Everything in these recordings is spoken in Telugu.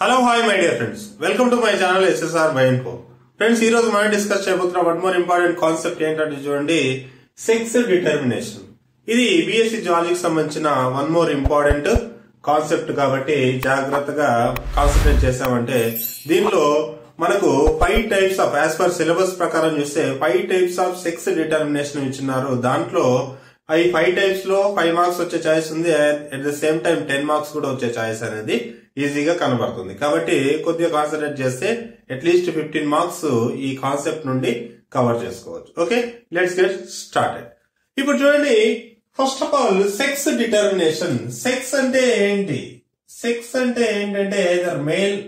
Hello hi my dear friends welcome to my channel SSR బైన్ఫో friends ఈ రోజు మనం డిస్కస్ చేయబోతున్న వన్ మోర్ ఇంపార్టెంట్ కాన్సెప్ట్ ఏంటంటే చూడండి సెక్స్ డిటర్మినేషన్ ఇది బిఎస్సి జాలజీకి సంబంధించిన వన్ మోర్ ఇంపార్టెంట్ కాన్సెప్ట్ కాబట్టి జాగ్రత్తగా కాన్సన్ట్రేట్ చేసామంటే దీనిలో మనకు five types of as per syllabus ప్రకారం చూస్తే five types of sex determination ఇచ్చినారు. దాంట్లో ఈ ఫైవ్ టైప్స్లో ఫైవ్ మార్క్స్ వచ్చే ఛాయిస్ ఉంది at the same time ten marks కూడా వచ్చే ఛాయిస్ అనేది ఈజీగా కనబడుతుంది. కాబట్టి కొద్దిగా కాన్సన్ట్రేట్ చేస్తే అట్లీస్ట్ ఫిఫ్టీన్ మార్క్స్ ఈ కాన్సెప్ట్ నుండి కవర్ చేసుకోవచ్చు. ఓకే లెట్స్ గెట్ స్టార్టెడ్ ఇప్పుడు చూడండి. First of all sex determination sex అంటే ఏంటి? సెక్స్ అంటే ఏంటంటే either male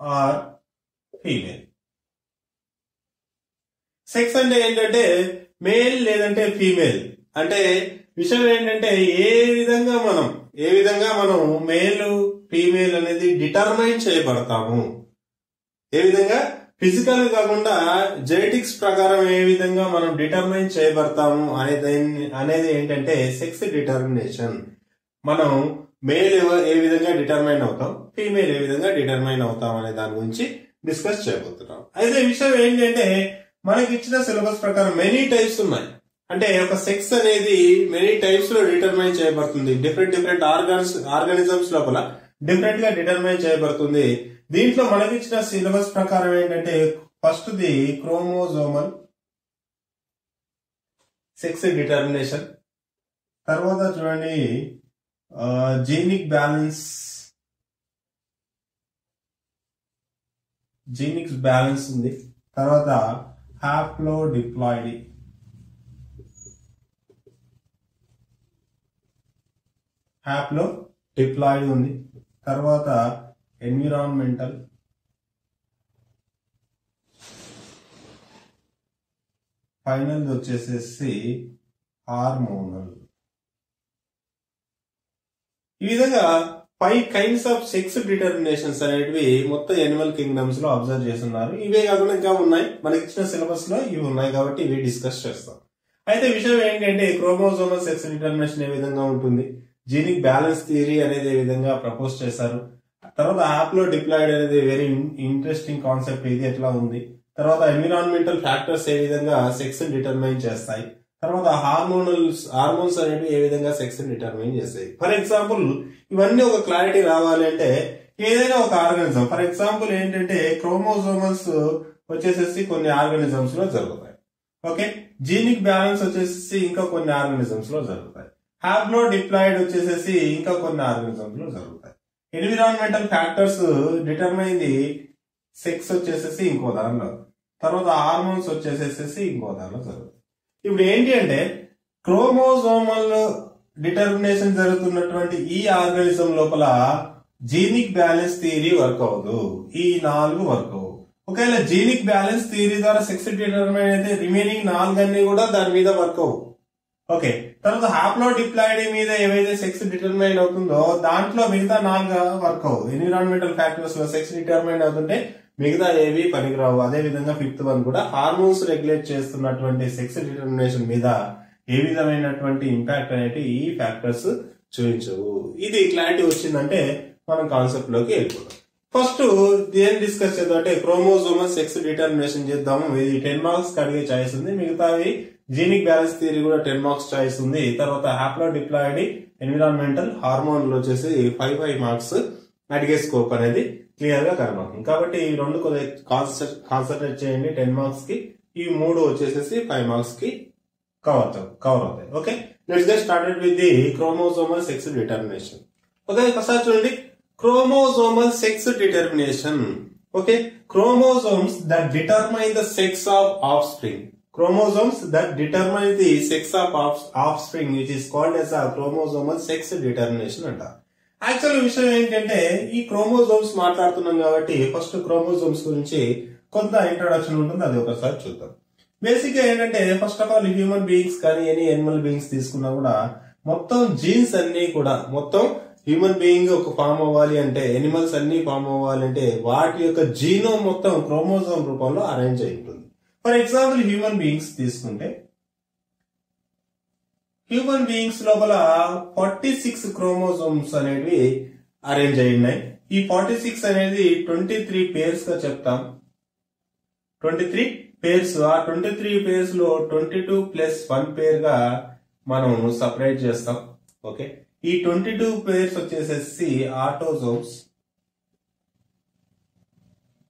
or female sex అంటే ఏంటంటే మేల్ లేదంటే ఫీమేల్ అంటే విషయం ఏంటంటే ఏ విధంగా మనం ఏ విధంగా మనం మేలు ఫీమేల్ అనేది డిటర్మైన్ చేయబడతాము. ఏ విధంగా? ఫిజికల్ కాకుండా జెనెటిక్స్ ప్రకారం ఏ విధంగా మనం డిటర్మైన్ చేయబడతాము అనేది అనేది ఏంటంటే సెక్స్ డిటర్మినేషన్. మనం మేల్ ఏ విధంగా డిటర్మైన్ అవుతాం? ఫీమేల్ ఏ విధంగా డిటర్మైన్ అవుతాం అనే దాని గురించి డిస్కస్ చేయబోతున్నాం. అయితే విషయం ఏంటంటే మనకి ఇచ్చిన సిలబస్ ప్రకారం మెనీ టైప్స్ ఉన్నాయి. అంటే ఒక సెక్స్ అనేది మెనీ టైప్స్లో డిటర్మైన్ చేయబడుతుంది. డిఫరెంట్ డిఫరెంట్ ఆర్గాన్స్ ఆర్గానిజమ్స్ లోపల. డిఫరెంట్గా డిటర్మైన్ చేయబడుతుంది. దీంట్లో మనకి ఇచ్చిన సిలబస్ ప్రకారం ఏంటంటే first the chromosomal sex determination తర్వాత చూడండి జీనిక్ బ్యాలెన్స్ జీనిక్స్ బ్యాలెన్స్ ఉంది. తర్వాత హ్యాప్లో డిప్లాయిడ్ హ్యాప్లో డిప్లాయిడ్ ఉంది. తర్వాత ఎన్విరాన్మెంటల్. ఫైనల్ వచ్చేసేసి హార్మోనల్. ఈ విధంగా five kinds of sex determinations అనేటివి మొత్తం ఎనిమల్ కింగ్డమ్స్లో అబ్జర్వ్ చేస్తున్నారు. ఇవే కాకుండా ఇంకా ఉన్నాయి. మనకి ఇచ్చిన సిలబస్లో ఇవి ఉన్నాయి కాబట్టి ఇవి డిస్కస్ చేస్తాం. అయితే విషయం ఏంటంటే క్రోమోజోమల్ సెక్స్ డిటర్మినేషన్ ఏ విధంగా ఉంటుంది? జీనిక్ బ్యాలెన్స్ థియరీ అనేది ఏ విధంగా ప్రపోజ్ చేశారు? తర్వాత యాప్లో డిప్లాయిడ్ అనేది వెరీ ఇంట్రెస్టింగ్ కాన్సెప్ట్ ఇది ఎట్లా ఉంది? తర్వాత ఎన్విరాన్మెంటల్ ఫ్యాక్టర్స్ ఏ విధంగా సెక్స్ డిటర్మైన్ చేస్తాయి? తర్వాత హార్మోనల్స్ హార్మోన్స్ అనేవి ఏ విధంగా సెక్స్ డిటర్మైన్ చేస్తాయి? ఫర్ ఎగ్జాంపుల్ ఇవన్నీ ఒక క్లారిటీ రావాలి అంటే ఏదైనా ఒక ఆర్గానిజం ఫర్ ఎగ్జాంపుల్ ఏంటంటే క్రోమోజోమల్స్ వచ్చేసేసి కొన్ని ఆర్గానిజమ్స్లో జరుగుతాయి. ఓకే జీనిక్ బ్యాలెన్స్ వచ్చేసి ఇంకా కొన్ని ఆర్గానిజమ్స్లో జరుగుతాయి. హ్యాబ్లో డిప్లాయిడ్ వచ్చేసేసి ఇంకా కొన్ని ఆర్గానిజమ్స్ జరుగుతాయి. Environmental factors determine the sex వచ్చేసేసి ఇంకో దానిలో తర్వాత హార్మోన్స్ వచ్చేసేసి ఇంకో దానిలో జరుగుతాయి. ఇప్పుడు ఏంటి అంటే క్రోమోజోమల్ డిటర్మినేషన్ జరుగుతున్నటువంటి ఈ ఆర్గానిజం లోపల జీనిక్ బ్యాలెన్స్ థియరీ వర్క్ అవ్వదు. ఈ నాలుగు వర్క్ అవ్వు ఒకవేళ జీనిక్ బ్యాలెన్స్ థియరీ ద్వారా సెక్స్ డిటర్మైన్ అయితే రిమైనింగ్ నాలుగు అన్ని కూడా దాని మీద వర్క్ అవ్వు. ఓకే. తర్వాత హాప్లో డిప్లాయిడీ మీద ఏవైతే సెక్స్ డిటర్మైన్ అవుతుందో దాంట్లో మిగతా నాలుగు వర్క్ అవు ఎన్విరాన్మెంటల్ ఫ్యాక్టర్స్లో సెక్స్ డిటర్మైన్ అవుతుంటే మిగతా ఏవి పనికిరావు. అదే విధంగా ఫిఫ్త్ వన్ కూడా హార్మోన్స్ రెగ్యులేట్ చేస్తున్నటువంటి సెక్స్ డిటర్మినేషన్ మీద ఏ విధమైనటువంటి ఇంపాక్ట్ అనేది ఈ ఫ్యాక్టర్స్ చూపించవు. ఇది క్లారిటీ వచ్చిందంటే మనం కాన్సెప్ట్లోకి వెళ్ళిపోతాం ఫస్ట్ దేని డిస్కస్ చేద్దాం అంటే క్రోమోజోమల్ సెక్స్ డిటర్మినేషన్ చేద్దాము. ఇది టెన్ మార్క్స్ అడిగే ఛాయిస్ ఉంది. మిగతావి జీనిక్ బ్యాలెన్స్ థియరీ కూడా టెన్ మార్క్స్ చాయిస్ ఉంది. తర్వాత హ్యాప్లో డిప్లాయిడ్ ఎన్విరాన్మెంటల్ హార్మోన్లు వచ్చేసి ఫైవ్ ఫైవ్ మార్క్స్ అడిగే స్కోప్ అనేది క్లియర్గా కనబడుతుంది. కాబట్టి ఈ రెండు కొద్దిగా కాన్సన్ట్రేట్ చేయండి. టెన్ మార్క్స్కి ఈ మూడు వచ్చేసేసి ఫైవ్ మార్క్స్కి కవర్ కవర్ అవుతాయి. Okay let's get started with the chromosomal sex determination okay ఒకసారి చూడండి. Chromosomal sex determination okay chromosomes that determine the sex of offspring chromosomes that determine the sex of offspring which is called as a chromosomal sex determination అంట. యాక్చువల్ విషయం ఏంటంటే ఈ క్రోమోజోమ్స్ మాట్లాడుతున్నాం కాబట్టి ఫస్ట్ క్రోమోజోమ్స్ గురించి కొంత ఇంట్రొడక్షన్ ఉంటుంది అది ఒకసారి చూద్దాం. బేసిక్గా ఏంటంటే first of all human beings కానీ ఎనీ ఎనిమల్ బీయింగ్స్ తీసుకున్నా కూడా మొత్తం జీన్స్ అన్ని కూడా మొత్తం హ్యూమన్ బీయింగ్ ఒక ఫామ్ అవ్వాలి అంటే ఎనిమల్స్ అన్ని ఫామ్ అవ్వాలి అంటే వాటి యొక్క జీనోమ్ మొత్తం క్రోమోజోమ్ రూపంలో అరేంజ్ అయి ఉంటుంది. ఫర్ ఎగ్జాంపుల్ హ్యూమన్ బీయింగ్స్ తీసుకుంటే హ్యూమన్ బీయింగ్స్ లోపల ఫార్టీ సిక్స్ క్రోమోజోమ్స్ అనేవి అరేంజ్ అయి ఉన్నాయి ఈ ఫార్టీ సిక్స్ అనేది ట్వంటీ త్రీ పేర్స్గా చెప్తాం. ట్వంటీ త్రీ పేర్స్ ఆ ట్వంటీ త్రీ పేర్స్లో ట్వంటీ టూ ప్లస్ వన్ పేర్గా మనం సపరేట్ చేస్తాం. ఓకే ఈ ట్వంటీ టూ పేర్స్ వచ్చేసేసి ఆటోజోమ్స్.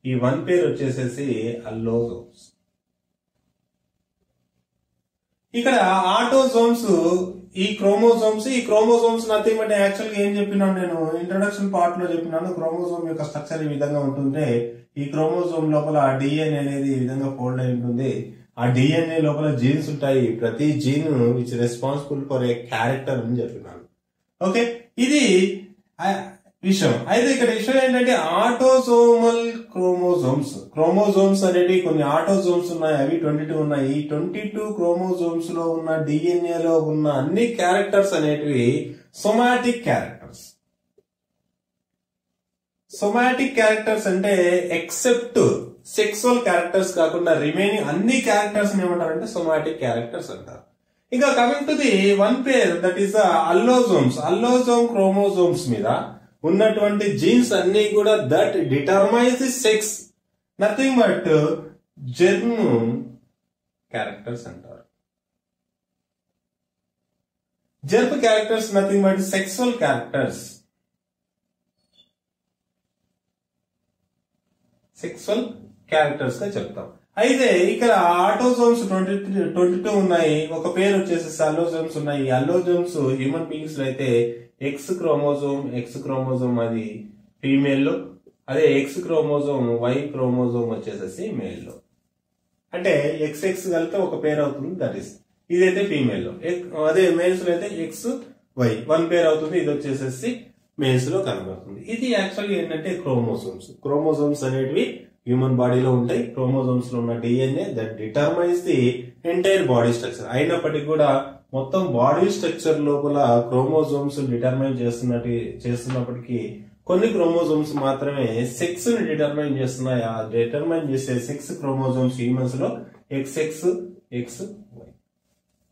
ఈ వన్ పేర్ వచ్చేసేసి అల్లోజోమ్స్. ఇక్కడ ఆటోజోమ్స్ ఈ క్రోమోజోమ్స్ ఈ క్రోమోజోమ్స్ నథింగ్ బట్ యాక్చువల్గా ఏం చెప్పినాను నేను? ఇంట్రొడక్షన్ పార్ట్లో చెప్పినాను క్రోమోజోమ్ యొక్క స్ట్రక్చర్ ఈ విధంగా ఉంటుంటే ఈ క్రోమోజోమ్ లోపల డిఎన్ఏ అనేది ఈ విధంగా ఫోల్డ్ అయి ఉంటుంది. ఆ డిఎన్ఏ లోపల జీన్స్ ఉంటాయి. ప్రతి gene which responsible for a character అని చెప్పినాను. ఓకే ఇది విషయం. అయితే ఇక్కడ విషయం ఏంటంటే ఆటోజోమల్ క్రోమోజోమ్స్. క్రోమోజోమ్స్ అనేవి కొన్ని ఆటోజోమ్స్ ఉన్నాయి అవి ట్వంటీ టూ ఉన్నాయి. ఈ ట్వంటీ టూ క్రోమోజోమ్స్లో ఉన్న డిఎన్ఏ లో ఉన్న అన్ని క్యారెక్టర్స్ అనేటివి సొమాటిక్ క్యారెక్టర్స్. సొమాటిక్ క్యారెక్టర్స్ అంటే ఎక్సెప్ట్ సెక్సువల్ క్యారెక్టర్స్ కాకుండా రిమైనింగ్ అన్ని క్యారెక్టర్స్ ఏమంటారంటే సొమాటిక్ క్యారెక్టర్స్ అంటారు. ఇంకా coming to the one pair that is allosomes. Allosome chromosomes మీద ఉన్నటువంటి జీన్స్ అన్ని కూడా that determines the sex nothing but germ characters అంటారు. Germ characters nothing but sexual characters sexual క్యారెక్టర్స్గా చెప్తాం. అయితే ఇక్కడ autosomes twenty three twenty two ఉన్నాయి. ఒక పేరు వచ్చేసి అల్లోజోమ్స్ ఉన్నాయి. అల్లోజోమ్స్ హ్యూమన్ బీయింగ్స్లో అయితే ఎక్స్ క్రోమోజోమ్ ఎక్స్ క్రోమోజోమ్ అది ఫీమేల్లో అదే ఎక్స్ క్రోమోజోమ్ వై క్రోమోజోమ్ వచ్చేసేసి మేల్లో అంటే ఎక్స్ ఎక్స్ కలిపితే ఒక పేరు అవుతుంది దట్ ఈస్ ఇదైతే ఫీమేల్లో ఎక్- అదే మేల్స్లో అయితే ఎక్స్ వై వన్ పేర్ అవుతుంది ఇది వచ్చేసేసి మేల్స్లో కనబడుతుంది. ఇది యాక్చువల్గా ఏంటంటే క్రోమోజోమ్స్ క్రోమోజోమ్స్ అనేటివి హ్యూమన్ బాడీలో ఉంటాయి. క్రోమోజోమ్స్లో ఉన్న DNA that determines the entire body structure అయినప్పటికీ కూడా మొత్తం బాడీ స్ట్రక్చర్ లోపల క్రోమోజోమ్స్ డిటర్మైన్ చేస్తున్నట్టు చేస్తున్నప్పటికీ కొన్ని క్రోమోజోమ్స్ మాత్రమే సెక్స్ని డిటర్మైన్ చేస్తున్నాయి. ఆ డిటర్మైన్ చేసే సెక్స్ క్రోమోజోమ్స్ హ్యూమన్స్లో ఎక్స్ ఎక్స్ ఎక్స్ వై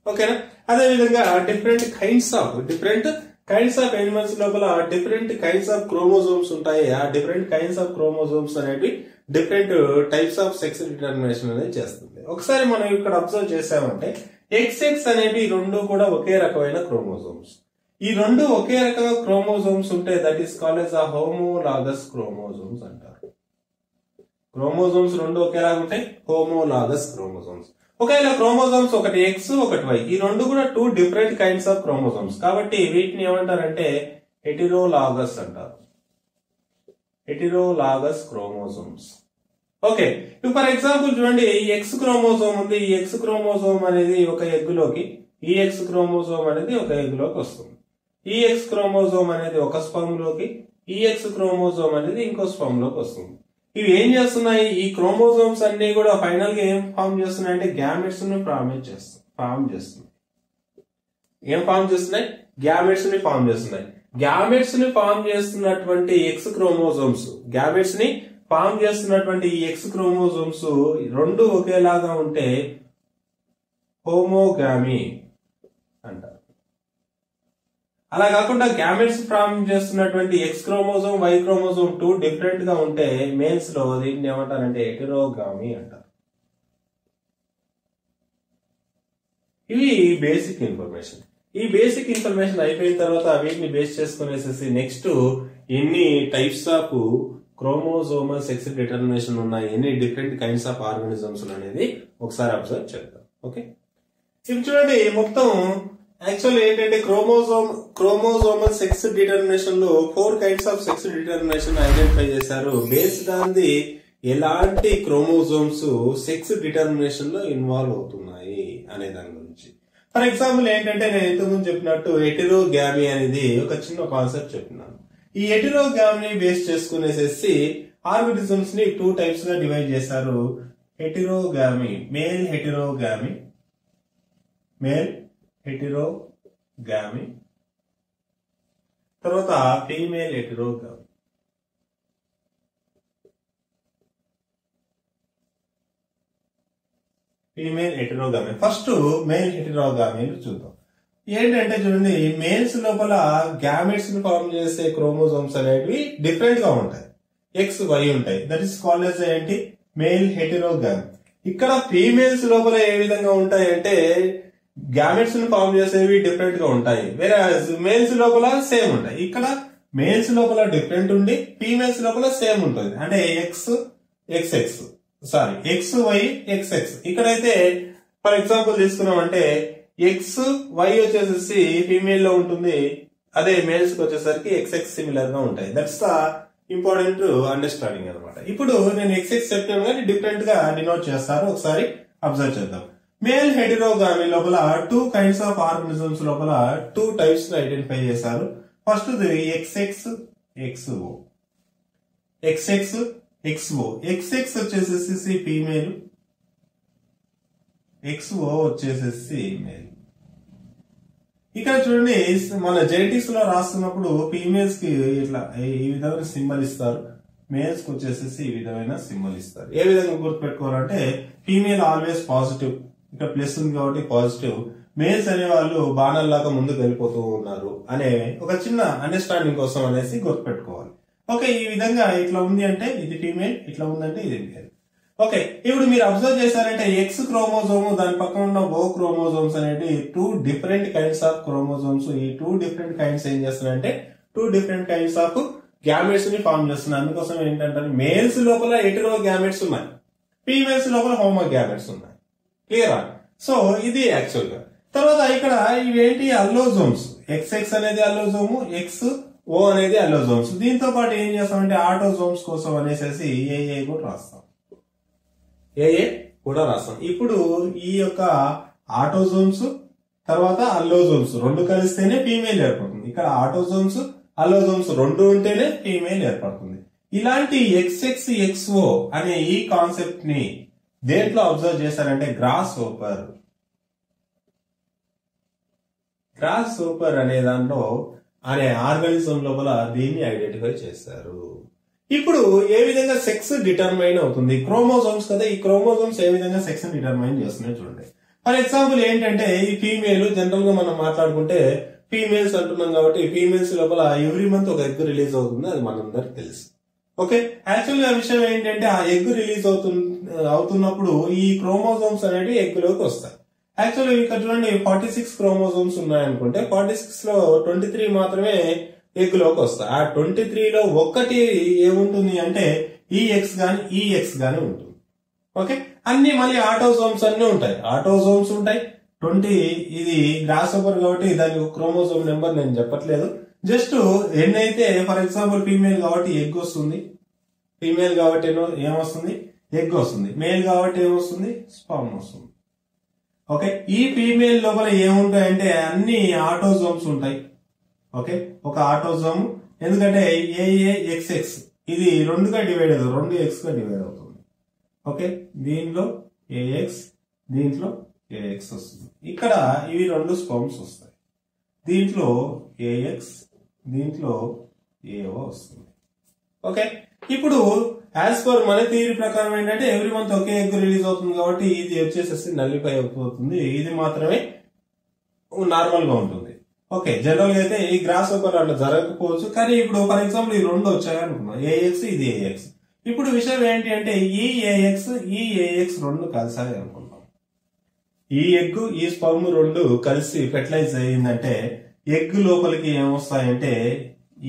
ఓకేనా అదే విధంగా different kinds of different kinds of animals లోపల డిఫరెంట్ కైండ్స్ ఆఫ్ క్రోమోజోమ్స్ ఉంటాయి. ఆ డిఫరెంట్ కైండ్స్ ఆఫ్ క్రోమోజోమ్స్ అనేవి different types of sex determination అనేది చేస్తుంది. ఒకసారి మనం ఇక్కడ అబ్జర్వ్ చేసామంటే ఎక్స్ ఎక్స్ అనేవి రెండు కూడా ఒకే రకమైన క్రోమోజోమ్స్ ఈ రెండు ఒకే రకమైన క్రోమోజోమ్స్ ఉంటే దట్ ఈస్ కాలేజ్ ఆ హోమోలాగస్ క్రోమోజోమ్స్ అంటారు. క్రోమోజోమ్స్ రెండు ఒకేలాగా ఉంటాయి హోమోలాగస్ క్రోమోజోమ్స్ ఒకవేళ క్రోమోజోమ్స్ ఒకటి ఎక్స్ ఒకటి వై ఈ రెండు కూడా two different kinds of chromosomes కాబట్టి వీటిని ఏమంటారంటే ఎటిరోలాగస్ అంటారు. Heterologous chromosomes okay. ఇప్పుడు ఫర్ ఎగ్జాంపుల్ చూడండి ఈ ఎక్స్ క్రోమోజోమ్ ఉంది. ఈ ఎక్స్ క్రోమోజోమ్ అనేది ఒక ఎగ్గులోకి ఈ ఎక్స్ క్రోమోజోమ్ అనేది ఒక ఎగ్గులోకి వస్తుంది. ఈ ఎక్స్ క్రోమోజోమ్ అనేది ఒక స్పమ్లోకి ఈ ఎక్స్ క్రోమోజోమ్ అనేది ఇంకో స్పమ్లోకి వస్తుంది. ఇవి ఏం చేస్తున్నాయి? ఈ క్రోమోజోమ్స్ అన్ని కూడా ఫైనల్గా ఏం ఫామ్ చేస్తున్నాయి అంటే గ్యామెట్స్ని ఫార్మ్ చేస్తుంది ఫామ్ చేస్తుంది ఏం ఫామ్ చేస్తున్నాయి? గ్యామెట్స్ని ఫామ్ చేస్తున్నాయి. గ్యామెట్స్ని ఫామ్ చేస్తున్నటువంటి ఎక్స్ క్రోమోజోమ్స్ గ్యామెట్స్ని ఫామ్ చేస్తున్నటువంటి ఈ ఎక్స్ క్రోమోజోమ్స్ రెండు ఒకేలాగా ఉంటే హోమోగామి అంటారు అలా కాకుండా గ్యామెట్స్ ఫామ్ చేస్తున్నటువంటి X chromosome Y chromosome two డిఫరెంట్గా ఉంటే మేల్స్లో దీన్ని ఏమంటారంటే ఎటిరోగామి అంటారు ఇవి బేసిక్ ఇన్ఫర్మేషన్ ఈ బేసిక్ ఇన్ఫర్మేషన్ అయిపోయిన తర్వాత వీటిని బేస్ చేసుకునేసేసి నెక్స్ట్ ఎన్ని types of chromosomal sex determination ఉన్నాయి ఎన్ని డిఫరెంట్ కైండ్స్ ఆఫ్ ఆర్గానిజమ్స్ అనేది ఒకసారి అబ్జర్వ్ చేద్దాం. ఓకే? ఇప్పుడు చూడండి మొత్తం యాక్చువల్ ఏంటంటే chromosome chromosomal sex డిటర్మినేషన్లో four kinds of sex determination identify చేశారు. బేస్డ్ ఆన్ ది ఎలాంటి క్రోమోజోమ్స్ సెక్స్ డిటర్మినేషన్లో ఇన్వాల్వ్ అవుతున్నాయి అనే దాని గురించి. ఫర్ ఎగ్జాంపుల్ ఏంటంటే నేను ఇంతకుముందు చెప్పినట్టు ఎటిరోగ్యామి అనేది ఒక చిన్న కాన్సెప్ట్ చెప్పినాను. ఈ ఎటిరోగ్యామి బేస్ చేసుకునేసేసి ఆర్బిటిజమ్స్ని టూ టైప్స్గా డివైడ్ చేశారు. Heterogamy male heterogamy male heterogamy తర్వాత female heterogamy. Female heterogamy. First male heterogamy చూద్దాం. ఏంటంటే చూడండి మేల్స్ లోపల గ్యామెట్స్ని ఫార్మ్ చేసే క్రోమోజోమ్స్ అనేవి డిఫరెంట్గా ఉంటాయి. ఎక్స్ వై ఉంటాయి. దట్ ఈస్ కాల్డ్ ఎస్ ఏంటి? మేల్ హెటిరోగామ్ ఇక్కడ ఫీమేల్స్ లోపల ఏ విధంగా ఉంటాయి అంటే గ్యామెట్స్ని ఫార్మ్ చేసేవి డిఫరెంట్గా ఉంటాయి. వేరే మేల్స్ లోపల సేమ్ ఉంటాయి. ఇక్కడ మేల్స్ లోపల డిఫరెంట్ ఉండి ఫీమేల్స్ లోపల సేమ్ ఉంటుంది. అంటే X X X sorry X Y X X ఇక్కడైతే ఫర్ ఎగ్జాంపుల్ తీసుకున్నామంటే ఎక్స్ వై వచ్చేసేసి ఫీమేల్లో ఉంటుంది. అదే మేల్స్కి వచ్చేసరికి ఎక్స్ఎక్స్ సిమిలర్గా ఉంటాయి. దట్స్ ద ఇంపార్టెంట్ అండర్స్టాండింగ్ అనమాట ఇప్పుడు నేను ఎక్స్ఎక్స్ ఎక్స్ చెప్పాను కానీ డిఫరెంట్గా డినోట్ చేస్తాను. ఒకసారి అబ్జర్వ్ చేద్దాం. మేల్ హెటిరోగామి లోపల టూ కైండ్స్ ఆఫ్ ఆర్గనిజమ్స్ లోపల టూ టైప్స్ ఐడెంటిఫై చేశారు first XX X X O X X O X X వచ్చేసేసి ఫీమేల్ ఎక్స్ ఓ వచ్చేసేసి మేల్ ఇక్కడ చూడండి మన జెనెటిక్స్లో రాస్తున్నప్పుడు ఫీమేల్స్కి ఇట్లా ఈ విధమైన సింబల్ ఇస్తారు. మేల్స్కి వచ్చేసేసి ఈ విధమైన సింబల్ ఇస్తారు. ఏ విధంగా గుర్తుపెట్టుకోవాలంటే ఫీమేల్ ఆల్వేస్ పాజిటివ్ ఇక్కడ ప్లస్ ఉంది కాబట్టి పాజిటివ్ మేల్స్ అనే వాళ్ళు బాణాల్లాగా ముందుకు వెళ్ళిపోతూ ఉన్నారు అనే ఒక చిన్న అండర్స్టాండింగ్ కోసం అనేసి గుర్తుపెట్టుకోవాలి. ఓకే ఈ విధంగా ఇట్లా ఉంది అంటే ఇది ఫీమేల్ ఇట్లా ఉందంటే ఇది మేల్ ఓకే ఇప్పుడు మీరు అబ్జర్వ్ చేశారంటే ఎక్స్ క్రోమోజోమ్ దాని పక్కన ఉన్న ఓ క్రోమోజోమ్స్ అనేవి two different kinds of chromosomes ఈ టూ డిఫరెంట్ కైండ్స్ ఏం చేస్తున్నాయంటే టూ డిఫరెంట్ కైండ్స్ ఆఫ్ గ్యామెట్స్ని ఫామ్ చేస్తున్నాయి. అందుకోసం ఏంటంటే మేల్స్ లోపల ఎటరో గ్యామెట్స్ ఉన్నాయి. ఫీమేల్స్ లోపల హోమో గ్యామెట్స్ ఉన్నాయి క్లియరా సో ఇది యాక్చువల్గా. తర్వాత ఇక్కడ ఇవేంటి? అల్లోజోమ్స్ ఎక్స్ ఎక్స్ అనేది అల్లోజోము ఎక్స్ ఓ అనేది అల్లోజోమ్స్ దీంతో పాటు ఏం చేస్తామంటే ఆటోజోమ్స్ కోసం అనేసి ఏఏ కూడా రాస్తాం. ఏఏ కూడా రాస్తాం. ఇప్పుడు ఈ యొక్క ఆటోజోమ్స్ తర్వాత అల్లోజోమ్స్ రెండు కలిస్తేనే ఫీమేల్ ఏర్పడుతుంది. ఇక్కడ ఆటోజోమ్స్ అల్లోజోమ్స్ రెండు ఉంటేనే ఫీమేల్ ఏర్పడుతుంది. ఇలాంటి ఎక్స్ఎక్స్ ఎక్స్ఓ అనే ఈ కాన్సెప్ట్ని దేంట్లో అబ్జర్వ్ చేశారంటే గ్రాస్ ఓపర్ గ్రాస్ సూపర్ అనే దాంట్లో అనే ఆర్గానిజం లోపల దీన్ని ఐడెంటిఫై చేస్తారు ఇప్పుడు ఏ విధంగా సెక్స్ డిటర్మైన్ అవుతుంది? క్రోమోజోమ్స్ కదా ఈ క్రోమోజోమ్స్ ఏ విధంగా సెక్స్ డిటర్మైన్ చేస్తున్నాయి చూడండి. ఫర్ ఎగ్జాంపుల్ ఏంటంటే ఈ ఫీమేల్ జనరల్గా మనం మాట్లాడుకుంటే ఫీమేల్స్ అంటున్నాం కాబట్టి ఫీమేల్స్ లోపల ఎవ్రీ మంత్ ఒక ఎగ్ రిలీజ్ అవుతుంది అది మనందరికి తెలుసు. ఓకే యాక్చువల్గా విషయం ఏంటంటే ఆ ఎగ్ రిలీజ్ అవుతు అవుతున్నప్పుడు ఈ క్రోమోజోమ్స్ అనేవి ఎగ్లోకి వస్తాయి యాక్చువల్ ఇక్కడ చూడండి ఫార్టీ సిక్స్ క్రోమోజోమ్స్ ఉన్నాయనుకుంటే ఫార్టీ సిక్స్లో ట్వంటీ త్రీ మాత్రమే ఎగ్లోకి వస్తాయి ఆ ట్వంటీ త్రీలో ఒక్కటి ఏముంటుంది అంటే ఈ ఎక్స్ కానీ ఈ ఎక్స్ కానీ ఉంటుంది. ఓకే? అన్ని మళ్ళీ ఆటోజోమ్స్ అన్ని ఉంటాయి. ఆటోజోమ్స్ ఉంటాయి. ట్వంటీ ఇది గ్రాస్ ఓవర్ కాబట్టి దాని క్రోమోజోమ్ నెంబర్ నేను చెప్పట్లేదు. జస్ట్ ఎన్నైతే అయితే ఫర్ ఎగ్జాంపుల్ ఫీమేల్ కాబట్టి ఎగ్ వస్తుంది. ఫీమేల్ కాబట్టి ఏమొస్తుంది? ఎగ్ వస్తుంది. మేల్ కాబట్టి ఏమొస్తుంది? స్పామ్ వస్తుంది. ఓకే? ఈ ఫీమేల్ లోపల ఏముంటాయంటే అన్ని ఆటోజోమ్స్ ఉంటాయి. ఓకే? ఒక ఆటోజోమ్ ఎందుకంటే ఏఏ ఇది రెండుగా డివైడ్ అవుతుంది. రెండు ఎక్స్గా డివైడ్ అవుతుంది ఓకే దీనిలో ఏఎక్స్ దీంట్లో ఏఎక్స్ వస్తుంది. ఇక్కడ ఇవి రెండు స్పర్మ్స్ వస్తాయి. దీంట్లో ఏఎక్స్ దీంట్లో ఏఓ వస్తుంది. ఓకే ఇప్పుడు యాజ్ పర్ మన థియరీ ప్రకారం ఏంటంటే ఎవ్రీ మంత్ ఒకే ఎగ్ రిలీజ్ అవుతుంది కాబట్టి ఇది వచ్చేసేసి నల్లిపై అవుతుంది. ఇది మాత్రమే నార్మల్గా ఉంటుంది. ఓకే జనరల్గా అయితే ఈ గ్రాస్ ఓపర్ అట్లా జరగకపోవచ్చు కానీ ఇప్పుడు ఫర్ ఎగ్జాంపుల్ ఈ రెండు వచ్చాయి అనుకున్నాం ఏఎక్స్ ఇది ఏఎక్స్ ఇప్పుడు విషయం ఏంటి అంటే ఈ ఏఎక్స్ ఈ ఏఎక్స్ రెండు కలిసాయి అనుకుంటాం. ఈ ఎగ్ ఈ స్పమ్ రెండు కలిసి ఫెర్టిలైజ్ అయ్యిందంటే ఎగ్ లోపలికి ఏమొస్తాయంటే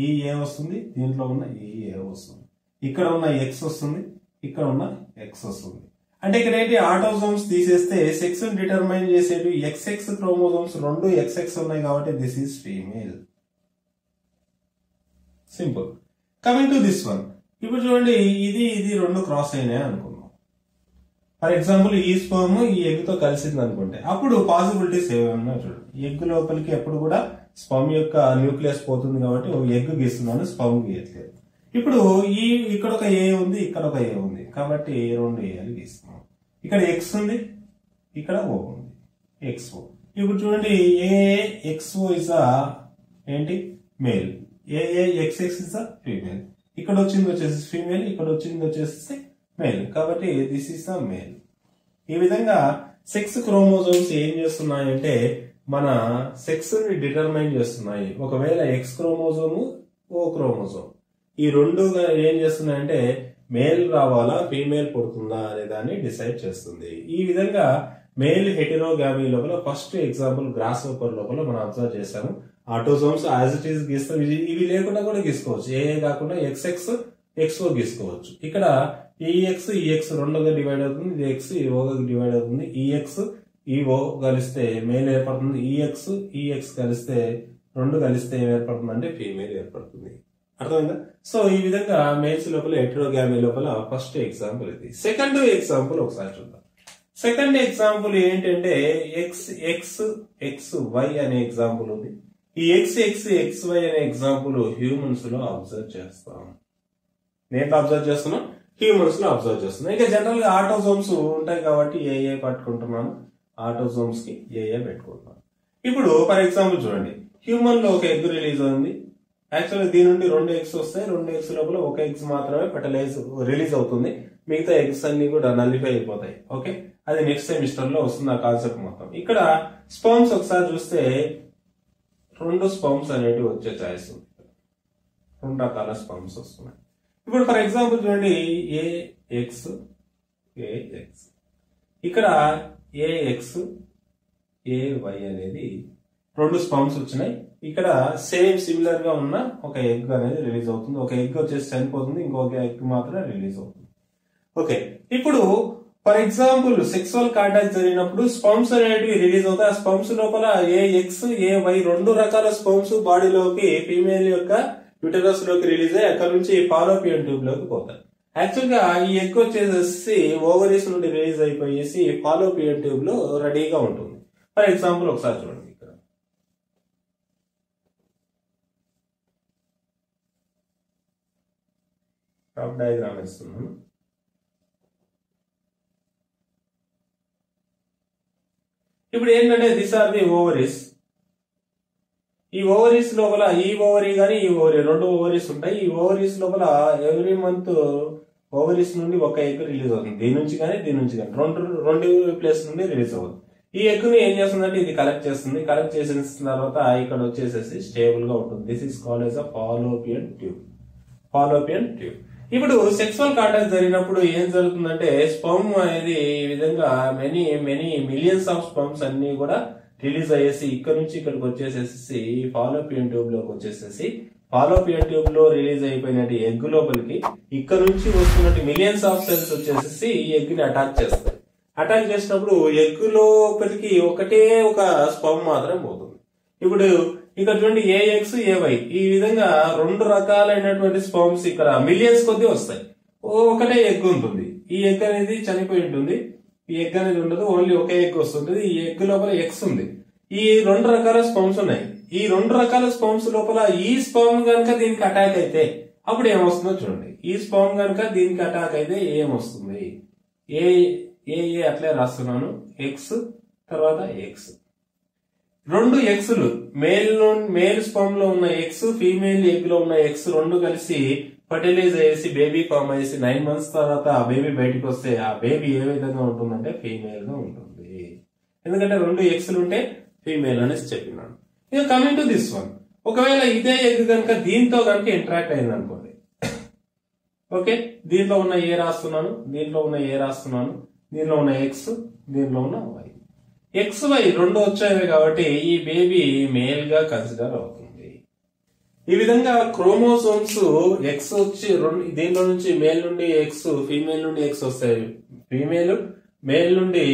ఈ ఏ వస్తుంది దీంట్లో ఉన్న ఈ ఏ వస్తుంది. ఇక్కడ ఉన్న ఎక్స్ వస్తుంది ఇక్కడ ఉన్న ఎక్స్ వస్తుంది. అంటే ఇక్కడ ఏంటి? ఆటోజోమ్స్ తీసేస్తే సెక్స్ డిటర్మైన్ చేసేవి ఎక్స్ఎక్స్ క్రోమోజోమ్స్ రెండు ఎక్స్ఎక్స్ ఉన్నాయి కాబట్టి this is female. Simple. Coming to this one. ఇప్పుడు చూడండి ఇది ఇది రెండు క్రాస్ అయినాయి అనుకున్నాం ఫర్ ఎగ్జాంపుల్ ఈ స్పర్మ్ ఈ ఎగ్తో కలిసింది అనుకుంటే అప్పుడు పాసిబిలిటీస్ ఏమైనా చూడండి. ఎగ్ లోపలికి ఎప్పుడు కూడా స్పర్మ్ యొక్క న్యూక్లియస్ పోతుంది కాబట్టి ఒక ఎగ్ గీస్తున్నాను స్పర్మ్ గీయట్లేదు. ఇప్పుడు ఈ ఇక్కడ ఒక ఏ ఉంది ఇక్కడ ఒక ఏ ఉంది. కాబట్టి రెండు ఏలు గీస్తున్నాం. ఇక్కడ ఎక్స్ ఉంది ఇక్కడ ఓ ఉంది. ఎక్స్ ఓ ఇప్పుడు చూడండి ఏ ఎక్స్ ఓ ఇస్ అ ఏంటి? Male A X X is a female ఇక్కడ వచ్చింది వచ్చేసి ఫీమేల్ ఇక్కడ వచ్చింది వచ్చేసి మేల్ కాబట్టి దిస్ ఇస్ ద మేల్ ఈ విధంగా సెక్స్ క్రోమోజోమ్స్ ఏం చేస్తున్నాయంటే మన సెక్స్ని డిటర్మైన్ చేస్తున్నాయి. ఒకవేళ ఎక్స్ క్రోమోజోము ఓ క్రోమోజోమ్ ఈ రెండు ఏం చేస్తున్నాయంటే మేల్ రావాలా ఫీమేల్ పుడుతుందా అనే దాన్ని డిసైడ్ చేస్తుంది. ఈ విధంగా మేల్ హెటిరోగామీ లోపల ఫస్ట్ ఎగ్జాంపుల్ గ్రాస్ ఓపర్ లోపల మనం అబ్జర్వ్ చేసాము ఆటోజోమ్స్ యాజ్ ఇట్ ఈస్ గీస్తాం. ఇవి లేకుండా కూడా గీసుకోవచ్చు. ఏ కాకుండా ఎక్స్ ఎక్స్ ఎక్స్ ఓ గీసుకోవచ్చు. ఇక్కడ ఈఎక్స్ ఈఎక్స్ రెండుగా డివైడ్ అవుతుంది. ఇది ఎక్స్ ఈ ఓగా డివైడ్ అవుతుంది. ఈఎక్స్ ఈ ఓ కలిస్తే మేల్ ఏర్పడుతుంది. ఈఎక్స్ ఈఎక్స్ కలిస్తే రెండు కలిస్తే ఏం ఏర్పడుతుంది అంటే ఫీమేల్ ఏర్పడుతుంది. అర్థమైందా? సో ఈ విధంగా మేల్స్ లోపల హెట్రోగామీ లోపల ఫస్ట్ ఎగ్జాంపుల్ ఇది. సెకండ్ ఎగ్జాంపుల్ ఒకసారి చూద్దాం. సెకండ్ ఎగ్జాంపుల్ ఏంటంటే ఎక్స్ ఎక్స్ ఎక్స్ వై అనే ఎగ్జాంపుల్ ఉంది. ఈ ఎక్స్ ఎక్స్ ఎక్స్ వై అనే ఎగ్జాంపుల్ హ్యూమన్స్లో అబ్జర్వ్ చేస్తాం. నేను అబ్జర్వ్ చేస్తున్నాం? హ్యూమన్స్లో అబ్జర్వ్ చేస్తున్నా. ఇంకా జనరల్గా ఆటోజోమ్స్ ఉంటాయి కాబట్టి ఏ ఏ పట్టుకుంటున్నాను? ఆటోజోమ్స్కి ఏ ఏ పెట్టుకుంటున్నాను. ఇప్పుడు ఫర్ ఎగ్జాంపుల్ చూడండి. హ్యూమన్లో ఒక ఎగ్ రిలీజ్ అయింది. యాక్చువల్గా దీని నుండి రెండు ఎగ్స్ వస్తాయి. రెండు ఎగ్స్ లోపల ఒక ఎగ్స్ మాత్రమే ఫెర్టిలైజ్ రిలీజ్ అవుతుంది. మిగతా ఎగ్స్ అన్ని కూడా నల్లిఫై అయిపోతాయి. ఓకే అది నెక్స్ట్ సెమిస్టర్లో వస్తుంది ఆ కాన్సెప్ట్ మొత్తం. ఇక్కడ స్పర్మ్స్ ఒకసారి చూస్తే రెండు స్పర్మ్స్ అనేటివి వచ్చే ఛాయిస్ ఉంది రెండు రకాల స్పర్మ్స్ వస్తున్నాయి. ఇప్పుడు ఫర్ ఎగ్జాంపుల్ చూడండి ఏ ఎక్స్ ఏ ఎక్స్ ఇక్కడ ఏ ఎక్స్ ఏ వై అనేది రెండు స్పర్మ్స్ వచ్చినాయి. ఇక్కడ సేమ్ సిమిలర్గా ఉన్న ఒక ఎగ్ అనేది రిలీజ్ అవుతుంది. ఒక ఎగ్ వచ్చేసి చనిపోతుంది ఇంకొక ఎగ్ మాత్రమే రిలీజ్ అవుతుంది. ఓకే ఇప్పుడు ఫర్ ఎగ్జాంపుల్ సెక్సువల్ కాంటాక్ట్ జరిగినప్పుడు స్పంప్స్ అనేటివి రిలీజ్ అవుతాయి. ఆ స్పంప్స్ లోపల ఏ ఎక్స్ ఏ వై రెండు రకాల స్పంప్స్ బాడీలోకి ఫీమేల్ యొక్క యూటరస్లోకి రిలీజ్ అయ్యి అక్కడ నుంచి పాలోపియన్ ట్యూబ్లోకి పోతాయి. యాక్చువల్గా ఈ ఎగ్ వచ్చేసి ఓవరీస్ నుండి రిలీజ్ అయిపోయేసి పాలోపియన్ ట్యూబ్లో రెడీగా ఉంటుంది. ఫర్ ఎగ్జాంపుల్ ఒకసారి చూడండి ఇక్కడ టాప్ డయాగ్రామ్ ఇస్తున్నాను ఇప్పుడు ఏంటంటే దిస్ ఆర్ ది ఓవరీస్ ఈ ఓవరీస్ లోపల ఈ ఓవరీ గానీ ఈ ఓవరీ రెండు ఓవరీస్ ఉంటాయి. ఈ ఓవరీస్ లోపల ఎవ్రీ మంత్ ఓవరీస్ నుండి ఒక ఎగ్ రిలీజ్ అవుతుంది. దీని నుంచి కానీ దీని నుంచి కానీ రెండు రెండు ప్లేస్ నుండి రిలీజ్ అవుతుంది. ఈ ఎగ్ని ఏం చేస్తుందంటే ఇది కలెక్ట్ చేస్తుంది. కలెక్ట్ చేసిన తర్వాత ఇక్కడ వచ్చేసేసి స్టేబుల్గా ఉంటుంది. This is called as a fallopian tube fallopian tube ఇప్పుడు సెక్సువల్ కాంటాక్ట్ జరిగినప్పుడు ఏం జరుగుతుందంటే స్పమ్ అనేది ఈ విధంగా many many millions of sperms అన్ని కూడా రిలీజ్ అయ్యేసి ఇక్కడ నుంచి ఇక్కడికి వచ్చేసేసి ఫాలోపియన్ ట్యూబ్లోకి వచ్చేసేసి ఫాలోపియన్ ట్యూబ్లో రిలీజ్ అయిపోయినట్టు ఎగ్ లోపలికి ఇక్కడ నుంచి వస్తున్నట్టు మిలియన్స్ ఆఫ్ సెల్స్ వచ్చేసేసి ఈ ఎగ్ని అటాక్ చేస్తాయి. అటాక్ చేసినప్పుడు ఎగ్ లోపలికి ఒకటే ఒక స్పమ్ మాత్రం పోతుంది. ఇప్పుడు ఇక్కడ చూడండి ఏ ఎక్స్ ఈ విధంగా రెండు రకాలైనటువంటి స్పర్మ్స్ ఇక్కడ మిలియన్స్ కొద్ది వస్తాయి. ఒకటే ఎగ్ ఉంటుంది. ఈ ఎగ్ అనేది చనిపోయి ఉంటుంది. ఈ ఎగ్ అనేది ఉండదు. ఓన్లీ ఒకే ఎగ్ వస్తుంటుంది. ఈ ఎగ్ లోపల ఎక్స్ ఉంది. ఈ రెండు రకాల స్పర్మ్స్ ఉన్నాయి. ఈ రెండు రకాల స్పర్మ్స్ లోపల ఈ స్పర్మ్ కనుక దీనికి అటాక్ అయితే అప్పుడు ఏమొస్తుందో చూడండి. ఈ స్పర్మ్ కనుక దీనికి అటాక్ అయితే ఏమొస్తుంది? ఏ ఏ ఏ అట్లే రాస్తున్నాను. ఎక్స్ తర్వాత ఎక్స్ రెండు ఎక్స్లు మేల్ మేల్ స్పర్మ్లో ఉన్న ఎక్స్ ఫీమేల్ ఎగ్లో ఉన్న ఎక్స్ రెండు కలిసి ఫర్టిలైజ్ అయ్యేసి బేబీ ఫామ్ అయ్యేసి నైన్ మంత్స్ తర్వాత ఆ బేబీ బయటకు వస్తే ఆ బేబీ ఏ విధంగా ఉంటుందంటే ఫీమేల్గా ఉంటుంది. ఎందుకంటే రెండు ఎక్స్లు ఉంటే ఫీమేల్ అనేసి చెప్పినాను. ఇక కమింగ్ టు దిస్ వన్. ఒకవేళ ఇదే ఎగ్ కనుక దీంతో కనుక ఇంటరాక్ట్ అయింది అనుకోండి ఓకే? దీంట్లో ఉన్న ఏ రాస్తున్నాను? దీంట్లో ఉన్న ఏ రాస్తున్నాను? దీనిలో ఉన్న ఎక్స్? దీనిలో ఉన్న వై. ఎక్స్ వై రెండు వచ్చాయి కాబట్టి ఈ బేబీ మేల్గా కన్సిడర్ అవుతుంది. ఈ విధంగా క్రోమోసోమ్స్ ఎక్స్ వచ్చి రెండు దీనిలో నుంచి మేల్ నుండి ఎక్స్ ఫీమేల్ నుండి ఎక్స్ వస్తాయి. ఫీమేల్ మేల్ నుండి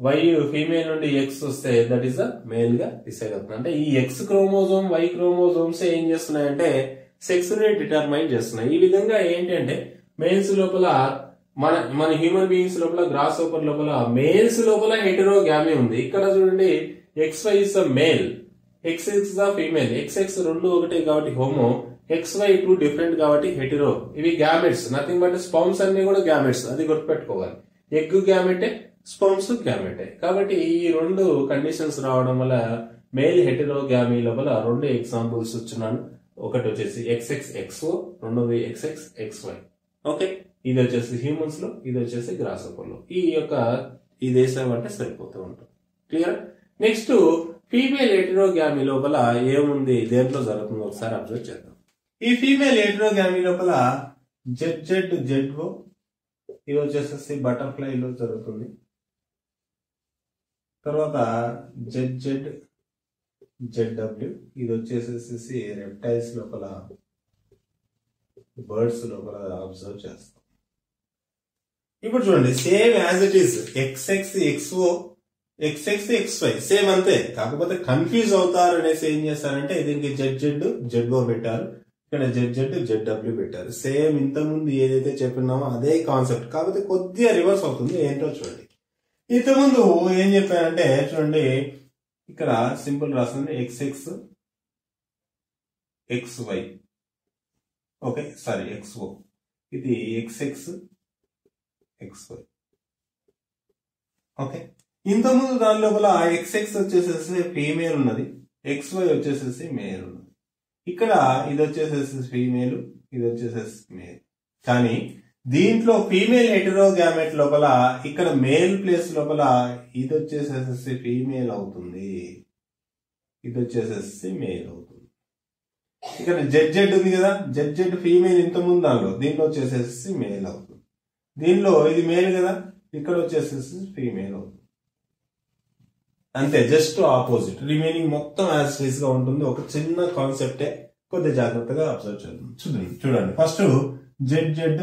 వై ఫీమేల్ నుండి ఎక్స్ వస్తే దట్ ఈస్ ద మేల్గా డిసైడ్ అవుతుంది. అంటే ఈ ఎక్స్ క్రోమోజోమ్ వై క్రోమోజోమ్స్ ఏం చేస్తున్నాయంటే సెక్స్ని డిటర్మైన్ చేస్తున్నాయి. ఈ విధంగా ఏంటంటే మేల్స్ లోపల మన మన హ్యూమన్ బీయింగ్స్ లోపల గ్రాస్ ఓపర్ లోపల మేల్స్ లోపల హెటరోగామీ ఉంది. ఇక్కడ చూడండి X Y is male X X the female X X రెండు ఒకటే కాబట్టి homo X Y two different కాబట్టి హెటిరో ఇవి గ్యామెట్స్ నథింగ్ బట్ స్పౌమ్స్ అన్ని కూడా గ్యామెట్స్ అది గుర్తుపెట్టుకోవాలి. ఎగ్ గ్యామెటే స్పౌమ్స్ గ్యామెటే కాబట్టి ఈ రెండు కండిషన్స్ రావడం వల్ల మేల్ హెటిరోగామీ లోపల రెండు ఎగ్జాంపుల్స్ ఇచ్చున్నాను ఒకటి వచ్చేసి ఎక్స్ ఎక్స్ ఎక్స్ ఓ రెండోది X X X Y okay ఇది వచ్చేసి హ్యూమన్స్లో ఇది వచ్చేసి గ్రాస్ ఈ యొక్క ఈ దేశం అంటే సరిపోతూ ఉంటుంది. క్లియర్ నెక్స్ట్ ఫీమేల్ ఎటిరోగ్యామి లోపల ఏముంది? దేంట్లో జరుగుతుందో ఒకసారి అబ్జర్వ్ చేద్దాం. ఈ ఫీమేల్ ఎటిరోగ్యామి లోపల జెడ్ జెడ్ జెడ్ ఓ ఇది వచ్చేసేసి బటర్ఫ్లైలో జరుగుతుంది. తర్వాత జెడ్ జెడ్ జెడ్ డబ్ల్యూ ఇది వచ్చేసేసి రెప్టైల్స్ లోపల బర్డ్స్ లోపల అబ్జర్వ్ చేస్తాం. ఇప్పుడు చూడండి same as it is XX XO XX X Y same అంతే. కాకపోతే కన్ఫ్యూజ్ అవుతారు అనేసి ఏం చేస్తారంటే దీనికి జెడ్ జెడ్ జెడ్ ఓ పెట్టారు. ఇక్కడ జెడ్ జెడ్ జెడ్ డబ్ల్యూ పెట్టారు. సేమ్ ఇంతకుముందు ఏదైతే చెప్పినామో అదే కాన్సెప్ట్ కాకపోతే కొద్దిగా రివర్స్ అవుతుంది. ఏంటో చూడండి. ఇంతకుముందు ఏం చెప్పారంటే చూడండి ఇక్కడ సింపుల్ రాస్తుంది XX X Y okay sorry X O ఇది ఎక్స్ఎక్స్ ఎక్స్ వై ఓకే ఇంతకుముందు దాని లోపల ఎక్స్ఎక్స్ వచ్చేసేసి ఫీమేల్ ఉన్నది. ఎక్స్ వై వచ్చేసేసి మేల్ ఉన్నది. ఇక్కడ ఇది వచ్చేసేసి ఫీమేల్ ఇది వచ్చేసేసి మేల్ కానీ దీంట్లో ఫీమేల్ హెటరోగామెట్ లోపల ఇక్కడ మేల్ ప్లేస్ లోపల ఇది వచ్చేసేసి ఫీమేల్ అవుతుంది. ఇది వచ్చేసేసి మేల్ అవుతుంది. ఇక్కడ జెడ్ జెడ్ ఉంది కదా? జెడ్ జెడ్ ఫీమేల్ ఇంత ముందు దానిలో. దీంట్లో వచ్చేసేసి మేల్ అవుతుంది. దీనిలో ఇది మేల్ కదా? ఇక్కడ వచ్చేసేసి ఫీమేల్ అవుతుంది అంతే జస్ట్ ఆపోజిట్ రిమైనింగ్ మొత్తం యాజ్గా ఉంటుంది. ఒక చిన్న కాన్సెప్టే కొద్దిగా జాగ్రత్తగా అబ్జర్వ్ చేద్దాం. చూడండి చూడండి. First Z Z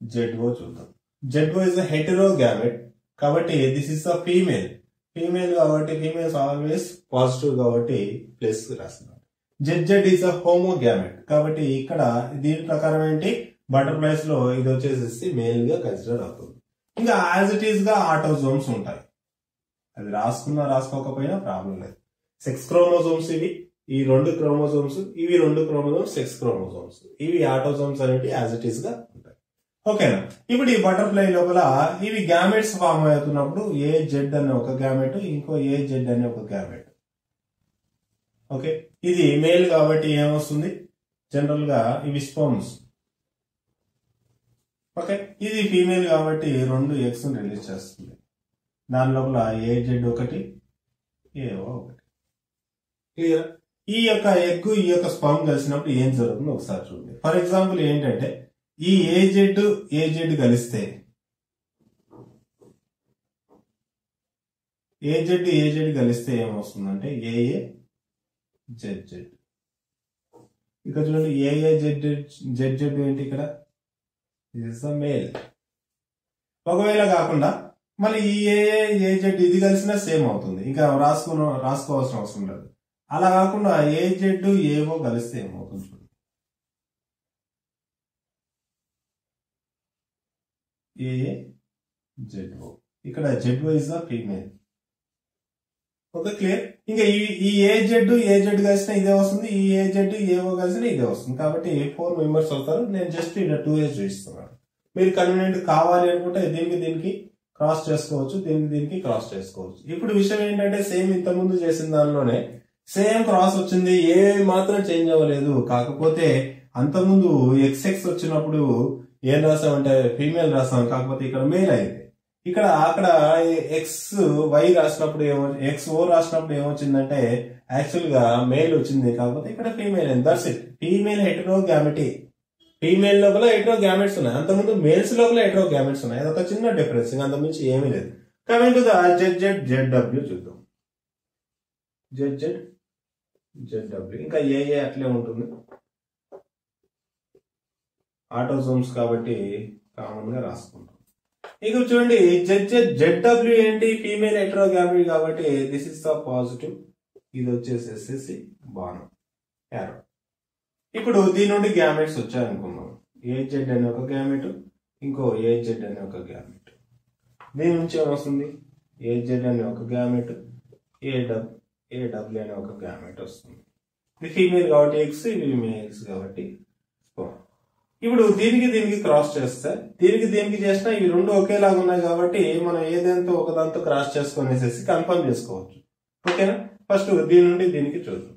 Z O చూద్దాం. Z O is hetero gamete కాబట్టి this is a female female కాబట్టి ఫీమేల్స్ ఆల్వేస్ పాజిటివ్ కాబట్టి ప్లస్ రాస్తున్నారు Z Z is a homogamete కాబట్టి ఇక్కడ దీని ప్రకారం ఏంటి? బటర్ఫ్లైస్లో ఇది వచ్చేసి మెయిన్గా కన్సిడర్ అవుతుంది. ఇంకా యాజ్ ఇట్ ఈస్గా ఆటోజోమ్స్ ఉంటాయి. అది రాసుకున్నా రాసుకోకపోయినా ప్రాబ్లం లేదు. సెక్స్ క్రోమోజోమ్స్ ఇవి ఈ రెండు క్రోమోజోమ్స్ ఇవి రెండు క్రోమోజోమ్స్ సెక్స్ క్రోమోజోమ్స్ ఇవి ఆటోజోమ్స్ అనేవి యాజ్ ఇట్ ఈస్గా ఉంటాయి. ఓకేనా ఇప్పుడు ఈ బటర్ఫ్లై లోపల ఇవి గ్యామెట్స్ ఫామ్ అవుతున్నప్పుడు ఏ జెడ్ అనే ఒక గ్యామెట్ ఇంకో ఏ జెడ్ అనే ఒక గ్యామెట్ ఓకే ఇది మేల్ కాబట్టి ఏమొస్తుంది? జనరల్గా ఇవి స్పోమ్స్ ఓకే ఇది ఫీమేల్ కాబట్టి రెండు ఎగ్స్ రిలీజ్ చేస్తుంది. దాని లోపల ఏ జెడ్ ఒకటి ఏవో ఒకటి. క్లియర్ ఈ యొక్క ఎగ్ ఈ యొక్క స్పర్మ్ కలిసినప్పుడు ఏం జరుగుతుందో ఒకసారి చూడండి. ఫర్ ఎగ్జాంపుల్ ఏంటంటే ఈ ఏ జెడ్ ఏ జెడ్ కలిస్తే ఏ జెడ్ ఏ జెడ్ కలిస్తే ఏమొస్తుందంటే ఏఏ జెడ్ జెడ్ ఇక్కడ చూడండి ఏఏ జెడ్ జెడ్ జెడ్ ఏంటి ఇక్కడ? ఇస్ మేల్ ఒకవేళ కాకుండా మళ్ళీ ఈ ఏ ఏ జెడ్ ఇది కలిసినా సేమ్ అవుతుంది. ఇంకా రాసుకున్న రాసుకోవాల్సిన అవసరం లేదు. అలా కాకుండా ఏ జెడ్ ఏవో కలిస్తే ఏమవుతుంది చూడండి. ఏ జెడ్ ఓ ఇక్కడ Z O is the female okay clear ఇంకా ఈ ఈ ఏ జెడ్ ఏ జెడ్ కలిసినా ఇదే వస్తుంది ఈ ఏ జెడ్ ఏవో కలిసినా ఇదే వస్తుంది. కాబట్టి ఫోర్ మెంబర్స్ అవుతారు. నేను జస్ట్ ఇక్కడ టూ ఏజ్ చూపిస్తున్నాను మీరు కన్వీనియంట్ కావాలి అనుకుంటే దీనికి దీనికి క్రాస్ చేసుకోవచ్చు దీనికి దీనికి క్రాస్ చేసుకోవచ్చు. ఇప్పుడు విషయం ఏంటంటే సేమ్ ఇంత ముందు చేసిన దానిలోనే సేమ్ క్రాస్ వచ్చింది ఏ మాత్రం చేంజ్ అవ్వలేదు. కాకపోతే అంతకుముందు ఎక్స్ఎక్స్ వచ్చినప్పుడు ఏం రాసామంటే ఫీమేల్ రాసాం. కాకపోతే ఇక్కడ మేల్ అయింది. ఇక్కడ అక్కడ ఎక్స్ వై రాసినప్పుడు ఏమో ఎక్స్ ఓ రాసినప్పుడు ఏమొచ్చిందంటే యాక్చువల్గా మేల్ వచ్చింది. కాకపోతే ఇక్కడ ఫీమేల్ అయింది. That's it female heterogamety female లోపల హెటరో గ్యామెట్స్ ఉన్నాయి. అంతకుముందు మేల్స్ లోపల హెటరో గ్యామెట్స్ ఉన్నాయి. అదొక చిన్న డిఫరెన్స్ ఇంకా అంతకుమించి ఏమీ లేదు. Coming to the Z Z Z W చూద్దాం. జెడ్ జెడ్ జెడ్ డబ్ల్యూ ఇంకా ఏ ఏ అట్లే ఉంటుంది. ఆటోజోమ్స్ కాబట్టి కామన్గా రాసుకుంటాం. ఇక చూడండి జెడ్ జెడ్ ఏంటి ఫీమేల్ హెటరోగామీ కాబట్టి దిస్ ఇస్ ద పాజిటివ్ ఇది వచ్చేసేసి బాణం యారో ఇప్పుడు దీని నుండి గ్యామెట్స్ వచ్చాయనుకున్నాం ఏ జెడ్ అనే ఒక గ్యామెట్ ఇంకో ఏ జెడ్ అనే ఒక గ్యామెట్ దీని నుంచి ఏమొస్తుంది ఏ జెడ్ అనే ఒక gamete a dub a W అనే ఒక గ్యామెట్ వస్తుంది. ఇది ఫీమేల్ కాబట్టి ఎక్స్ ఇవి మేల్స్ కాబట్టి స్పోన్ ఇప్పుడు దీనికి దీనికి క్రాస్ చేస్తే దీనికి దీనికి చేసినా ఇవి రెండు ఒకేలాగా ఉన్నాయి కాబట్టి మనం ఏదంతో ఒకదాంతో క్రాస్ చేసుకునేసేసి కన్ఫర్మ్ చేసుకోవచ్చు. ఓకేనా ఫస్ట్ దీని నుండి దీనికి చూద్దాం.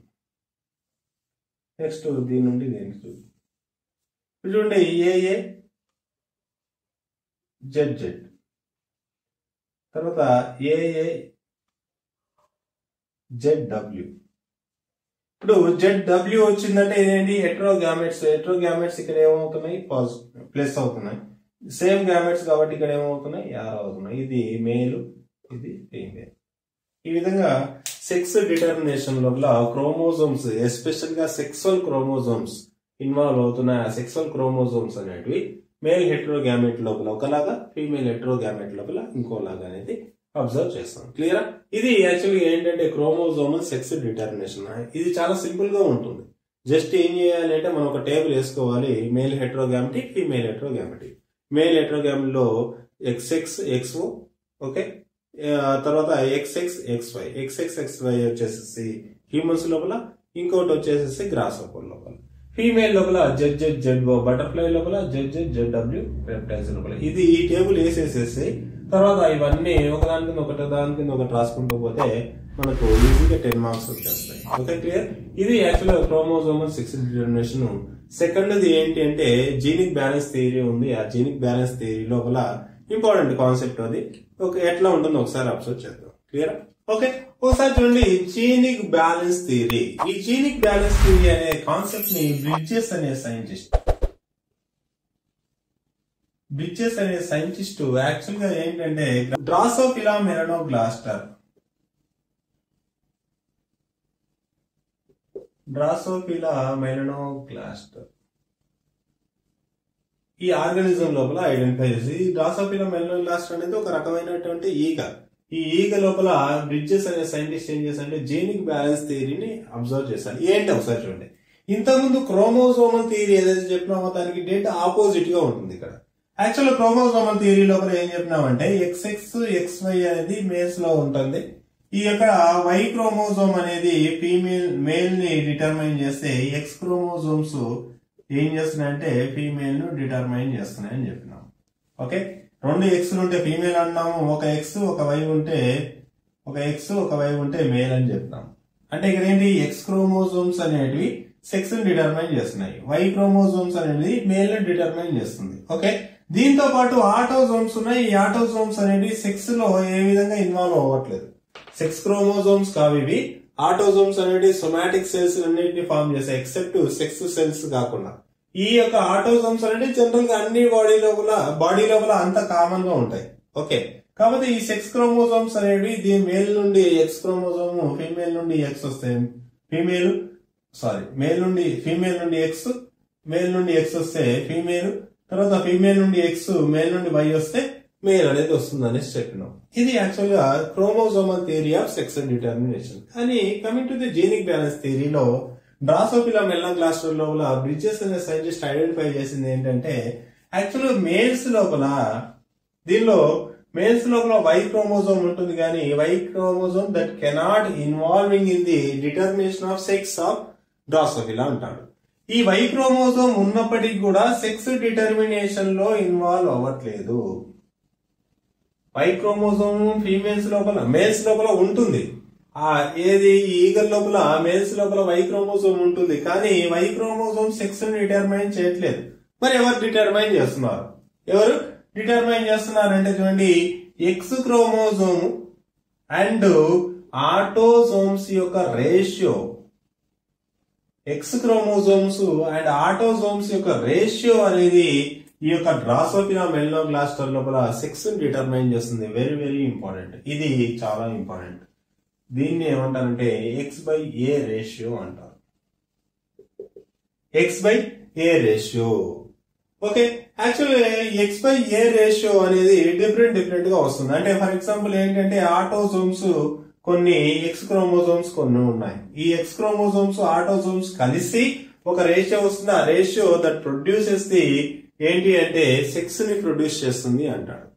నెక్స్ట్ దీని నుండి దీనికి చూద్దాం. ఇప్పుడు చూడండి ఏఏ? జెడ్ జెడ్ తర్వాత ఏఏ? జెడ్ డబ్ల్యూ ఇప్పుడు జెడ్ డబ్ల్యూ వచ్చిందంటే ఇదేంటి హెట్రో గ్యామెట్స్ హెట్రో గ్యామెట్స్ ఇక్కడ ఏమవుతున్నాయి? పాజిటివ్ ప్లస్ అవుతున్నాయి. సేమ్ గ్యామెట్స్ కాబట్టి ఇక్కడ ఏమవుతున్నాయి? యారో అవుతున్నాయి. ఇది మేలు ఇది ఫీమేల్ ఈ విధంగా సెక్స్ డిటర్మినేషన్ లోపల క్రోమోజోమ్స్ ఎస్పెషల్గా సెక్సువల్ క్రోమోజోమ్స్ ఇన్వాల్వ్ అవుతున్నాయి. ఆ సెక్సువల్ క్రోమోజోమ్స్ అనేటివి మేల్ హెట్రోగ్యామెట్ లోపల ఒకలాగా ఫీమేల్ హెట్రోగ్యామెట్ లోపల ఇంకోలాగా అనేది అబ్జర్వ్ చేస్తాం క్లియరా ఇది యాక్చువల్లీ ఏంటంటే క్రోమోజోమల్ సెక్స్ డిటర్మినేషన్ ఇది చాలా సింపుల్గా ఉంటుంది. జస్ట్ ఏం చేయాలి అంటే మనం ఒక టేబుల్ వేసుకోవాలి. Male heterogametic female heterogametic male heterogamy XX XO okay తర్వాత XX X Y XX X Y వచ్చేసేసి హ్యూమన్స్ లోపల ఇంకోటి వచ్చేసేసి గ్రాస్ లోపల. ఫీమేల్ లోపల జెడ్ జెడ్ జెడ్ బటర్ఫ్లై లోపల Z Z Z W reptiles లోపల. ఇది ఈ టేబుల్ వేసేసేసి తర్వాత ఇవన్నీ ఒకదాని కింద ఒకటి దాని కింద ఒకటి రాసుకుంటూ పోతే మనకు ఈజీగా టెన్ మార్క్స్ వచ్చేస్తాయి. Okay clear? ఇది యాక్చువల్ క్రోమోజోమల్ సిక్స్ డిటర్మినేషన్ సెకండ్ది ఏంటి అంటే జీనిక్ బ్యాలెన్స్ థియరీ ఉంది. ఆ జీనిక్ బ్యాలెన్స్ థియరీ లోపల ఇంపార్టెంట్ కాన్సెప్ట్ అది. ఓకే ఎట్లా ఉంటుందో ఒకసారి అబ్జర్వ్ చేద్దాం. క్లియర్? ఓకే ఒకసారి చూడండి జీనిక్ బ్యాలెన్స్ థియరీ. ఈ జీనిక్ బ్యాలెన్స్ థియరీ అనే కాన్సెప్ట్ని బ్రిడ్జెస్ అనే సైంటిస్ట్ బ్రిడ్జెస్ అనే సైంటిస్ట్ యాక్చువల్గా ఏంటంటే డ్రాసోఫిలా మెరనోగ్లాస్టర్ డ్రాసోఫిలా మెరనోగ్లాస్టర్ ఈ ఆర్గానిజం లోపల ఐడెంటిఫై చేసి ఈ డ్రాసోఫిలా మెరనోగ్లాస్టర్ అనేది ఒక రకమైనటువంటి ఈగ. ఈ ఈగ లోపల బ్రిడ్జెస్ అనే సైంటిస్ట్ ఏం చేశారంటే జీనిక్ బ్యాలెన్స్ థియరీని అబ్జర్వ్ చేశారు ఏంటి ఒకసారి చూడండి. ఇంతకుముందు క్రోమోజోమల్ థియరీ ఏదైతే చెప్పినామో దానికి డేటా ఆపోజిట్గా ఉంటుంది ఇక్కడ. యాక్చువల్ క్రోమోజోమల్ థియరీ లోపల ఏం చెప్పినామంటే ఎక్స్ఎక్స్ ఎక్స్ వై అనేది మేల్స్లో ఉంటుంది. ఈ యొక్క వై క్రోమోజోమ్ అనేది ఫీమేల్ మేల్ని డిటర్మైన్ చేస్తే ఎక్స్ క్రోమోజోమ్స్ ఏం చేస్తున్నాయంటే ఫీమేల్ను డిటర్మైన్ చేస్తున్నాయని చెప్పినాం. ఓకే రెండు ఎక్స్ ఉంటే ఫీమేల్ అన్నాము ఒక ఎక్స్ ఒక వై ఉంటే ఒక ఎక్స్ ఒక వై ఉంటే మేల్ అని చెప్తాం అంటే ఇక్కడ ఏంటి? ఎక్స్ క్రోమోజోమ్స్ అనేటివి సెక్స్ని డిటర్మైన్ చేస్తున్నాయి. వై క్రోమోజోమ్స్ అనేది మేల్ని డిటర్మైన్ చేస్తుంది. ఓకే దీంతో పాటు ఆటోజోమ్స్ ఉన్నాయి. ఈ ఆటోజోమ్స్ అనేవి సెక్స్లో ఏ విధంగా ఇన్వాల్వ్ అవ్వట్లేదు. సెక్స్ క్రోమోజోమ్స్ కావు ఇవి ఆటోజోమ్స్ అనేవి సొమాటిక్ సెల్స్ అన్నిటిని ఫామ్ చేస్తాయి. ఎక్సెప్ట్ సెక్స్ సెల్స్ కాకుండా. ఈ యొక్క ఆటోజోమ్స్ అనేవి జనరల్గా అన్ని బాడీ లోపల బాడీ లోపల అంత కామన్గా ఉంటాయి. ఓకే కాబట్టి ఈ సెక్స్ క్రోమోజోమ్స్ అనేవి దీని మేల్ నుండి ఎక్స్ క్రోమోజోమ్ ఫీమేల్ నుండి ఎక్స్ వస్తాయి. ఫీమేల్ సారీ మేల్ నుండి ఫీమేల్ నుండి ఎక్స్ మేల్ నుండి ఎక్స్ వస్తే ఫీమేల్ తర్వాత ఫీమేల్ నుండి ఎక్స్ మేల్ నుండి వై వస్తే మేల్ అనేది వస్తుంది అనేసి చెప్పినాం. ఇది యాక్చువల్గా chromosomal theory of sex determination కానీ coming to the genic balance థియరీలో Drosophila melanogaster లోపల బ్రిడ్జెస్ అనే సైంటిస్ట్ ఐడెంటిఫై చేసింది ఏంటంటే యాక్చువల్ మేల్స్ లోపల దీనిలో మేల్స్ లోపల వై క్రోమోజోమ్ ఉంటుంది కానీ Y chromosome that cannot involving in the determination of sex of Drosophila అంటాడు. ఈ వై క్రోమోజోమ్ ఉన్నప్పటికీ కూడా సెక్స్ డిటర్మినేషన్లో ఇన్వాల్వ్ అవ్వట్లేదు. వై క్రోమోజోమ్ ఫీమేల్స్ లోపల మేల్స్ లోపల ఉంటుంది. ఆ ఏది ఈగల్ లోపల మేల్స్ లోపల వై క్రోమోజోమ్ ఉంటుంది. కానీ వై క్రోమోజోమ్ సెక్స్ డిటర్మైన్ చేయట్లేదు. మరి ఎవరు డిటర్మైన్ చేస్తున్నారు? ఎవరు డిటర్మైన్ చేస్తున్నారు అంటే చూడండి ఎక్స్ క్రోమోజోమ్ అండ్ ఆటోజోమ్స్ యొక్క ratio X chromosomes and autosomes యొక్క రేషియో అనేది ఈ యొక్క డ్రాసోఫినా మెల్నోగ్లాస్టర్ లోపల సెక్స్ డిటర్మైన్ చేస్తుంది. వెరీ వెరీ ఇంపార్టెంట్ ఇది చాలా ఇంపార్టెంట్ దీన్ని ఏమంటారంటే ఎక్స్ బై ఏ రేషియో అంటారు. X by A ratio okay actually X by A ratio అనేది డిఫరెంట్ డిఫరెంట్గా వస్తుంది. అంటే ఫర్ ఎగ్జాంపుల్ ఏంటంటే ఆటోజోమ్స్ కొన్ని ఎక్స్ క్రోమోజోమ్స్ కొన్ని ఉన్నాయి. ఈ ఎక్స్ క్రోమోజోమ్స్ ఆటోజోమ్స్ కలిసి ఒక రేషియో వస్తుంది. ఆ రేషియో దట్ ప్రొడ్యూసెస్ ది ఏంటి అంటే సెక్స్ని ప్రొడ్యూస్ చేస్తుంది అంటాడు.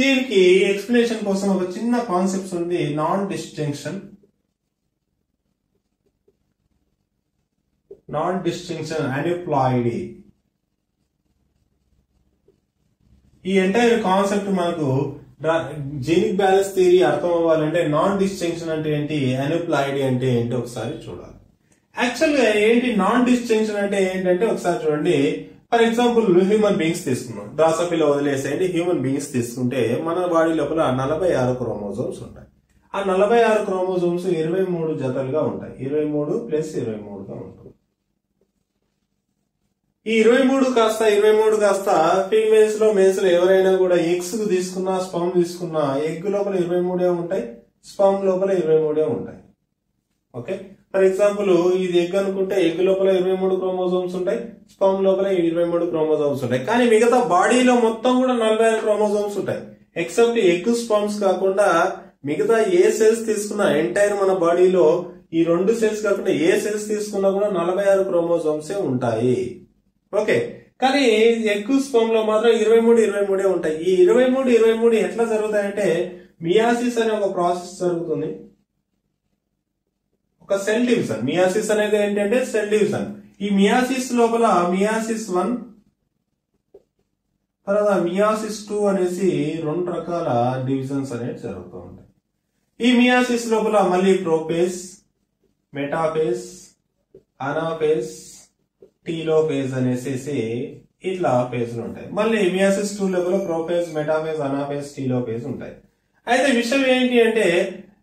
దీనికి ఎక్స్ప్లెనేషన్ కోసం ఒక చిన్న కాన్సెప్ట్ ఉంది. Non distinction non distinction aneuploidy ఈ ఎంటైర్ కాన్సెప్ట్ మనకు జీనిక్ బ్యాలెన్స్ థియరీ అర్థం అవ్వాలంటే నాన్ డిస్టింక్షన్ అంటే ఏంటి? అనిప్లాయిడీ అంటే ఏంటి? ఒకసారి చూడాలి. యాక్చువల్గా ఏంటి నాన్ డిస్టింక్షన్ అంటే ఏంటంటే ఒకసారి చూడండి. ఫర్ ఎగ్జాంపుల్ హ్యూమన్ బీయింగ్స్ తీసుకున్నాం డ్రాసఫిలో వదిలేసేయండి. హ్యూమన్ బీయింగ్స్ తీసుకుంటే మన బాడీ లోపల నలభై ఆరు క్రోమోజోమ్స్ ఉంటాయి. ఆ నలభై ఆరు క్రోమోజోమ్స్ ఇరవై మూడు జతలుగా ఉంటాయి. ఇరవై మూడు ప్లస్ ఇరవై మూడుగా ఉంటుంది ఈ ఇరవై మూడు కాస్త ఇరవై మూడు కాస్త ఫీమేల్స్లో మేల్స్లో ఎవరైనా కూడా ఎగ్స్ తీసుకున్నా స్పమ్ తీసుకున్నా ఎగ్ లోపల ఇరవై మూడే ఉంటాయి స్పమ్ లోపల ఇరవై మూడే ఉంటాయి. ఓకే? ఫర్ ఎగ్జాంపుల్ ఇది ఎగ్ అనుకుంటే ఎగ్ లోపల ఇరవై మూడు క్రోమోజోమ్స్ ఉంటాయి స్పమ్ లోపల ఇరవై మూడు క్రోమోజోమ్స్ ఉంటాయి. కానీ మిగతా బాడీలో మొత్తం కూడా నలభై ఆరు క్రోమోజోమ్స్ ఉంటాయి. ఎక్సెప్ట్ ఎగ్ స్పమ్స్ కాకుండా మిగతా ఏ సెల్స్ తీసుకున్నా ఎంటైర్ మన బాడీలో ఈ రెండు సెల్స్ కాకుండా ఏ సెల్స్ తీసుకున్నా కూడా నలభై ఆరు క్రోమోజోమ్సే ఉంటాయి. ఓకే. కానీ ఎక్కువ స్పోమ్లో మాత్రం ఇరవై మూడు ఇరవై మూడే ఉంటాయి. ఈ ఇరవై మూడు ఇరవై మూడు ఎట్లా జరుగుతాయంటే మియాసిస్ అనే ఒక ప్రాసెస్ జరుగుతుంది. ఒక సెల్ డివిజన్. మియాసిస్ అనేది ఏంటంటే సెల్ డివిజన్. ఈ మియాసిస్ లోపల మియాసిస్ వన్ తర్వాత మియాసిస్ టూ అనేసి రెండు రకాల డివిజన్స్ అనేవి జరుగుతూ ఉంటాయి. ఈ మియాసిస్ లోపల మళ్ళీ ప్రోపేస్ మెటాఫేస్ అనాఫేస్ టీలోఫేజ్ అనేసి ఇట్లా ఫేజ్లు ఉంటాయి. మళ్ళీ మియాసిస్ టూ లోపల ప్రోఫేజ్ మెటాఫేజ్ అనాఫేజ్ టీలోఫేజ్ ఉంటాయి. అయితే విషయం ఏంటి అంటే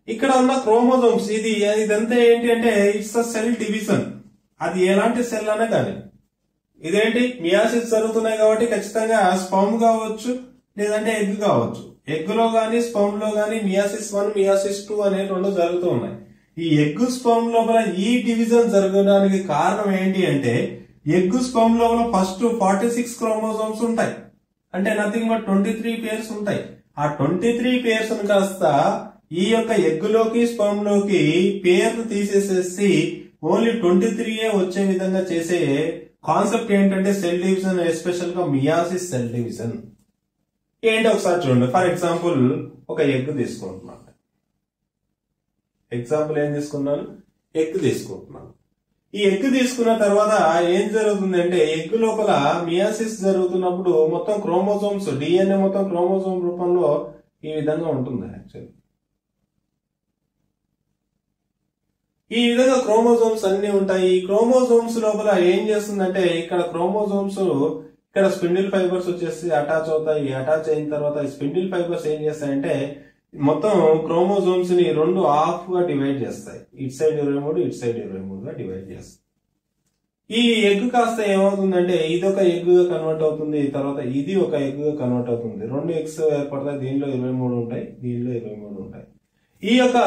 ఇక్కడ ఉన్న క్రోమోజోమ్స్ ఇది ఇదంతా ఏంటి అంటే ఇట్స్ అ సెల్ డివిజన్ అది ఎలాంటి సెల్ అనే కానీ ఇదేంటి? మియాసిస్ జరుగుతున్నాయి కాబట్టి ఖచ్చితంగా స్పమ్ కావచ్చు లేదంటే ఎగ్ కావచ్చు. ఎగ్లో గానీ స్పమ్లో గానీ మియాసిస్ వన్ మియాసిస్ టూ అనే రెండు జరుగుతూ ఉన్నాయి. ఈ ఎగ్ స్పమ్ లోపల ఈ డివిజన్ జరగడానికి కారణం ఏంటి అంటే ఎగ్ స్పమ్ లోపల ఫస్ట్ ఫార్టీ సిక్స్ క్రోమోజోమ్స్ ఉంటాయి. అంటే nothing but twenty three pairs ఉంటాయి. ఆ ట్వంటీ త్రీ పేర్స్ కాస్త ఈ యొక్క ఎగ్లోకి స్పమ్లోకి పేర్లు తీసేసేసి ఓన్లీ ట్వంటీ త్రీ వచ్చే విధంగా చేసే కాన్సెప్ట్ ఏంటంటే సెల్ డివిజన్ ఎస్పెషల్గా మియాసిస్ సెల్ డివిజన్ ఏంటి ఒకసారి చూడండి. ఫర్ ఎగ్జాంపుల్ ఒక ఎగ్ తీసుకుంటున్నాను. ఎగ్జాంపుల్ ఏం తీసుకున్నాను? ఎగ్ తీసుకుంటున్నాను. ఈ ఎగ్ తీసుకున్న తర్వాత ఏం జరుగుతుందంటే ఎగ్ లోపల మియాసిస్ జరుగుతున్నప్పుడు మొత్తం క్రోమోజోమ్స్ డిఎన్ఏ మొత్తం క్రోమోజోమ్ రూపంలో ఈ విధంగా ఉంటుంది యాక్చువల్లీ ఈ విధంగా క్రోమోజోమ్స్ అన్ని ఉంటాయి. ఈ క్రోమోజోమ్స్ లోపల ఏం చేస్తుందంటే ఇక్కడ క్రోమోజోమ్స్ ఇక్కడ స్పిండిల్ ఫైబర్స్ వచ్చేసి అటాచ్ అవుతాయి. అటాచ్ అయిన తర్వాత ఈ స్పిండిల్ ఫైబర్స్ ఏం చేస్తాయంటే మొత్తం క్రోమోజోమ్స్ని రెండు హాఫ్గా డివైడ్ చేస్తాయి. ఇట్ సైడ్ ఇరవై మూడు ఇట్ సైడ్ ఇరవై మూడు గా డివైడ్ చేస్తాయి. ఈ ఎగ్ కాస్త ఏమవుతుందంటే ఇది ఒక ఎగ్గా కన్వర్ట్ అవుతుంది తర్వాత ఇది ఒక ఎగ్గా కన్వర్ట్ అవుతుంది. రెండు ఎగ్స్ ఏర్పడతాయి దీనిలో ఇరవై మూడు ఉంటాయి దీనిలో ఇరవై మూడు ఉంటాయి. ఈ యొక్క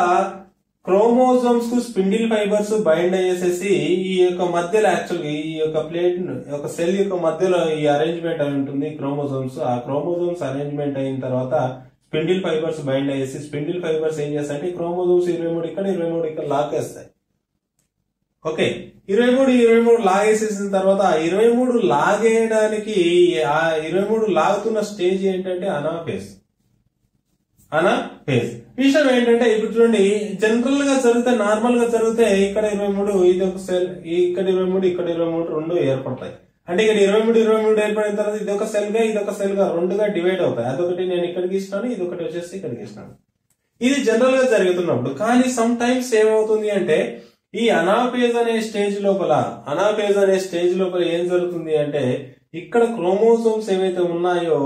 క్రోమోజోమ్స్కు స్పిండిల్ ఫైబర్స్ బైండ్ అయ్యేసేసి ఈ యొక్క మధ్యలో యాక్చువల్గా ఈ యొక్క ప్లేట్ ఒక సెల్ యొక్క మధ్యలో ఈ అరేంజ్మెంట్ అయి ఉంటుంది క్రోమోజోమ్స్. ఆ క్రోమోజోమ్స్ అరేంజ్మెంట్ అయిన తర్వాత స్పిండిల్ ఫైబర్స్ బైండ్ అయ్యేసి స్పిండిల్ ఫైబర్స్ ఏం చేస్తాయంటే క్రోమోజోమ్స్ ఇరవై మూడు ఇక్కడ ఇరవై మూడు ఇక్కడ లాగేస్తాయి. ఓకే ఇరవై మూడు ఇరవై మూడు లాగేసేసిన తర్వాత ఆ ఇరవై మూడు లాగేయడానికి ఆ ఇరవై మూడు లాగుతున్న స్టేజ్ ఏంటంటే అనాఫేస్ అనా ఫేజ్ విషయం ఏంటంటే ఇప్పుడు చూడండి జనరల్గా జరిగితే నార్మల్గా జరిగితే ఇక్కడ ఇరవై మూడు ఇది ఒక సెల్ ఇక్కడ ఇరవై మూడు ఇక్కడ ఇరవై మూడు రెండు ఏర్పడతాయి. అంటే ఇక్కడ ఇరవై మూడు ఇరవై మూడు ఏర్పడిన తర్వాత ఇది ఒక సెల్గా ఇది ఒక సెల్గా రెండుగా డివైడ్ అవుతాయి. అదొకటి నేను ఇక్కడికి ఇస్తాను ఇది ఒకటి వచ్చేసి ఇక్కడికి ఇస్తాను. ఇది జనరల్గా జరుగుతున్నప్పుడు కానీ సమ్ టైమ్స్ ఏమవుతుంది అంటే ఈ అనాఫేజ్ అనే స్టేజ్ లోపల అనాఫేజ్ అనే స్టేజ్ లోపల ఏం జరుగుతుంది అంటే ఇక్కడ క్రోమోజోమ్స్ ఏవైతే ఉన్నాయో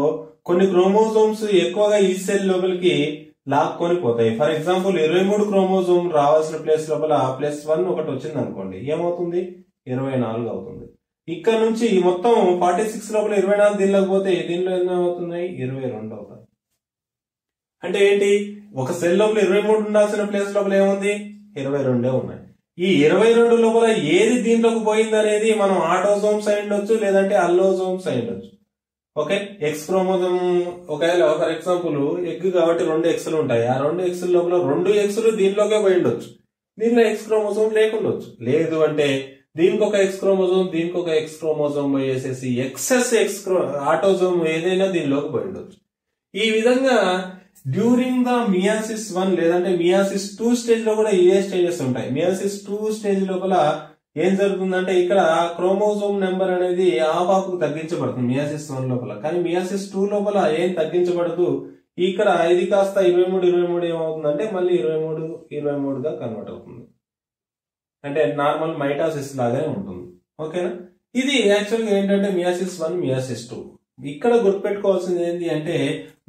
కొన్ని క్రోమోజోమ్స్ ఎక్కువగా ఈ సెల్ లోపలికి లాక్కొని పోతాయి. ఫర్ ఎగ్జాంపుల్ ఇరవై మూడు క్రోమోజోమ్ రావాల్సిన ప్లేస్ లోపల ప్లస్ వన్ ఒకటి వచ్చింది అనుకోండి ఏమవుతుంది? ఇరవై నాలుగు అవుతుంది. ఇక్కడ నుంచి మొత్తం ఫార్టీ సిక్స్ లోపల ఇరవై నాలుగు దీనిలోకి పోతే దీనిలో ఎన్ని అవుతున్నాయి ఇరవై రెండు అవుతాయి. అంటే ఏంటి? ఒక సెల్ లోపల ఇరవై మూడు ఉండాల్సిన ప్లేస్ లోపల ఏముంది? ఇరవై రెండే ఉన్నాయి. ఈ ఇరవై రెండు లోపల ఏది దీంట్లోకి పోయింది అనేది మనం ఆటోజోమ్స్ అయి ఉండొచ్చు లేదంటే అల్లోజోమ్స్ అయి ఉండొచ్చు. ఓకే? ఎక్స్ క్రోమోజోమ్ ఒకవేళ ఫర్ ఎగ్జాంపుల్ ఎగ్ కాబట్టి రెండు ఎక్స్లు ఉంటాయి. ఆ రెండు ఎక్స్ లోపల రెండు ఎక్స్లు దీనిలోకే పోయి ఉండొచ్చు. దీనిలో ఎక్స్ క్రోమోజోమ్ లేకుండొచ్చు. లేదు అంటే దీనికి ఒక ఎక్స్ క్రోమోజోమ్ దీనికి ఒక ఎక్స్ క్రోమోజోమ్ పోయేసేసి ఎక్సెస్ ఎక్స్ ఆటోజోమ్ ఏదైనా దీనిలోకి పోయి ఉండొచ్చు. ఈ విధంగా డ్యూరింగ్ ద మియాసిస్ వన్ లేదంటే మియాసిస్ టూ స్టేజ్లో కూడా ఇదే స్టేజెస్ ఉంటాయి? మియాసిస్ టూ స్టేజ్ లోపల ఏం జరుగుతుందంటే ఇక్కడ క్రోమోజోమ్ నెంబర్ అనేది ఆవాకు తగ్గించబడుతుంది మియాసిస్ వన్ లోపల. కానీ మియాసిస్ టూ లోపల ఏం తగ్గించబడదు? ఇక్కడ ఇది కాస్త ఇరవై మూడు ఇరవై మూడు ఏమవుతుందంటే మళ్ళీ ఇరవై మూడు ఇరవై మూడుగా కన్వర్ట్ అవుతుంది. అంటే నార్మల్ మైటాసిస్ లాగానే ఉంటుంది. ఓకేనా? ఇది యాక్చువల్గా ఏంటంటే మియాసిస్ వన్ మియాసిస్ టూ ఇక్కడ గుర్తుపెట్టుకోవాల్సింది ఏంటి అంటే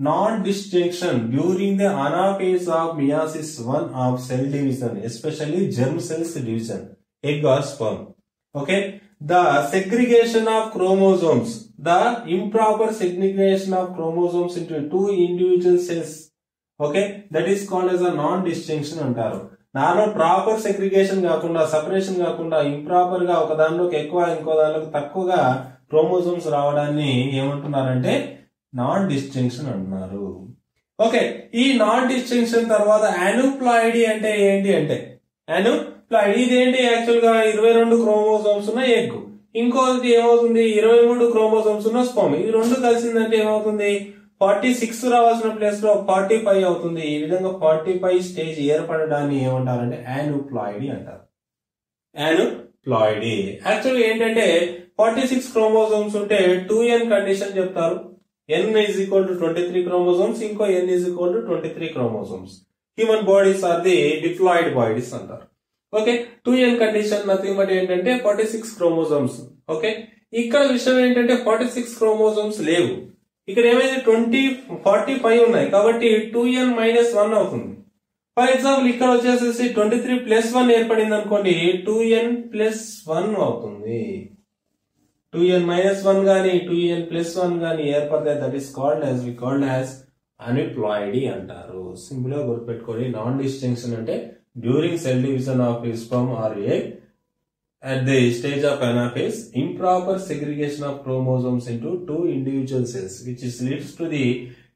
non distinction during the anaphase of meiosis one of cell division especially germ cells division egg or sperm okay the segregation of chromosomes the improper segregation of chromosomes into two individual cells okay that is called as uh non distinction అంటారు. నాలో ప్రాపర్ సెగ్రిగేషన్ కాకుండా సపరేషన్ కాకుండా ఇంప్రాపర్గా ఒక దానిలోకి ఎక్కువ ఇంకో దానిలోకి తక్కువగా క్రోమోజోమ్స్ రావడాన్ని ఏమంటున్నారంటే నాన్ డిస్టింక్షన్ అంటున్నారు. ఓకే ఈ నాన్ డిస్టింక్షన్ తర్వాత యానుప్లాయిడీ అంటే ఏంటి అంటే యానుప్లాయిడీ ఇదేంటి? యాక్చువల్గా ఇరవై రెండు క్రోమోజోమ్స్ ఉన్న ఎగ్. ఇంకోటి ఏమవుతుంది? ఇరవై మూడు క్రోమోజోమ్స్ ఉన్న స్పోమ్. ఈ రెండు కలిసిందంటే ఏమవుతుంది? ఫార్టీ సిక్స్ రావాల్సిన ప్లేస్లో ఫార్టీ ఫైవ్ అవుతుంది. ఈ విధంగా ఫార్టీ ఫైవ్ స్టేజ్ ఏర్పడడాన్ని ఏమంటారంటే యానుప్లాయిడీ అంటారు. యానుప్లాయిడీ యాక్చువల్ ఏంటంటే ఫార్టీ సిక్స్ క్రోమోజోమ్స్ ఉంటే టూ ఎన్ కండిషన్ చెప్తారు. N is equal to twenty three chromosomes ఇంకో N is equal to twenty three chromosomes. Human bodies are the diploid bodies అంటారు. Okay? Two N condition nothing but ఏంటంటే ఫార్టీ సిక్స్ క్రోమోజోమ్స్. ఓకే? ఇక్కడ విషయం ఏంటంటే ఫార్టీ సిక్స్ క్రోమోజోమ్స్ లేవు. ఇక్కడ ఏమైంది? ట్వంటీ ఫార్టీ ఫైవ్ ఉన్నాయి. కాబట్టి టూ ఎన్ మైనస్ వన్ అవుతుంది. ఫర్ ఎగ్జాంపుల్ ఇక్కడ వచ్చేసేసి ట్వంటీ త్రీ ప్లస్ వన్ ఏర్పడింది అనుకోండి టూ ఎన్ ప్లస్ వన్ అవుతుంది. టూ ఎన్ మైనస్ వన్ కానీ టూ ఎన్ ప్లస్ వన్ కానీ ఏర్పడితే that is called as we called as aneuploidy అంటారు. సింపుల్గా గుర్తుపెట్టుకోండి నాన్ డిస్టింక్షన్ అంటే during cell division of sperm or a at the stage of anaphase, improper segregation of chromosomes into two individual cells, which is leads to the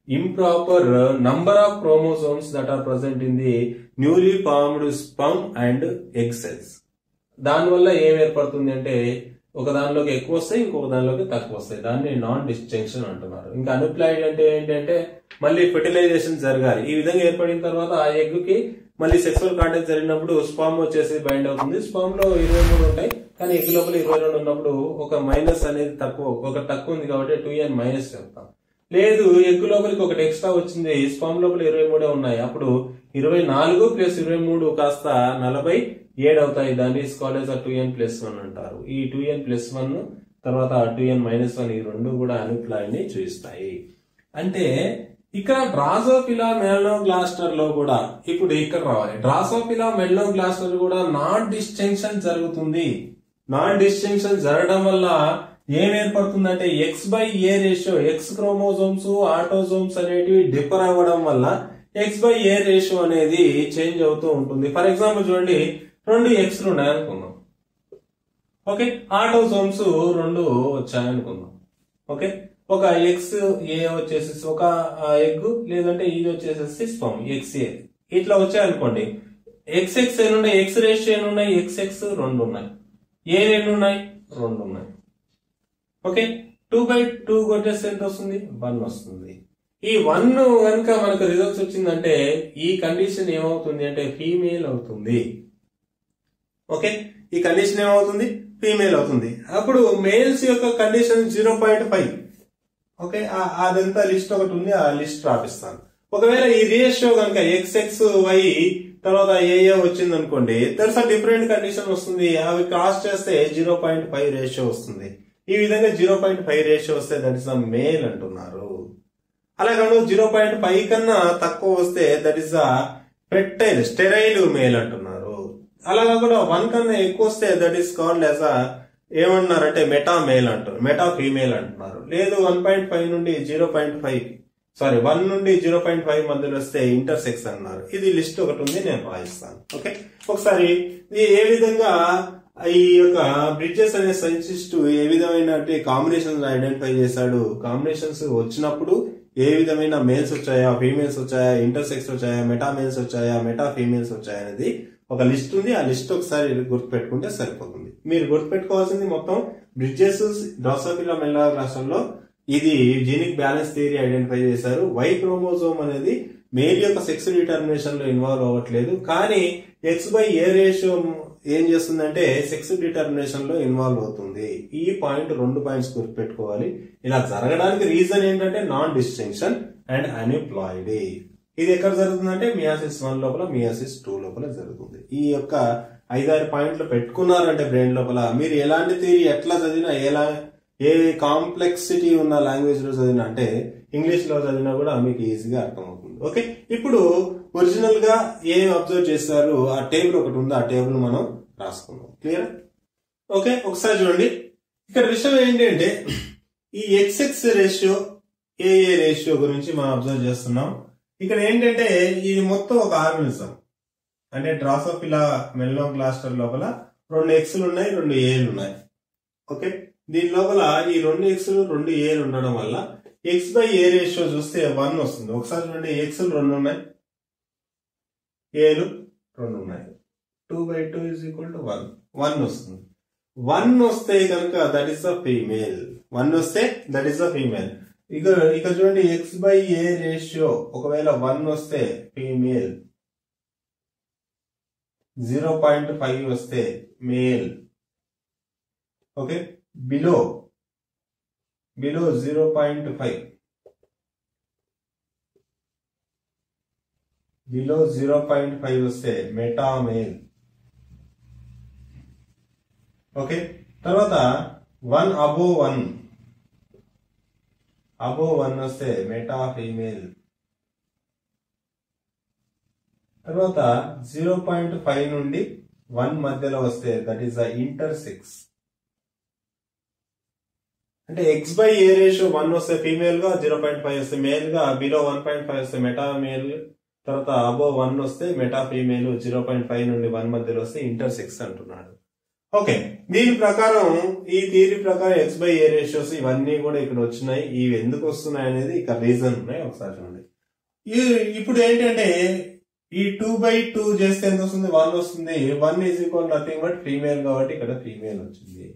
improper number of chromosomes that are present in the newly formed sperm and egg cells. దానివల్ల ఏం ఏర్పడుతుంది అంటే ఒక దానిలోకి ఎక్కువ వస్తాయి ఇంకొక దానిలోకి తక్కువ వస్తాయి దాన్ని నాన్ డిస్టింక్షన్ అంటున్నారు ఇంకా అన్ప్లాయిడ్ అంటే ఏంటంటే మళ్ళీ ఫెర్టిలైజేషన్ జరగాలి ఈ విధంగా ఏర్పడిన తర్వాత ఆ ఎగ్కి మళ్ళీ సెక్సువల్ కాంటాక్ట్ జరిగినప్పుడు స్పామ్ వచ్చేసి బైండ్ అవుతుంది. స్పామ్లో ఇరవై మూడు ఉంటాయి. కానీ ఎగ్ లోపల ఇరవై రెండు ఉన్నప్పుడు ఒక మైనస్ అనేది తక్కువ ఒక తక్కువ ఉంది కాబట్టి టూ ఎన్ మైనస్ చెప్తాం. లేదు ఎగ్ లోపలికి ఒకటి ఎక్స్ట్రా వచ్చింది. స్పామ్ లోపల ఇరవై మూడే ఉన్నాయి. అప్పుడు ఇరవై నాలుగు ప్లస్ ఇరవై మూడు కాస్త నలభై ఏడు అవుతాయి. దాన్ని college two N plus one అంటారు. ఈ టూ ఎన్ ప్లస్ వన్ తర్వాత టూ ఎన్ మైనస్ వన్ ఈ రెండు కూడా అనుప్లాయని చూపిస్తాయి అంటే ఇక్కడ డ్రాసోఫిలా మెల్నోగ్లాస్టర్లో కూడా ఇప్పుడు ఇక్కడ రావాలి. డ్రాసోఫిలా మెల్నోగ్లాస్టర్ కూడా నాన్ డిస్టింక్షన్ జరుగుతుంది. నాన్ డిస్టింక్షన్ జరగడం వల్ల ఏం ఏర్పడుతుందంటే X by A ratio X chromosomes autosomes అనేటివి డిఫర్ అవ్వడం వల్ల ఎక్స్ బై ఏ రేషియో అనేది చేంజ్ అవుతూ ఉంటుంది. ఫర్ ఎగ్జాంపుల్ చూడండి రెండు ఎక్స్ ఉన్నాయి అనుకుందాం ఓకే ఆటోజోమ్స్ రెండు వచ్చాయనుకుందాం. ఓకే ఒక ఎక్స్ ఏ వచ్చేసి ఒక ఎగ్ లేదంటే e ఇది వచ్చేసేసి స్పమ్ ఎక్స్ ఏ ఇట్లా వచ్చాయనుకోండి. ఎక్స్ ఎక్స్ ఎన్ని ఉన్నాయి ఎక్స్ రేషియో ఎన్ని ఉన్నాయి ఎక్స్ ఎక్స్ రెండు ఉన్నాయి ఏ రెండు ఉన్నాయి రెండు ఉన్నాయి ఓకే? టూ బై టూ కొట్టేస్తే ఎంత వస్తుంది? వన్ వస్తుంది. ఈ వన్ కనుక మనకు రిజల్ట్స్ వచ్చిందంటే ఈ కండిషన్ ఏమవుతుంది అంటే ఫీమేల్ అవుతుంది. ఓకే? ఈ కండిషన్ ఏమవుతుంది? ఫీమేల్ అవుతుంది. అప్పుడు మేల్స్ యొక్క condition zero point five okay అదంతా లిస్ట్ ఒకటి ఉంది ఆ లిస్ట్ రాపిస్తాను. ఒకవేళ ఈ రేషియో కనుక ఎక్స్ ఎక్స్ వై తర్వాత ఏఏ వచ్చింది అనుకోండి దర్స్ డిఫరెంట్ కండిషన్ వస్తుంది. అవి క్రాస్ చేస్తే జీరో పాయింట్ ఫైవ్ రేషియో వస్తుంది. ఈ విధంగా జీరో పాయింట్ ఫైవ్ రేషియో వస్తే దట్ ఇస్ అ మేల్ అంటున్నారు. అలాగే జీరో పాయింట్ ఫైవ్ కన్నా తక్కువ వస్తే that is a fertile sterile male అంటున్నారు. అలాగా కూడా వన్ కన్నా ఎక్కువ వస్తే that is called as a ఏమంటున్నారంటే మెటా మేల్ అంటారు. మెటా ఫీమేల్ అంటున్నారు. లేదు వన్ పాయింట్ ఫైవ్ నుండి zero point five. Sorry one నుండి జీరో పాయింట్ ఫైవ్ మధ్యలో వస్తే ఇంటర్ సెక్స్ అన్నారు. ఇది లిస్ట్ ఒకటి ఉంది నేను రాయిస్తాను. ఓకే? ఒకసారి ఇది ఏ విధంగా ఈ యొక్క బ్రిడ్జెస్ అనే సైంటిస్ట్ ఏ విధమైన కాంబినేషన్స్ ఐడెంటిఫై చేశాడు? కాంబినేషన్స్ వచ్చినప్పుడు ఏ విధమైన మేల్స్ వచ్చాయా? ఫీమేల్స్ వచ్చాయా? ఇంటర్ సెక్స్ వచ్చాయా? మెటా మేల్స్ వచ్చాయా? మెటా ఫీమేల్స్ వచ్చాయా అనేది ఒక లిస్ట్ ఉంది. ఆ లిస్ట్ ఒకసారి గుర్తుపెట్టుకుంటే సరిపోతుంది. మీరు గుర్తుపెట్టుకోవాల్సింది మొత్తం బ్రిడ్జెస్ డ్రాసోఫిలా మెల్లార్ రాష్ట్రంలో ఇది జీనిక్ బ్యాలెన్స్ థియరీ ఐడెంటిఫై చేశారు. వై క్రోమోజోమ్ అనేది మేల్ యొక్క సెక్స్ డిటర్మినేషన్లో ఇన్వాల్వ్ అవ్వట్లేదు. కానీ ఎక్స్ బై ఏ రేషియో ఏం చేస్తుందంటే సెక్స్ డిటర్మినేషన్లో ఇన్వాల్వ్ అవుతుంది. ఈ పాయింట్ రెండు పాయింట్స్ గుర్తుపెట్టుకోవాలి. ఇలా జరగడానికి రీజన్ ఏంటంటే నాన్ డిస్టింక్షన్ అండ్ అన్ఎంప్లాయిడీ ఇది ఎక్కడ జరుగుతుందంటే మియాసిస్ వన్ లోపల మియాసిస్ టూ లోపల జరుగుతుంది. ఈ యొక్క ఐదారు పాయింట్లు పెట్టుకున్నారంటే బ్రెయిన్ లోపల. మీరు ఎలాంటి థియరీ ఎట్లా చదివినా ఎలా ఏ కాంప్లెక్సిటీ ఉన్న లాంగ్వేజ్లో చదివినా అంటే ఇంగ్లీష్లో చదివినా కూడా మీకు ఈజీగా అర్థమవుతుంది. ఓకే? ఇప్పుడు ఒరిజినల్గా ఏ అబ్జర్వ్ చేస్తారు ఆ టేబుల్ ఒకటి ఉంది? ఆ టేబుల్ మనం రాసుకుందాం. క్లియర్? ఓకే? ఒకసారి చూడండి. ఇక్కడ విషయం ఏంటంటే ఈ ఎక్స్ఎక్స్ రేషియో ఏఏ రేషియో గురించి మనం అబ్జర్వ్ చేస్తున్నాం. ఇక్కడ ఏంటంటే ఇది మొత్తం ఒక ఆర్గనిజం. అంటే డ్రాసోఫిలా మెల్లో క్లాస్టర్ లోపల రెండు ఎక్స్లు ఉన్నాయి రెండు ఏలు ఉన్నాయి. ఓకే? దీని లోపల ఈ రెండు ఎక్స్లు రెండు ఏలు ఉండడం వల్ల ఎక్స్ బై ఏ రేషియో చూస్తే వన్ వస్తుంది. ఒకసారి చూడండి ఎక్స్లు రెండు ఉన్నాయి. ఏలు రెండు ఉన్నాయి. Two by two is equal to one one వస్తుంది. వన్ వస్తే కనుక that is the female one వస్తే దట్ ఈస్ ద ఫీమేల్ ఇక ఇక చూడండి ఎక్స్ బై ఏ రేషియో ఒకవేళ వన్ వస్తే ఫీమేల్ జీరో పాయింట్ ఫైవ్ వస్తే male. Okay? Below. Below zero point five. Below zero point five వస్తే మెటా మేల్. ఓకే? తర్వాత one above one. Above one వస్తే మెటా ఫీమేల్. తర్వాత జీరో పాయింట్ ఫైవ్ నుండి వన్ మధ్యలో వస్తే that is the inter six అంటే X by A ratio one వస్తే ఫీమేల్గా జీరో పాయింట్ ఫైవ్ వస్తే మేల్గా బిలో వన్ పాయింట్ ఫైవ్ వస్తే మెటా మేల్ తర్వాత అబో వన్ వస్తే meta female zero point five నుండి వన్ మధ్యలో వస్తే ఇంటర్ సిక్స్ అంటున్నాడు. ఓకే దీని ప్రకారం ఈ థియరీ ప్రకారం ఎక్స్ బై ఏ రేషియోస్ ఇవన్నీ కూడా ఇక్కడ వచ్చినాయి. ఇవి ఎందుకు వస్తున్నాయి అనేది ఇక్కడ రీజన్ ఉన్నాయి ఒకసారి చూడండి. ఇప్పుడు ఏంటంటే ఈ టూ బై టూ చేస్తే ఎంత వస్తుంది? వన్ వస్తుంది. One is equal nothing but female కాబట్టి ఇక్కడ ఫీమేల్ వచ్చింది.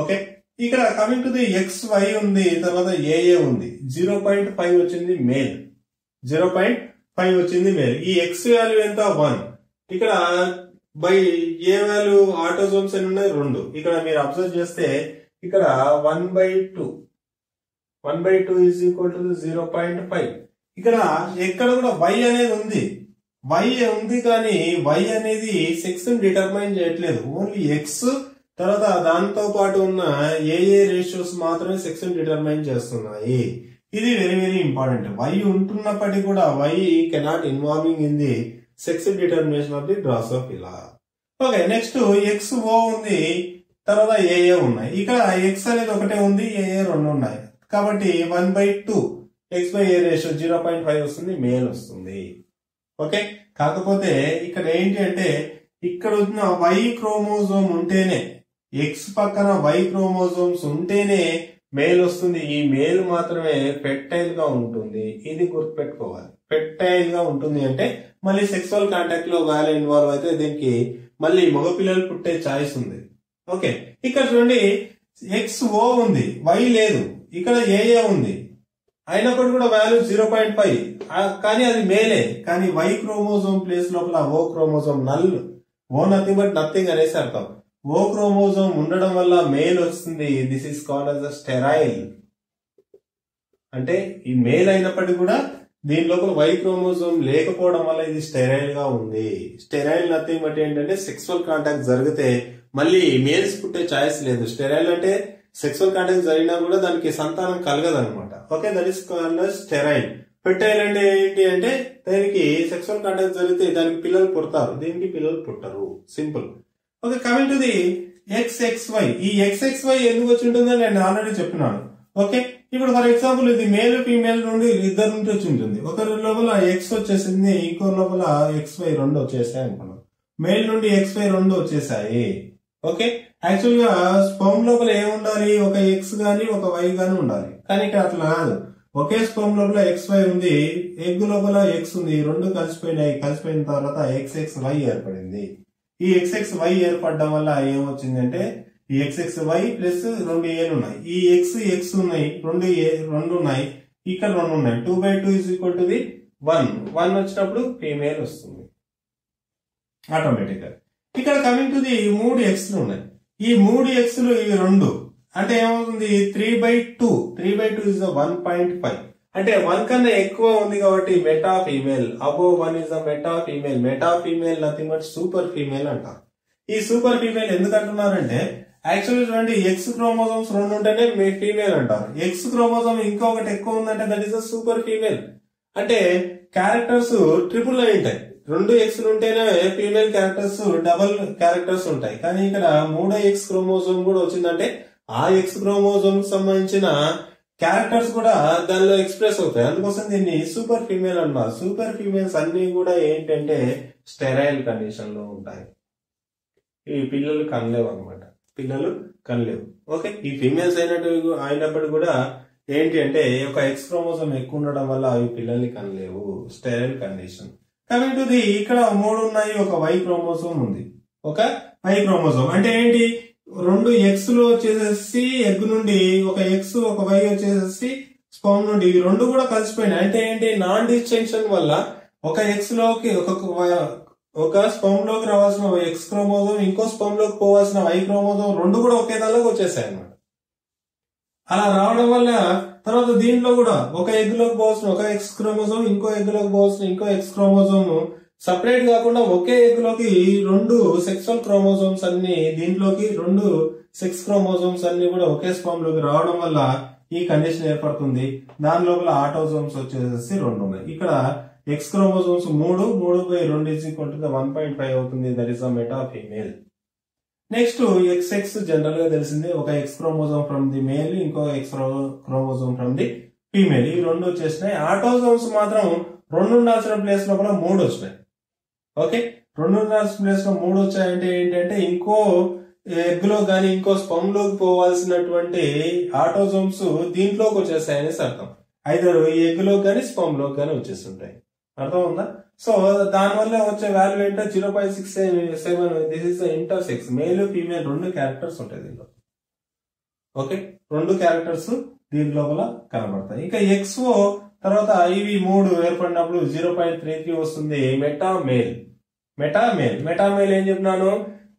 ఓకే ఇక్కడ coming to the X Y ఉంది తర్వాత ఏఏ ఉంది. జీరో పాయింట్ ఫైవ్ వచ్చింది మేల్ జీరో పాయింట్ ఫైవ్ వచ్చింది మేల్ ఈ ఎక్స్ వాల్యూ ఎంత? వన్ ఇక్కడ బై ఏ వాల్యూ ఆటోజోమ్స్ ఎన్ని ఉన్నాయి రెండు. ఇక్కడ మీరు అబ్జర్వ్ చేస్తే ఇక్కడ one by two one by two is equal to zero point five ఇక్కడ ఎక్కడ కూడా వై అనేది ఉంది. వై ఉంది కానీ వై అనేది సెక్స్ డిటర్మైన్ చేయట్లేదు. ఓన్లీ ఎక్స్ తర్వాత దాంతో పాటు ఉన్న ఏ ఏ రేషియోస్ మాత్రమే సెక్స్ డిటర్మైన్ చేస్తున్నాయి. ఇది వెరీ వెరీ ఇంపార్టెంట్ వై ఉంటున్నప్పటికీ కూడా Y cannot involving in the sex determination of the Drosophila okay next X O ఉంది. తర్వాత ఏఏ ఉన్నాయి. ఇక్కడ ఎక్స్ అనేది ఒకటే ఉంది ఏఏ రెండు ఉన్నాయి. కాబట్టి one by two X by A ratio zero point five వస్తుంది మేల్ వస్తుంది. ఓకే? కాకపోతే ఇక్కడ ఏంటి అంటే ఇక్కడ ఉన్న వై క్రోమోజోమ్ ఉంటేనే ఎక్స్ పక్కన వై క్రోమోజోమ్స్ ఉంటేనే మేల్ వస్తుంది. ఈ మేల్ మాత్రమే ఫెర్టైల్గా ఉంటుంది. ఇది గుర్తుపెట్టుకోవాలి. ఫెర్టైల్గా ఉంటుంది అంటే మళ్ళీ సెక్సువల్ కాంటాక్ట్లో గాలి ఇన్వాల్వ్ అయితే దీనికి మళ్ళీ మగపిల్లలు పుట్టే ఛాయిస్ ఉంది. ఓకే? ఇక్కడ చూడండి ఎక్స్ ఓ ఉంది. వై లేదు. ఇక్కడ ఏఏ ఉంది. అయినప్పుడు కూడా వాల్యూ జీరో పాయింట్ ఫైవ్. కానీ అది మేలే. కానీ వై క్రోమోజోమ్ ప్లేస్ లోపల O chromosome null O nothing but nothing అనేసి అర్థం. ఓ క్రోమోజోమ్ ఉండడం వల్ల మేల్ వస్తుంది. This is called as sterile అంటే ఈ మేల్ అయినప్పటికీ కూడా దీని లోపల వై క్రోమోజోమ్ లేకపోవడం వల్ల ఇది స్టెరైల్గా ఉంది. స్టెరైల్ నథింగ్ బట్ ఏంటంటే సెక్సువల్ కాంటాక్ట్ జరిగితే మళ్ళీ మేల్స్ పుట్టే ఛాయిస్ లేదు. స్టెరైల్ అంటే సెక్సువల్ కాంటాక్ట్ జరిగినా కూడా దానికి సంతానం కలగదు అనమాట okay that is sterile fertile అంటే ఏంటి అంటే దానికి సెక్సువల్ కాంటాక్ట్ జరిగితే దానికి పిల్లలు పుడతారు. దీనికి పిల్లలు పుట్టరు? Simple okay coming to the X X Y ఈ ఎక్స్ఎక్స్వై వై ఎందుకు వచ్చి ఉంటుందని నేను ఆల్రెడీ చెప్పినాను ఓకే ఇప్పుడు ఫర్ ఎగ్జాంపుల్ ఇది మేల్ ఫీమేల్ నుండి ఇద్దరు నుండి వచ్చి ఉంటుంది. ఒకరి లోపల ఎక్స్ వచ్చేసింది ఇంకో లోపల ఎక్స్ వై రెండు వచ్చేసాయి అనుకున్నాం. మేల్ నుండి ఎక్స్ వై రెండు వచ్చేసాయి. ఓకే? యాక్చువల్గా స్పోమ్ లోపల ఏముండాలి ఒక ఎక్స్ కానీ ఒక వై కానీ ఉండాలి. కానీ ఇక్కడ అట్లా కాదు. ఒకే స్పోమ్ లోపల ఎక్స్ వై ఉంది. ఎగ్ లోపల ఎక్స్ ఉంది. రెండు కలిసిపోయినాయి. కలిసిపోయిన తర్వాత ఎక్స్ ఎక్స్ వై ఏర్పడింది. ఈ ఎక్స్ ఎక్స్ వై ఏర్పడడం వల్ల ఏమొచ్చిందంటే ఈ ఎక్స్ ఎక్స్ వై ప్లస్ రెండు ఏలు ఉన్నాయి. ఈ ఎక్స్ ఎక్స్ ఉన్నాయి. రెండు ఏ రెండు ఉన్నాయి. ఇక్కడ రెండు ఉన్నాయి. Two by two is equal to the one one వచ్చినప్పుడు ఫీమేల్ వస్తుంది. ఆటోమేటిక్గా ఇక్కడ కమింగ్ టు ది మూడు ఎక్స్ ఉన్నాయి. ఈ మూడు ఎక్స్లు ఇవి రెండు అంటే ఏమవుతుంది? Three by two three by two is one point five అంటే వన్ కన్నా ఎక్కువ ఉంది కాబట్టి meta female above one is the meta female meta female nothing but super female అంటారు. ఈ సూపర్ ఫీమేల్ ఎందుకు అంటున్నారంటే యాక్చువల్లీ చూడండి ఎక్స్ క్రోమోజోమ్స్ రెండు ఉంటేనే మీ ఫీమేల్ అంటారు. ఎక్స్ క్రోమోజోమ్ ఇంకొకటి ఎక్కువ ఉందంటే దట్ ఈస్ సూపర్ ఫీమేల్ అంటే క్యారెక్టర్స్ ట్రిపుల్ అయి ఉంటాయి. రెండు ఎక్స్ ఉంటేనే ఫీమేల్ క్యారెక్టర్స్ డబల్ క్యారెక్టర్స్ ఉంటాయి. కానీ ఇక్కడ మూడో ఎక్స్ క్రోమోజోమ్ కూడా వచ్చిందంటే ఆ ఎక్స్ క్రోమోజోమ్ సంబంధించిన క్యారెక్టర్స్ కూడా దానిలో ఎక్స్ప్రెస్ అవుతాయి. అందుకోసం దీన్ని సూపర్ ఫీమేల్ అన్నారు సూపర్ ఫీమేల్స్ అన్ని కూడా ఏంటంటే స్టెరైల్ కండిషన్లో ఉంటాయి. ఈ పిల్లలు కనలేవు అనమాట పిల్లలు కనలేవు. ఓకే ఈ ఫీమేల్స్ అయినట్టు అయినప్పుడు కూడా ఏంటి అంటే ఒక ఎక్స్ క్రోమోజోమ్ ఎక్కువ ఉండడం వల్ల అవి పిల్లల్ని కనలేవు. Sterile condition coming to the ఇక్కడ మూడు ఉన్నాయి ఒక వై క్రోమోసోమ్ ఉంది. ఒక వై క్రోమోసోమ్ అంటే ఏంటి? రెండు ఎక్స్లో వచ్చేసేసి ఎగ్ నుండి ఒక ఎక్స్ ఒక వై వచ్చేసేసి స్పౌమ్ నుండి ఇవి రెండు కూడా కలిసిపోయినాయి. అంటే ఏంటి? నాన్ డిస్టింక్షన్ వల్ల ఒక ఎక్స్లోకి ఒక ఒక స్పౌమ్లోకి రావాల్సిన ఎక్స్ క్రోమోజోమ్ ఇంకో స్పౌమ్లోకి పోవాల్సిన వై క్రోమోజోమ్ రెండు కూడా ఒకే దానిలోకి వచ్చేసాయి అన్నమాట అలా రావడం వల్ల తర్వాత దీంట్లో కూడా ఒక ఎగ్లోకి పోవాల్సిన ఒక ఎక్స్ క్రోమోజోమ్ ఇంకో ఎగ్లోకి పోవాల్సిన ఇంకో ఎక్స్ క్రోమోజోమ్ సపరేట్ కాకుండా ఒకే ఎగ్లోకి రెండు సెక్సువల్ క్రోమోజోమ్స్ అన్ని దీంట్లోకి రెండు సెక్స్ క్రోమోజోమ్స్ అన్ని కూడా ఒకే స్పామ్లోకి రావడం వల్ల ఈ కండిషన్ ఏర్పడుతుంది. దాని లోపల ఆటోజోమ్స్ వచ్చేసి రెండు ఉన్నాయి. ఇక్కడ ఎక్స్ క్రోమోజోమ్స్ మూడు మూడు బై రెండు is equal to one point five అవుతుంది. That is a meta female next X X జనరల్గా తెలిసింది ఒక X chromosome from the male ఇంకో X chromosome from the female ఈ రెండు వచ్చేసినాయి. ఆటోజోమ్స్ మాత్రం రెండు ఉండాల్సిన ప్లేస్ లోపల మూడు వచ్చినాయి ఓకే రెండు ఉండాల్సిన ప్లేస్లో మూడు వచ్చాయంటే ఏంటంటే ఇంకో ఎగ్లో గానీ ఇంకో స్పమ్లోకి పోవాల్సినటువంటి ఆటోజోమ్స్ దీంట్లోకి వచ్చేస్తాయనేసి అర్థం. అయితే ఈ ఎగ్లో కానీ స్పమ్లో కానీ వచ్చేస్తుంటాయి. అర్థం ఉందా సో దాని వల్ల వచ్చే వాల్యూ ఏంటో zero point six seven this is intersex male female రెండు క్యారెక్టర్స్ ఉంటాయి దీనిలో. ఓకే రెండు క్యారెక్టర్స్ దీని లోపల కనబడతాయి. ఇంకా ఎక్స్ఓ తర్వాత ఇవి మూడు ఏర్పడినప్పుడు జీరో పాయింట్ త్రీ త్రీ వస్తుంది. Meta male meta male meta male ఏం చెప్పినాను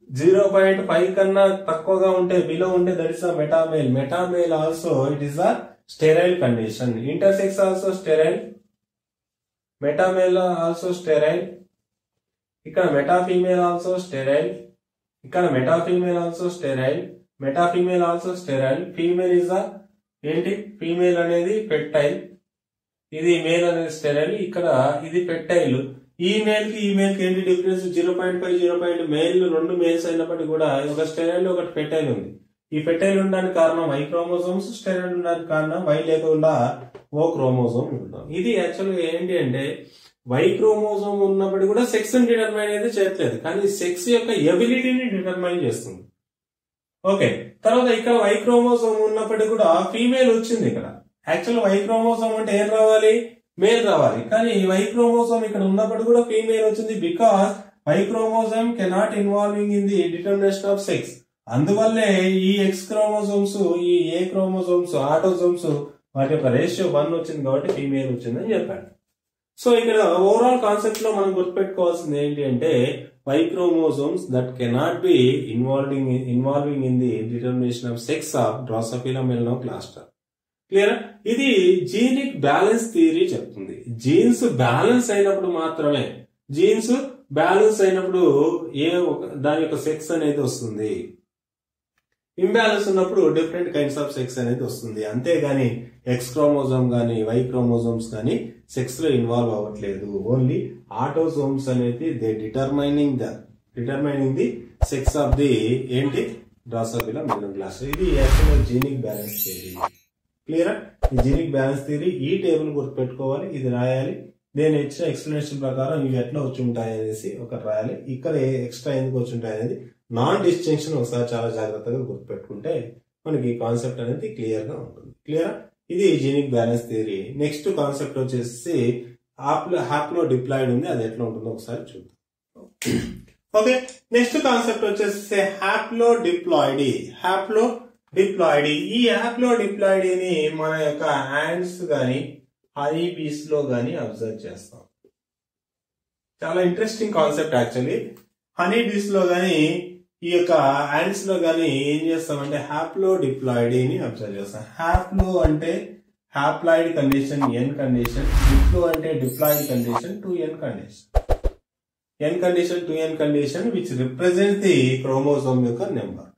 జీరో పాయింట్ ఫైవ్ కన్నా తక్కువగా ఉంటే బిలో ఉంటే that is metamale metamale also it is a sterile condition intersex also sterile metamale also sterile ఇక్కడ మెటా ఫీమేల్ ఆల్సో స్టెరైల్ ఇక్కడ metafemale also sterile metafemale also sterile female is the ఏంటి? ఫీమేల్ అనేది పెట్టైల్ ఇది మేల్ అనేది స్టెరైల్ ఇక్కడ ఇది పెట్టైల్ ఈ మేల్కి ఈ మేల్కి ఏంటి difference zero point five zero point male రెండు మేల్స్ అయినప్పటికీ కూడా ఒక స్టెరైల్ ఒకటి పెట్టైల్ ఉంది. ఈ ఫెటైల్ ఉండడానికి కారణం వై క్రోమోజోమ్స్ స్టెరైల్ ఉండడానికి కారణం వై లేకుండా ఓ క్రోమోజోమ్ ఉంటాం ఇది యాక్చువల్గా ఏంటి అంటే వై క్రోమోజోమ్ ఉన్నప్పటికీ కూడా సెక్స్ డిటర్మైన్ అయితే చేయట్లేదు. కానీ సెక్స్ యొక్క ఎబిలిటీని డిటర్మైన్ చేస్తుంది. ఓకే తర్వాత ఇక్కడ వై క్రోమోజోమ్ ఉన్నప్పటికీ కూడా ఫీమేల్ వచ్చింది ఇక్కడ. యాక్చువల్ వై క్రోమోజోమ్ అంటే ఏం రావాలి? మేల్ రావాలి. కానీ ఈ వై క్రోమోజోమ్ ఇక్కడ ఉన్నప్పటికీ కూడా ఫీమేల్ వచ్చింది because Y chromosome cannot involving in the determination of sex అందువల్లే ఈ ఎక్స్ క్రోమోజోమ్స్ ఈ ఏ క్రోమోజోమ్స్ ఆటోజోమ్స్ వాటి యొక్క రేషియో వన్ వచ్చింది కాబట్టి ఫీమేల్ వచ్చిందని చెప్పాడు. సో ఇక్కడ ఓవరాల్ కాన్సెప్ట్లో మనం గుర్తుపెట్టుకోవాల్సింది ఏంటి అంటే Y chromosomes that cannot be involving involving in the determination of sex of Drosophila melanogaster clear ఇది జీనిక్ బ్యాలెన్స్ థియరీ చెప్తుంది. జీన్స్ బ్యాలెన్స్ అయినప్పుడు మాత్రమే జీన్స్ బ్యాలెన్స్ అయినప్పుడు ఏ ఒక దాని యొక్క సెక్స్ అనేది వస్తుంది. ఇంబ్యాలెన్స్ ఉన్నప్పుడు డిఫరెంట్ కైండ్స్ ఆఫ్ సెక్స్ అనేది వస్తుంది. అంతేగాని ఎక్స్ క్రోమోజోమ్ కానీ వై క్రోమోజోమ్స్ కానీ సెక్స్లో ఇన్వాల్వ్ అవ్వట్లేదు. ఓన్లీ ఆటోజోమ్స్ అనేది they determining the determining the sex of the ఏంటి? డ్రాసోఫిలా మిడిల్ క్లాస్ ఇది actual genic balance theory clear ఈ జీనిక్ బ్యాలెన్స్ థియరీ ఈ టేబుల్ గుర్తుపెట్టుకోవాలి ఇది రాయాలి. నేను ఇచ్చిన ఎక్స్ప్లెనేషన్ ప్రకారం ఇవి ఎట్లా వచ్చి ఉంటాయి అనేసి ఒకటి రాయాలి. ఇక్కడ ఎక్స్ట్రా ఎందుకు వచ్చి ఉంటాయి అనేది నాన్ డిస్టింక్షన్ ఒకసారి చాలా జాగ్రత్తగా గుర్తుపెట్టుకుంటే మనకి ఈ కాన్సెప్ట్ అనేది క్లియర్గా ఉంటుంది. క్లియర్? ఇది genic balance theory. Next concept వచ్చేసి ఆప్లో హ్యాప్లో డిప్లాయిడ్ ఉంది అది ఎట్లా ఉంటుందో ఒకసారి చూద్దాం. ఓకే నెక్స్ట్ కాన్సెప్ట్ వచ్చేసి హ్యాప్లో డిప్లాయిడీ. హ్యాప్లో డిప్లాయిడీ. ఈ యాప్లో డిప్లాయిడీని మన యొక్క హ్యాండ్స్ కానీ హనీ బీస్లో కానీ అబ్జర్వ్ చేస్తాం. చాలా ఇంట్రెస్టింగ్ కాన్సెప్ట్ యాక్చువల్లీ. హనీ బీస్లో కానీ ఈ యొక్క యాంట్స్లో గాని ఏం చేస్తామంటే హ్యాప్లో డిప్లాయిడీని అబ్జర్వ్ చేస్తాం. హ్యాప్లో అంటే haploid condition N condition diplo అంటే diploid condition two N condition N condition two N condition which represent the chromosome యొక్క నెంబర్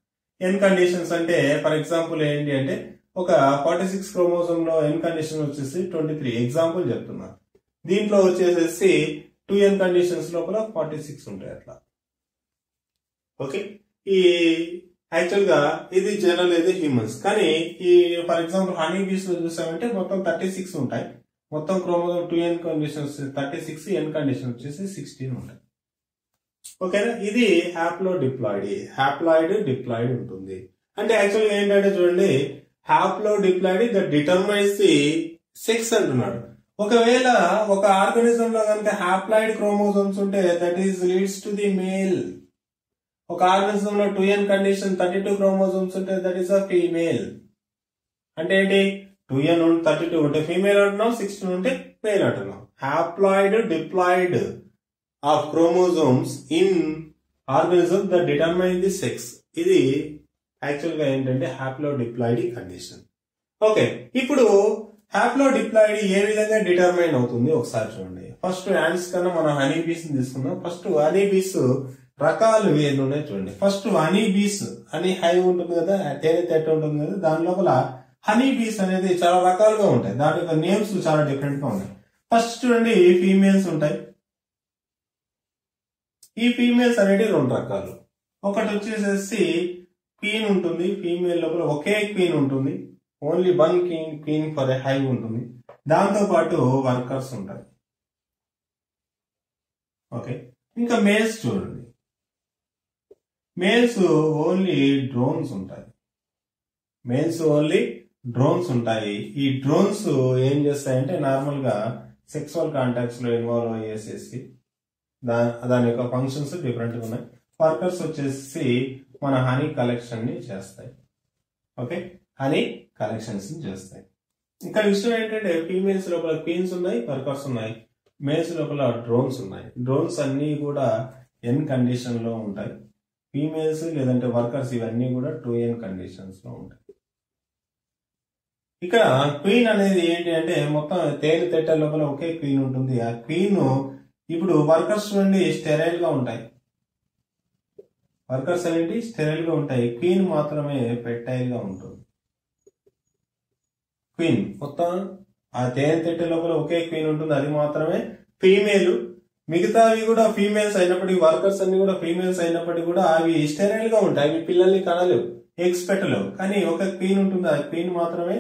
ఎన్ కండిషన్స్ అంటే ఫర్ ఎగ్జాంపుల్ ఏంటి అంటే ఒక ఫార్టీ సిక్స్ క్రోమోజోమ్లో ఎన్ కండిషన్ వచ్చేసి ట్వంటీ త్రీ ఎగ్జాంపుల్ చెప్తున్నా. దీంట్లో వచ్చేసేసి టూ ఎన్ కండిషన్స్ లోపల ఫార్టీ సిక్స్ ఉంటాయి అట్లా. ఓకే ఈ యాక్చువల్గా ఇది జనరల్ అయితే హ్యూమన్స్ కానీ ఈ ఫర్ ఎగ్జాంపుల్ హనీ బీస్లో చూసామంటే మొత్తం థర్టీ సిక్స్ ఉంటాయి. మొత్తం chromosome two N conditions thirty six N condition వచ్చేసి సిక్స్టీన్ ఉంటాయి. ఓకేనా ఇది హ్యాప్లో డిప్లాయిడ్ హ్యాప్లాయిడ్ డిప్లాయిడ్ ఉంటుంది. అంటే యాక్చువల్గా ఏంటంటే చూడండి haplo diploid that determines the sex అంటున్నాడు. ఒకవేళ ఒక ఆర్గానిజం లో కనుక హ్యాప్లాయిడ్ క్రోమోజోమ్స్ ఉంటే that is leads to the male ఒక ఆర్గనిజం లో two N condition thirty two chromosomes ఉంటే దట్ ఈస్ అ ఫీమేల్ అంటే ఏంటి? టూ ఎన్ థర్టీ టూ ఉంటే ఫీమేల్ అంటున్నాం సిక్స్టీన్ ఉంటే మేల్ అంటున్నాం. Haploid diploid of chromosomes in organism the determine the sex ఇది యాక్చువల్గా ఏంటంటే హ్యాప్లో డిప్లాయిడ్ కండిషన్ ఓకే ఇప్పుడు హ్యాప్లో డిప్లాయిడ్ ఏ విధంగా డిటర్మైన్ అవుతుంది? ఒకసారి చూడండి. ఫస్ట్ యాండ్స్ కన్నా మనం హనీ బీస్ తీసుకుందాం. ఫస్ట్ హనీ బీస్ రకాలు ఎన్ని ఉన్నాయి చూడండి. First honey bees honey hive ఉంటుంది కదా తేనె తెట్ట ఉంటుంది కదా దాని లోపల హనీ బీస్ అనేది చాలా రకాలుగా ఉంటాయి. దాని యొక్క నేమ్స్ చాలా డిఫరెంట్గా ఉన్నాయి ఫస్ట్ చూడండి ఫీమేల్స్ ఉంటాయి. ఈ ఫీమేల్స్ అనేది రెండు రకాలు. ఒకటి వచ్చేసేసి క్వీన్ ఉంటుంది. ఫీమేల్ లోపల ఒకే క్వీన్ ఉంటుంది. Only one queen queen for a hive ఉంటుంది. దాంతో పాటు వర్కర్స్ ఉంటాయి ఓకే ఇంకా మేల్స్ చూడండి. మేల్స్ ఓన్లీ డ్రోన్స్ ఉంటాయి. మేల్స్ ఓన్లీ డ్రోన్స్ ఉంటాయి. ఈ డ్రోన్స్ ఏం చేస్తాయంటే నార్మల్గా సెక్సువల్ కాంటాక్ట్స్లో ఇన్వాల్వ్ అయ్యేసేసి దా దాని యొక్క ఫంక్షన్స్ డిఫరెంట్గా ఉన్నాయి. వర్కర్స్ వచ్చేసి మన హనీ కలెక్షన్ని చేస్తాయి. ఓకే హనీ కలెక్షన్స్ని చేస్తాయి. ఇక్కడ విషయం ఏంటంటే ఫీమేల్స్ లోపల క్వీన్స్ ఉన్నాయి వర్కర్స్ ఉన్నాయి. మేల్స్ లోపల డ్రోన్స్ ఉన్నాయి. డ్రోన్స్ అన్నీ కూడా ఎన్ కండిషన్లో ఉంటాయి. ఫీమేల్స్ లేదంటే వర్కర్స్ ఇవన్నీ కూడా టూ ఎన్ కండిషన్స్లో ఉంటాయి. ఇక్కడ క్వీన్ అనేది ఏంటి అంటే మొత్తం తేలి తెట్ట లోపల ఒకే క్వీన్ ఉంటుంది. ఆ క్వీన్ ఇప్పుడు వర్కర్స్ నుండి స్టెరైల్గా ఉంటాయి. వర్కర్స్ అనేవి స్టెరైల్గా ఉంటాయి. క్వీన్ మాత్రమే ఫెర్టైల్గా ఉంటుంది. క్వీన్ మొత్తం ఆ తేనె తెట్ట లోపల ఒకే క్వీన్ ఉంటుంది. అది మాత్రమే ఫీమేల్ మిగతావి కూడా ఫీమేల్స్ అయినప్పటికీ వర్కర్స్ అన్ని కూడా ఫీమేల్స్ అయినప్పటికీ కూడా అవి స్టెరైల్గా ఉంటాయి. అవి పిల్లల్ని కనలేవు ఎగ్స్ పెట్టలేవు. కానీ ఒక క్వీన్ ఉంటుంది ఆ క్వీన్ మాత్రమే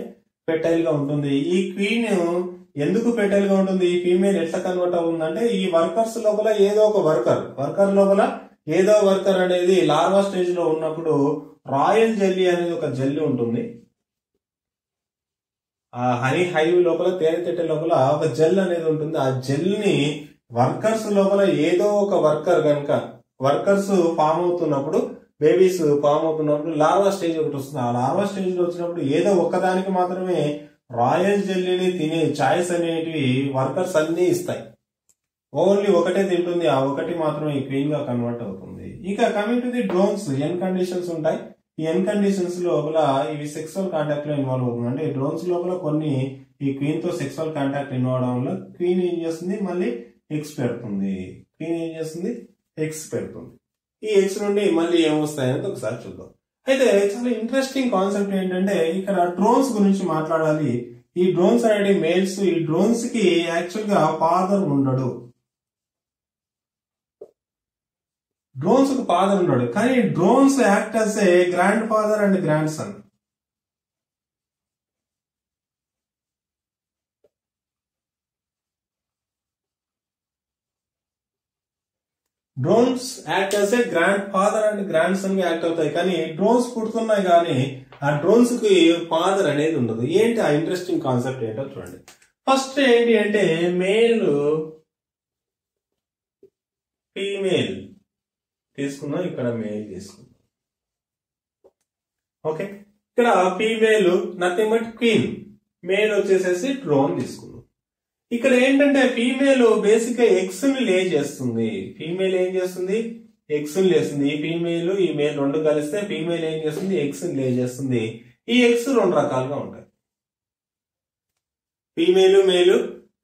ఫెర్టైల్గా ఉంటుంది. ఈ క్వీన్ ఎందుకు ఫెర్టైల్గా ఉంటుంది? ఈ ఫీమేల్ ఎట్లా కన్వర్ట్ అవుతుందంటే ఈ వర్కర్స్ లోపల ఏదో ఒక వర్కర్ వర్కర్ లోపల ఏదో వర్కర్ అనేది లార్వా స్టేజ్లో ఉన్నప్పుడు రాయల్ జెల్లీ అనేది ఒక జెల్లీ ఉంటుంది. ఆ హనీ హైవ్ లోపల తేనె తిట్టే లోపల ఒక జెల్ అనేది ఉంటుంది. ఆ జెల్ని వర్కర్స్ లోపల ఏదో ఒక వర్కర్ కనుక వర్కర్స్ ఫామ్ అవుతున్నప్పుడు బేబీస్ ఫామ్ అవుతున్నప్పుడు లార్వా స్టేజ్ ఒకటి వస్తుంది. ఆ లార్వా స్టేజ్లో వచ్చినప్పుడు ఏదో ఒక్కదానికి మాత్రమే రాయల్ జెల్లీని తినే ఛాయిస్ అనేటివి వర్కర్స్ అన్నీ ఇస్తాయి. ఓన్లీ ఒకటే తింటుంది ఆ ఒకటి మాత్రం ఈ క్వీన్గా కన్వర్ట్ అవుతుంది. ఇక coming to the drones N conditions ఉంటాయి. ఈ ఎన్ కండిషన్స్ లోపల ఇవి సెక్సువల్ కాంటాక్ట్లో ఇన్వాల్వ్ అవుతుంది. అంటే డ్రోన్స్ లోపల కొన్ని ఈ క్వీన్తో సెక్సువల్ కాంటాక్ట్ ఇన్వాల్వ్ అవడం వల్ల క్వీన్ ఏం చేస్తుంది? మళ్ళీ ఎక్స్ పెడుతుంది క్వీన్ ఏం చేస్తుంది? ఎక్స్ పెడుతుంది ఈ ఎక్స్ నుండి మళ్ళీ ఏమొస్తాయనేది ఒకసారి చూద్దాం. అయితే చాలా ఇంట్రెస్టింగ్ కాన్సెప్ట్ ఏంటంటే ఇక్కడ డ్రోన్స్ గురించి మాట్లాడాలి. ఈ డ్రోన్స్ అనేది మేల్స్ ఈ డ్రోన్స్కి యాక్చువల్గా ఫాదర్ ఉండడు. డ్రోన్స్కు ఫాదర్ ఉండడు. కానీ drones act as a grandfather and grandson drones act as a grandfather and grand సన్గా act అవుతాయి. కానీ డ్రోన్స్ పుడుతున్నాయి కానీ ఆ డ్రోన్స్కి ఫాదర్ అనేది ఉండదు. ఏంటి ఆ ఇంట్రెస్టింగ్ కాన్సెప్ట్ ఏంటో చూడండి. ఫస్ట్ ఏంటి అంటే మేల్ ఫీమేల్ తీసుకున్నాం ఇక్కడ మేల్ తీసుకుందాం. ఓకే ఇక్కడ female nothing but queen male వచ్చేసేసి డ్రోన్ తీసుకున్నాం ఇక్కడ ఏంటంటే ఫీమేల్ బేసిక్గా ఎగ్స్ని లే చేస్తుంది. ఫీమేల్ ఏం చేస్తుంది? ఎగ్స్ని లేస్తుంది ఈ ఫీమేల్ ఈ మేల్ రెండు కలిస్తే ఫీమేల్ ఏం చేస్తుంది? ఎగ్స్ని లే చేస్తుంది. ఈ ఎగ్స్ రెండు రకాలుగా ఉంటాయి. ఫీమేల్ మేలు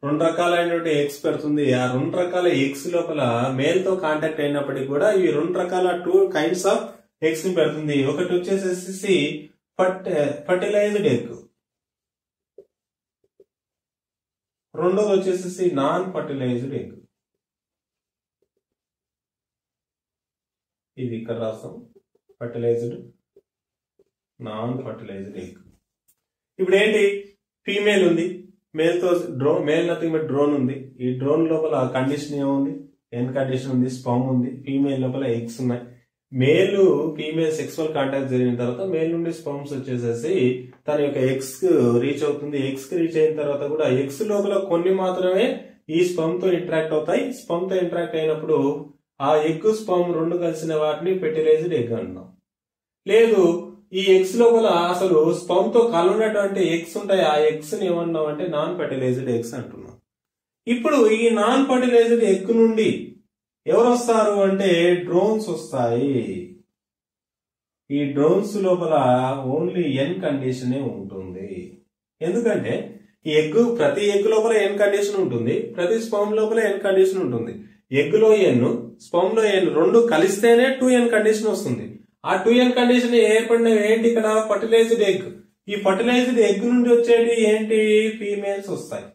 రెండు రకాలైనటువంటి ఎగ్స్ పెడుతుంది. ఆ రెండు రకాల ఎగ్స్ లోపల మేల్తో కాంటాక్ట్ అయినప్పటికీ కూడా ఈ రెండు రకాల టూ కైండ్స్ ఆఫ్ ఎగ్స్ని పెడుతుంది. ఒకటి వచ్చేసేసి ఫర్టిలైజ్డ్ ఎగ్ రెండోది వచ్చేసి నాన్ ఫర్టిలైజ్డ్ ఎగ్. ఇది ఇక్కడ రాస్తాం. Fertilized non fertilized egg. ఇప్పుడు ఏంటి? ఫీమేల్ ఉంది. మేల్తో drone male nothing but drone ఉంది. ఈ డ్రోన్ లోపల కండిషన్ ఏముంది? ఎన్ కండిషన్ ఉంది స్పమ్ ఉంది. ఫీమేల్ లోపల ఎగ్స్ ఉన్నాయి. మేల్ ఫీమేల్ సెక్సువల్ కాంటాక్ట్ జరిగిన తర్వాత మేల్ నుండి స్పమ్స్ వచ్చేసేసి తన యొక్క ఎక్స్ రీచ్ అవుతుంది. ఎక్స్కి రీచ్ అయిన తర్వాత కూడా ఎగ్స్ లోపల కొన్ని మాత్రమే ఈ స్పమ్తో ఇంటరాక్ట్ అవుతాయి. స్పమ్తో ఇంటరాక్ట్ అయినప్పుడు ఆ ఎగ్ స్పమ్ రెండు కలిసిన వాటిని ఫెర్టిలైజ్డ్ ఎగ్ అంటున్నాం లేదు ఈ ఎగ్స్ లోపల అసలు స్పమ్తో కలున్నటువంటి ఎగ్స్ ఉంటాయి. ఆ ఎగ్స్ని ఏమన్నాం అంటే నాన్ ఫెర్టిలైజ్డ్ ఎగ్స్ అంటున్నాం. ఇప్పుడు ఈ నాన్ ఫెర్టిలైజ్డ్ ఎగ్ నుండి ఎవరు వస్తారు అంటే డ్రోన్స్ వస్తాయి. ఈ డ్రోన్స్ లోపల ఓన్లీ ఎన్ కండిషనే ఉంటుంది. ఎందుకంటే ఈ ఎగ్ ప్రతి ఎగ్ లోపల ఎన్ కండిషన్ ఉంటుంది. ప్రతి స్పమ్ లోపల ఎన్ కండిషన్ ఉంటుంది. ఎగ్లో ఎన్ స్పమ్లో ఎన్ రెండు కలిస్తేనే టూ ఎన్ కండిషన్ వస్తుంది. ఆ టూ ఎన్ కండిషన్ ఏర్పడిన ఏంటి ఇక్కడ? ఫర్టిలైజ్డ్ ఎగ్ ఈ ఫర్టిలైజ్డ్ ఎగ్ నుండి వచ్చేటి ఏంటి? ఫీమేల్స్ వస్తాయి.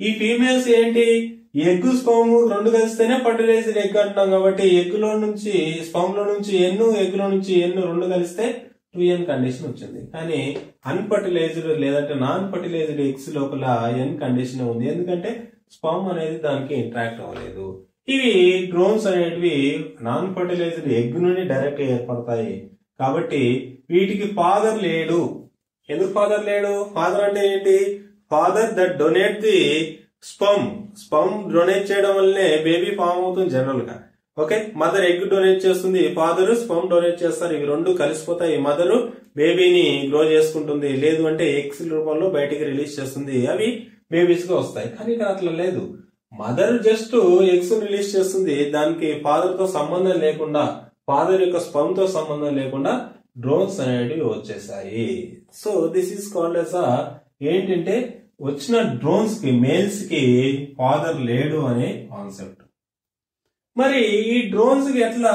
ఈ ఫీమేల్స్ ఏంటి? ఎగ్ స్పమ్ రెండు కలిస్తేనే ఫర్టిలైజ్డ్ ఎగ్ అంటున్నాం కాబట్టి ఎగ్గులో నుంచి స్పమ్లో నుంచి ఎన్ను ఎగ్గులో నుంచి ఎన్ను రెండు కలిస్తే టూ ఎన్ కండిషన్ వచ్చింది. కానీ అన్ఫర్టిలైజ్డ్ లేదంటే నాన్ ఫర్టిలైజ్డ్ ఎగ్స్ లోపల ఎన్ కండిషన్ ఉంది. ఎందుకంటే స్పమ్ అనేది దానికి ఇంట్రాక్ట్ అవ్వలేదు. ఇవి డ్రోన్స్ అనేటివి నాన్ ఫర్టిలైజ్డ్ ఎగ్ నుండి డైరెక్ట్ ఏర్పడతాయి. కాబట్టి వీటికి ఫాదర్ లేడు. ఎందుకు ఫాదర్ లేడు? ఫాదర్ అంటే ఏంటి? Father that donate the sperm sperm donate చేయడం వల్లనే బేబీ ఫామ్ అవుతుంది జనరల్గా ఓకే? మదర్ ఎగ్ డొనేట్ చేస్తుంది ఫాదర్ స్పమ్ డొనేట్ చేస్తారు ఇవి రెండు కలిసిపోతాయి. మదర్ బేబీని గ్రో చేసుకుంటుంది. లేదు అంటే ఎగ్స్ రూపంలో బయటికి రిలీజ్ చేస్తుంది. అవి బేబీస్గా వస్తాయి. కానీ ఇక్కడ అట్లా లేదు. మదర్ జస్ట్ ఎగ్స్ రిలీజ్ చేస్తుంది. దానికి ఫాదర్తో సంబంధం లేకుండా ఫాదర్ యొక్క స్పమ్తో సంబంధం లేకుండా డ్రోన్స్ అనేటివి వచ్చేసాయి. So this is called as ఏంటంటే వచ్చిన డ్రోన్స్కి మేల్స్కి ఫాదర్ లేడు అనే కాన్సెప్ట్ మరి ఈ డ్రోన్స్కి ఎట్లా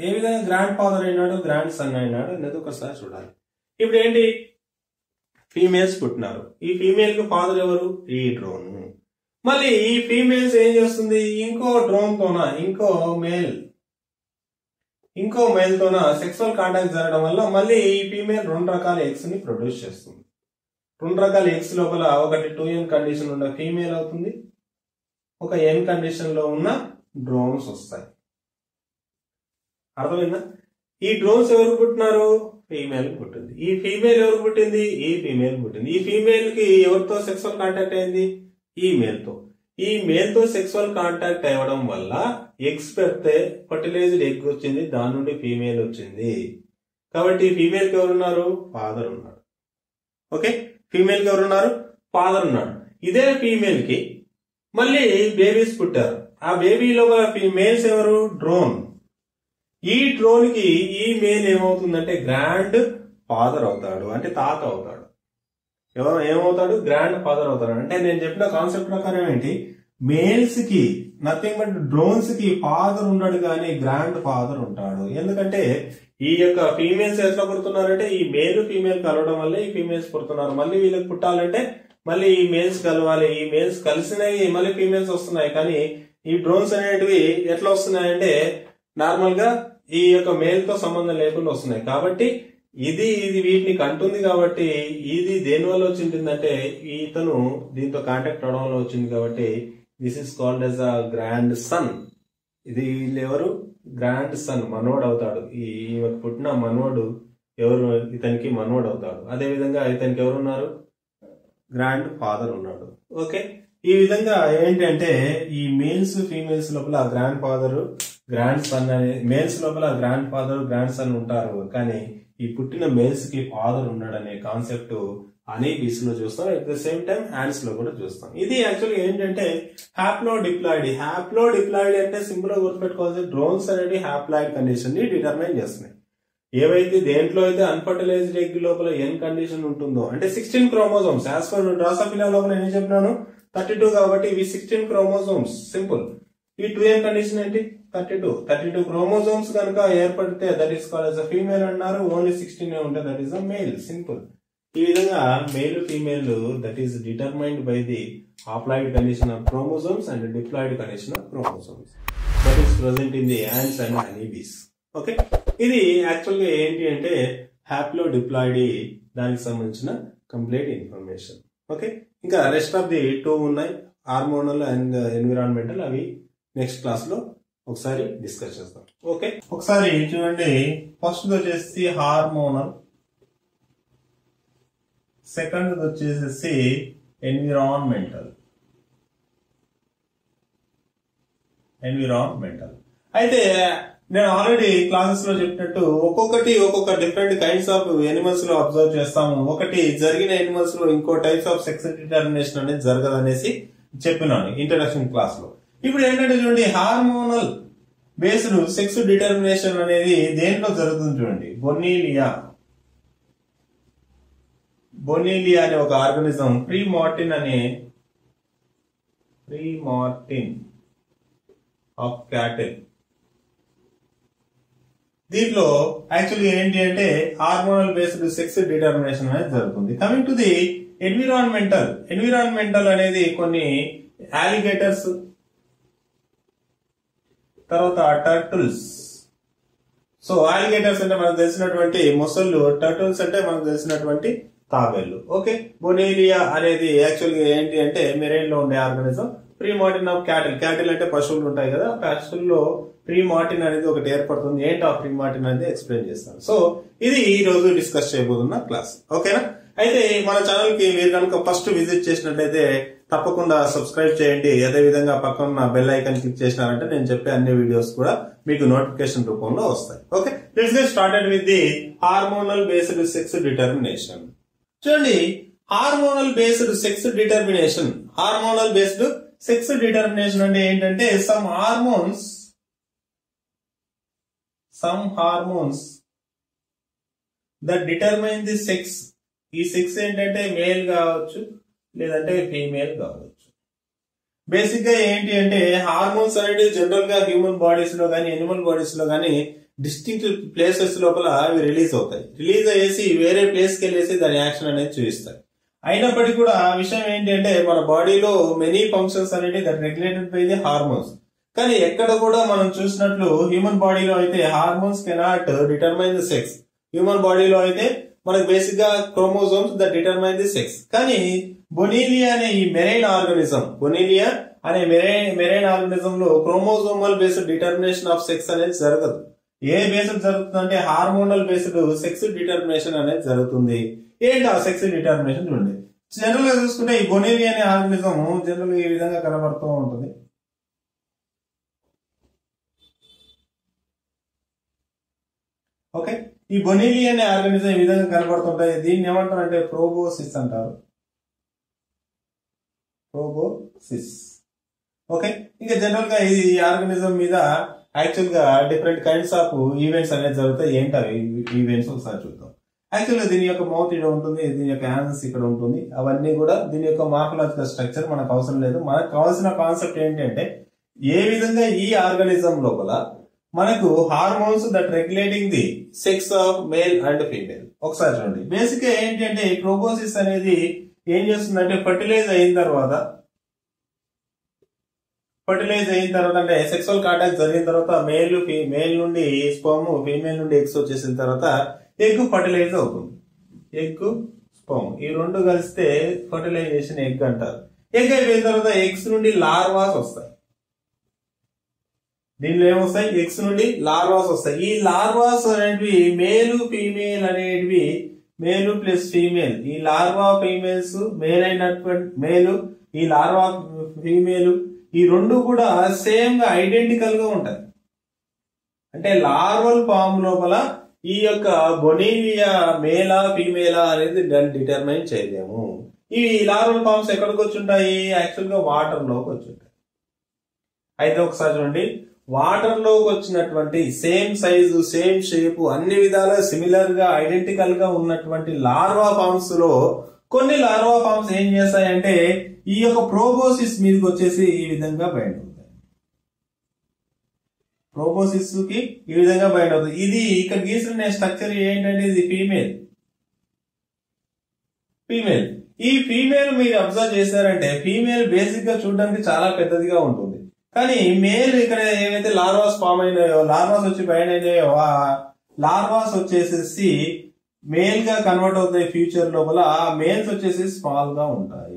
ఏ విధంగా గ్రాండ్ ఫాదర్ అయినాడు గ్రాండ్ సన్ అయినాడు అనేది ఒకసారి చూడాలి. ఇప్పుడు ఏంటి? ఫీమేల్స్ పుట్టినారు. ఈ ఫీమేల్కి ఫాదర్ ఎవరు? ఈ డ్రోన్ మళ్ళీ ఈ ఫీమేల్స్ ఏం చేస్తుంది? ఇంకో డ్రోన్ తోన ఇంకో మేల్ ఇంకో మేల్ తోన సెక్సువల్ కాంటాక్ట్ జరగడం వల్ల మళ్ళీ ఈ ఫీమేల్ రెండు రకాల ఎగ్స్ని ప్రొడ్యూస్ చేస్తుంది. రెండు రకాల ఎగ్స్ లోపల ఒకటి టూ ఎన్ కండిషన్ ఉన్న ఫీమేల్ అవుతుంది. ఒక ఎన్ కండిషన్లో ఉన్న డ్రోన్స్ వస్తాయి. అర్థమైందా? ఈ డ్రోన్స్ ఎవరు పుట్టినారు? ఫీమేల్ పుట్టింది. ఈ ఫీమేల్ ఎవరు పుట్టింది? ఈ ఫీమేల్ పుట్టింది. ఈ ఫీమేల్కి ఎవరితో సెక్సువల్ కాంటాక్ట్ అయింది? ఈ మేల్తో. ఈ మేల్తో సెక్సువల్ కాంటాక్ట్ అవ్వడం వల్ల ఎగ్స్ పెడితే ఫర్టిలైజ్డ్ ఎగ్ వచ్చింది. దాని నుండి ఫీమేల్ వచ్చింది. కాబట్టి ఫీమేల్కి ఎవరున్నారు? ఫాదర్ ఉన్నారు. ఓకే ఫీమేల్కి ఎవరున్నారు? ఫాదర్ ఉన్నాడు. ఇదే ఫీమేల్కి మళ్ళీ బేబీస్ పుట్టారు. ఆ బేబీలో ఫీమేల్స్ మేల్స్ ఎవరు? డ్రోన్ ఈ డ్రోన్కి ఈ మేల్ ఏమవుతుందంటే గ్రాండ్ ఫాదర్ అవుతాడు. అంటే తాత అవుతాడు. ఎవరు ఏమవుతాడు? గ్రాండ్ ఫాదర్ అవుతాడు. అంటే నేను చెప్పిన కాన్సెప్ట్ ప్రకారం ఏంటి? మేల్స్కి నథింగ్ బట్ డ్రోన్స్కి ఫాదర్ ఉండడు కానీ గ్రాండ్ ఫాదర్ ఉంటాడు. ఎందుకంటే ఈ యొక్క ఫీమేల్స్ ఎట్లా పుడుతున్నారంటే ఈ మేల్ ఫీమేల్ కలవడం వల్ల ఈ ఫీమేల్స్ పుడుతున్నారు. మళ్ళీ వీళ్ళకి పుట్టాలంటే మళ్ళీ ఈ మేల్స్ కలవాలి. ఈ మేల్స్ కలిసినవి మళ్ళీ ఫీమేల్స్ వస్తున్నాయి. కానీ ఈ డ్రోన్స్ అనేటివి ఎట్లా వస్తున్నాయంటే నార్మల్గా ఈ యొక్క మేల్తో సంబంధం లేకుండా వస్తున్నాయి. కాబట్టి ఇది ఇది వీటిని కంటుంది కాబట్టి ఇది దేని వల్ల వచ్చిందంటే ఇతను దీంతో కాంటాక్ట్ అవడం వల్ల వచ్చింది కాబట్టి this is called as a grandson ఇది వీళ్ళు ఎవరు? గ్రాండ్ సన్ మనోడ్ అవుతాడు ఈ ఈమెకు పుట్టిన మనోడు ఎవరు? ఇతనికి మనోడ్ అవుతాడు అదే విధంగా ఇతనికి ఎవరున్నారు? గ్రాండ్ ఫాదర్ ఉన్నాడు. ఓకే? ఈ విధంగా ఏంటంటే ఈ మేల్స్ ఫీమేల్స్ లోపల గ్రాండ్ ఫాదర్ గ్రాండ్ సన్ అనే మేల్స్ లోపల గ్రాండ్ ఫాదర్ గ్రాండ్ సన్ ఉంటారు. కానీ ఈ పుట్టిన మేల్స్కి ఫాదర్ ఉన్నాడనే కాన్సెప్ట్ అనే బీస్లో చూస్తాం అట్ ద సేమ్ టైం హ్యాండ్స్లో కూడా చూస్తాం. ఇది యాక్చువల్గా ఏంటంటే హ్యాప్లో డిప్లాయిడ్ హ్యాప్లో డిప్లాయిడ్ అంటే సింపుల్గా గుర్తుపెట్టుకోవాల్సి డ్రోన్స్ అనేది హ్యాప్లాయిడ్ కండిషన్ని డిటర్మైన్ చేస్తున్నాయి. ఏవైతే దేంట్లో అయితే అన్ఫర్టిలైజ్డ్ ఎగ్ లోపల ఏం కండిషన్ ఉంటుందో అంటే sixteen chromosomes as per Drosophila లోపల ఏం చెప్పినాను? థర్టీ టూ కాబట్టి ఇవి సిక్స్టీన్ క్రోమోజోమ్స్ సింపుల్ ఈ టూ ఏం కండిషన్ ఏంటి? Thirty two thirty two chromosomes కనుక ఏర్పడితే that is call as female అన్నారు ఓన్లీ సిక్స్టీన్ ఉంటే that is a male simple ఈ విధంగా male female that is determined by the haploid condition of chromosomes and diploid condition of chromosomes that is present in the ants and honeybees okay ఇది యాక్చువల్గా ఏంటి అంటే హ్యాప్లో డిప్లాయిడ్ దానికి సంబంధించిన కంప్లీట్ ఇన్ఫర్మేషన్ ఓకే ఇంకా రెస్ట్ ఆఫ్ ది టూ ఉన్నాయి హార్మోనల్ అండ్ ఎన్విరాన్మెంటల్ అవి నెక్స్ట్ క్లాస్లో ఒకసారి డిస్కస్ చేస్తాం. ఓకే ఒకసారి చూడండి ఫస్ట్ వచ్చేసి హార్మోనల్ సెకండ్ వచ్చేసేసి ఎన్విరాన్మెంటల్ ఎన్విరాన్మెంటల్ అయితే నేను ఆల్రెడీ క్లాసెస్లో చెప్పినట్టు ఒక్కొక్కటి ఒక్కొక్క డిఫరెంట్ కైండ్స్ ఆఫ్ ఎనిమల్స్లో అబ్జర్వ్ చేస్తాము. ఒకటి జరిగిన ఎనిమల్స్లో ఇంకో టైప్స్ ఆఫ్ సెక్స్ డిటర్మినేషన్ అనేది జరగదనేసి చెప్పినాను ఇంట్రడక్షన్ క్లాస్లో ఇప్పుడు ఏంటంటే చూడండి హార్మోనల్ బేస్డ్ సెక్స్ డిటర్మినేషన్ అనేది దేంట్లో జరుగుతుంది చూడండి? బొనీలియా బొనీలియా అనే ఒక ఆర్గనిజం ప్రీ మార్టిన్ అనే ప్రీ మార్టిన్ ఆఫ్ క్యాటిల్ దీంట్లో యాక్చువల్లీ ఏంటి అంటే హార్మోనల్ బేస్డ్ సెక్స్ డిటర్మినేషన్ అనేది జరుగుతుంది. Coming to the environmental environmental అనేది కొన్ని ఆలిగేటర్స్ తర్వాత టర్టిల్స్ సో ఆలిగేటర్స్ అంటే మనకు తెలిసినటువంటి మొసళ్ళు టర్టిల్స్ అంటే మనకు తెలిసినటువంటి తాబేళ్ళు ఓకే బొనేలియా అనేది యాక్చువల్గా ఏంటి అంటే మెరైన్లో ఉండే organism freemartin of cattle cattle అంటే పశువులు ఉంటాయి కదా. పశువుల్లో ప్రీ మార్టిన్ అనేది ఒకటి ఏర్పడుతుంది. ఏంటి ఆ ప్రీ మార్టిన్ అనేది ఎక్స్ప్లెయిన్ చేస్తాను. సో ఇది ఈ రోజు డిస్కస్ చేయబోతున్న క్లాస్ ఓకేనా అయితే మన ఛానల్కి మీరు కనుక ఫస్ట్ విజిట్ చేసినట్లయితే తప్పకుండా సబ్స్క్రైబ్ చేయండి. అదే విధంగా పక్కన బెల్ ఐకాన్ క్లిక్ చేసినారంటే నేను చెప్పే అన్ని వీడియోస్ కూడా మీకు నోటిఫికేషన్ రూపంలో వస్తాయి. Okay let's get started with the hormonal based sex determination చూడండి hormonal based sex determination hormonal based sex determination అంటే ఏంటంటే some hormones some hormones that determine the sex ఈ సెక్స్ ఏంటంటే మేల్ కావచ్చు లేదంటే ఫీమేల్ కావచ్చు. బేసిక్గా ఏంటి అంటే హార్మోన్స్ అనేది జనరల్గా హ్యూమన్ బాడీస్లో కానీ ఎనిమల్ బాడీస్లో కానీ డిస్టింక్ట్ ప్లేసెస్ లోపల అవి రిలీజ్ అవుతాయి. రిలీజ్ అయ్యేసి వేరే ప్లేస్కి వెళ్ళేసి దాని యాక్షన్ అనేది చూపిస్తాయి. అయినప్పటికీ కూడా ఆ విషయం ఏంటంటే మన బాడీలో మెనీ ఫంక్షన్స్ అనేది that regulated by the hormones కానీ ఎక్కడ కూడా మనం చూసినట్లు హ్యూమన్ బాడీలో అయితే hormones cannot determine the sex human బాడీలో అయితే మనకు బేసిక్గా chromosomes that determine the sex కానీ బొనీలియా అనే ఈ మెరైన్ ఆర్గనిజం బొనీలియా అనే మెరైన్ మెరైన్ ఆర్గానిజం లో chromosomal based determination of sex అనేది జరగదు. ఏ బేస్డ్ జరుగుతుందంటే హార్మోనల్ బేస్డ్ సెక్స్ డిటర్మినేషన్ అనేది జరుగుతుంది. ఏంటి ఆ సెక్స్ డిటర్మినేషన్ చూడండి. జనరల్గా చూసుకుంటే ఈ గొనేవి అనే ఆర్గనిజం జనరల్ ఈ విధంగా కనబడుతూ ఉంటుంది. ఓకే? ఈ బొనీలి అనే ఆర్గనిజం ఈ విధంగా కనబడుతుంటాయి దీన్ని ఏమంటారు అంటే ప్రోబోసిస్ అంటారు. ప్రోబోసిస్. ఓకే? ఇంకా జనరల్గా ఈ ఆర్గనిజం మీద యాక్చువల్గా డిఫరెంట్ కైండ్స్ ఆఫ్ ఈవెంట్స్ అనేది జరుగుతాయి. ఏంటి అవి? ఈవెంట్స్ ఒకసారి చూద్దాం. యాక్చువల్గా దీని యొక్క మౌత్ ఇక్కడ ఉంటుంది దీని యొక్క యాన్సర్స్ ఇక్కడ ఉంటుంది. అవన్నీ కూడా దీని యొక్క మార్కలాజికల్ స్ట్రక్చర్ మనకు అవసరం లేదు. మనకు కావాల్సిన కాన్సెప్ట్ ఏంటంటే ఏ విధంగా ఈ ఆర్గానిజం లోపల మనకు hormones that regulating the sex of male and female ఒకసారి చూడండి. బేసిక్గా ఏంటి అంటే ఈ ప్రోబోసిస్ అనేది ఏం చేస్తుందంటే ఫర్టిలైజ్ అయిన తర్వాత ఫర్టిలైజ్ అయిన తర్వాత అంటే సెక్సువల్ కాంటాక్ట్ జరిగిన తర్వాత మేల్ మేల్ నుండి స్పర్మ్ ఫీమేల్ నుండి ఎగ్స్ వచ్చేసిన తర్వాత ఎగ్ ఫర్టిలైజ్ అవుతుంది. ఎగ్ స్పోమ్ ఈ రెండు కలిస్తే ఫర్టిలైజేషన్ ఎగ్ అంటారు. ఎగ్ అయిపోయిన తర్వాత ఎగ్స్ నుండి లార్వాస్ వస్తాయి. దీనిలో ఏమొస్తాయి? ఎగ్స్ నుండి లార్వాస్ వస్తాయి. ఈ లార్వాస్ అనేటివి మేలు ఫీమేల్ అనేటివి మేలు ప్లస్ ఫీమేల్ ఈ లార్వా ఫీమేల్స్ మేల్ అయినటువంటి మేలు ఈ లార్వా ఫీమేల్ ఈ రెండు కూడా సేమ్గా ఐడెంటికల్గా ఉంటాయి. అంటే లార్వల్ ఫామ్ లోపల ఈ యొక్క బొనీవియా మేలా ఫీమేలా అనేది డిటర్మైన్ చేయలేము. ఈ లార్వల్ ఫామ్స్ ఎక్కడికి వచ్చి ఉంటాయి యాక్చువల్గా వాటర్లోకి వచ్చి ఉంటాయి అయితే ఒకసారి చూడండి. వాటర్లోకి వచ్చినటువంటి సేమ్ సైజు సేమ్ షేప్ అన్ని విధాలా సిమిలర్గా ఐడెంటికల్గా ఉన్నటువంటి లార్వా ఫామ్స్లో కొన్ని లార్వా ఫామ్స్ ఏం చేస్తాయంటే ఈ యొక్క ప్రోబోసిస్ మీదకి వచ్చేసి ఈ విధంగా బయట అవుతాయి ప్రోబోసిస్కి ఈ విధంగా బైండ్ అవుతుంది ఇది ఇక్కడ గీసిన స్ట్రక్చర్ ఏంటంటే ఇది ఫీమేల్. ఫీమేల్. ఈ ఫీమేల్ మీరు అబ్జర్వ్ చేశారంటే ఫీమేల్ బేసిక్గా చూడడానికి చాలా పెద్దదిగా ఉంటుంది. కానీ మేల్ ఇక్కడ ఏవైతే లార్వాస్ ఫామ్ అయినాయో లార్వాస్ వచ్చి బైండ్ అయినాయో ఆ లార్వాస్ వచ్చేసేసి మేల్గా కన్వర్ట్ అవుతాయి ఫ్యూచర్ లోపల మేల్స్ వచ్చేసి స్మాల్గా ఉంటాయి.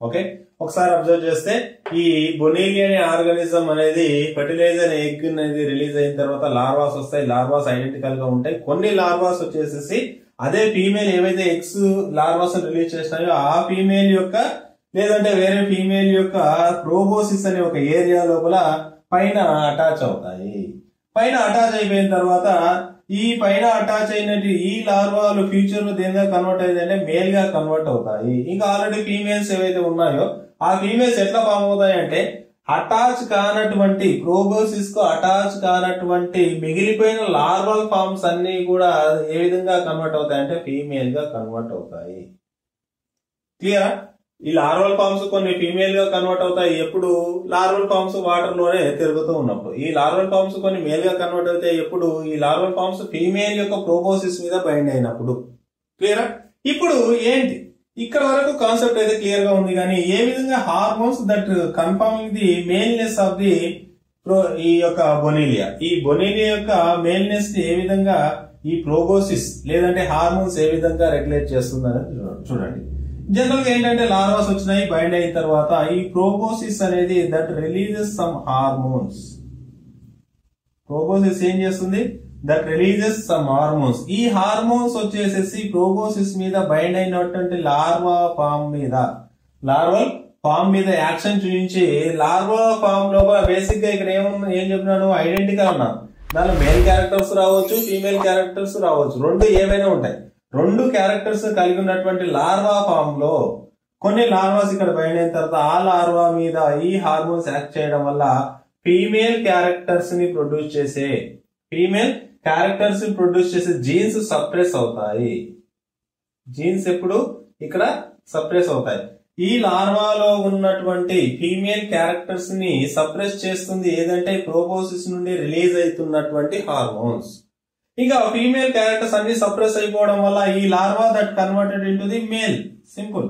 ఓకే? ఒకసారి అబ్జర్వ్ చేస్తే ఈ బొనీలియన్ ఆర్గానిజం అనేది ఫర్టిలైజర్ ఎగ్ అనేది రిలీజ్ అయిన తర్వాత లార్వాస్ వస్తాయి. లార్వాస్ ఐడెంటికల్గా ఉంటాయి. కొన్ని లార్వాస్ వచ్చేసేసి అదే ఫీమేల్ ఏవైతే ఎగ్స్ లార్వాస్ రిలీజ్ చేసినాయో ఆ ఫీమేల్ యొక్క లేదంటే వేరే ఫీమేల్ యొక్క ప్రోబోసిస్ అనే ఒక ఏరియా లోపల పైన అటాచ్ అవుతాయి. పైన అటాచ్ అయిపోయిన తర్వాత ఈ పైన అటాచ్ అయినట్టు ఈ లార్వాలు ఫ్యూచర్లో దేనిగా కన్వర్ట్ అయిందంటే మేల్గా కన్వర్ట్ అవుతాయి. ఇంకా ఆల్రెడీ ఫీమేల్స్ ఏవైతే ఉన్నాయో ఆ ఫీమేల్స్ ఎట్లా ఫామ్ అవుతాయి అంటే అటాచ్ కానటువంటి ప్రోబోసిస్కు అటాచ్ కానటువంటి మిగిలిపోయిన లార్వల్ ఫామ్స్ అన్ని కూడా ఏ విధంగా కన్వర్ట్ అవుతాయి అంటే ఫీమేల్గా కన్వర్ట్ అవుతాయి. క్లియరా ఈ లార్వల్ ఫార్మ్స్ కొన్ని ఫీమేల్గా కన్వర్ట్ అవుతాయి. ఎప్పుడు లార్వల్ ఫార్మ్స్ వాటర్లోనే తిరుగుతూ ఉన్నప్పుడు. ఈ లార్వల్ ఫార్మ్స్ కొన్ని మేల్గా కన్వర్ట్ అవుతాయి ఎప్పుడు ఈ లార్వల్ ఫార్మ్స్ ఫీమేల్ యొక్క ప్రోబోసిస్ మీద బైండ్ అయినప్పుడు. క్లియరా ఇప్పుడు ఏంటి? ఇక్కడ వరకు కాన్సెప్ట్ అయితే క్లియర్గా ఉంది కానీ ఏ విధంగా hormones that confirming the maleness of the ఈ యొక్క బొనీలియా? ఈ బొనీలియా యొక్క మెయిల్నెస్ని ఏ విధంగా ఈ ప్రోబోసిస్ లేదంటే హార్మోన్స్ ఏ విధంగా రెగ్యులేట్ చేస్తుందని చూడండి. జనరల్గా ఏంటంటే లార్వాస్ వచ్చినాయి బైండ్ అయిన తర్వాత ఈ ప్రోబోసిస్ అనేది that releases some hormones proboscis ఏం చేస్తుంది? దట్ రిలీజెస్ సమ్ హార్మోన్స్ ఈ హార్మోన్స్ వచ్చేసేసి ప్రోబోసిస్ మీద బైండ్ అయినటువంటి లార్వా ఫామ్ మీద. లార్వల్ ఫామ్ మీద యాక్షన్ చూపించి లార్వా ఫామ్ లోపల బేసిక్గా ఇక్కడ ఏమన్నా ఏం చెప్పినాను ఐడెంటికల్ అన్నాను దానిలో మేల్ క్యారెక్టర్స్ రావచ్చు ఫీమేల్ క్యారెక్టర్స్ రావచ్చు. రెండు ఏమైనా ఉంటాయి. రెండు క్యారెక్టర్స్ కలిగి ఉన్నటువంటి లార్వా ఫామ్లో కొన్ని లార్వాస్ ఇక్కడ బయట అయిన తర్వాత ఆ లార్వా మీద ఈ హార్మోన్స్ యాక్ట్ చేయడం వల్ల ఫీమేల్ క్యారెక్టర్స్ని ప్రొడ్యూస్ చేసే ఫీమేల్ క్యారెక్టర్స్ని ప్రొడ్యూస్ చేసే జీన్స్ సప్రెస్ అవుతాయి. జీన్స్ ఎప్పుడు? ఇక్కడ సప్రెస్ అవుతాయి. ఈ లార్వాలో ఉన్నటువంటి ఫీమేల్ క్యారెక్టర్స్ని సప్రెస్ చేస్తుంది ఏదంటే ప్రోబోసిస్ నుండి రిలీజ్ అవుతున్నటువంటి హార్మోన్స్ ఇంకా ఫీమేల్ క్యారెక్టర్స్ అన్ని సప్రెస్ అయిపోవడం వల్ల ఈ larva that converted in the male simple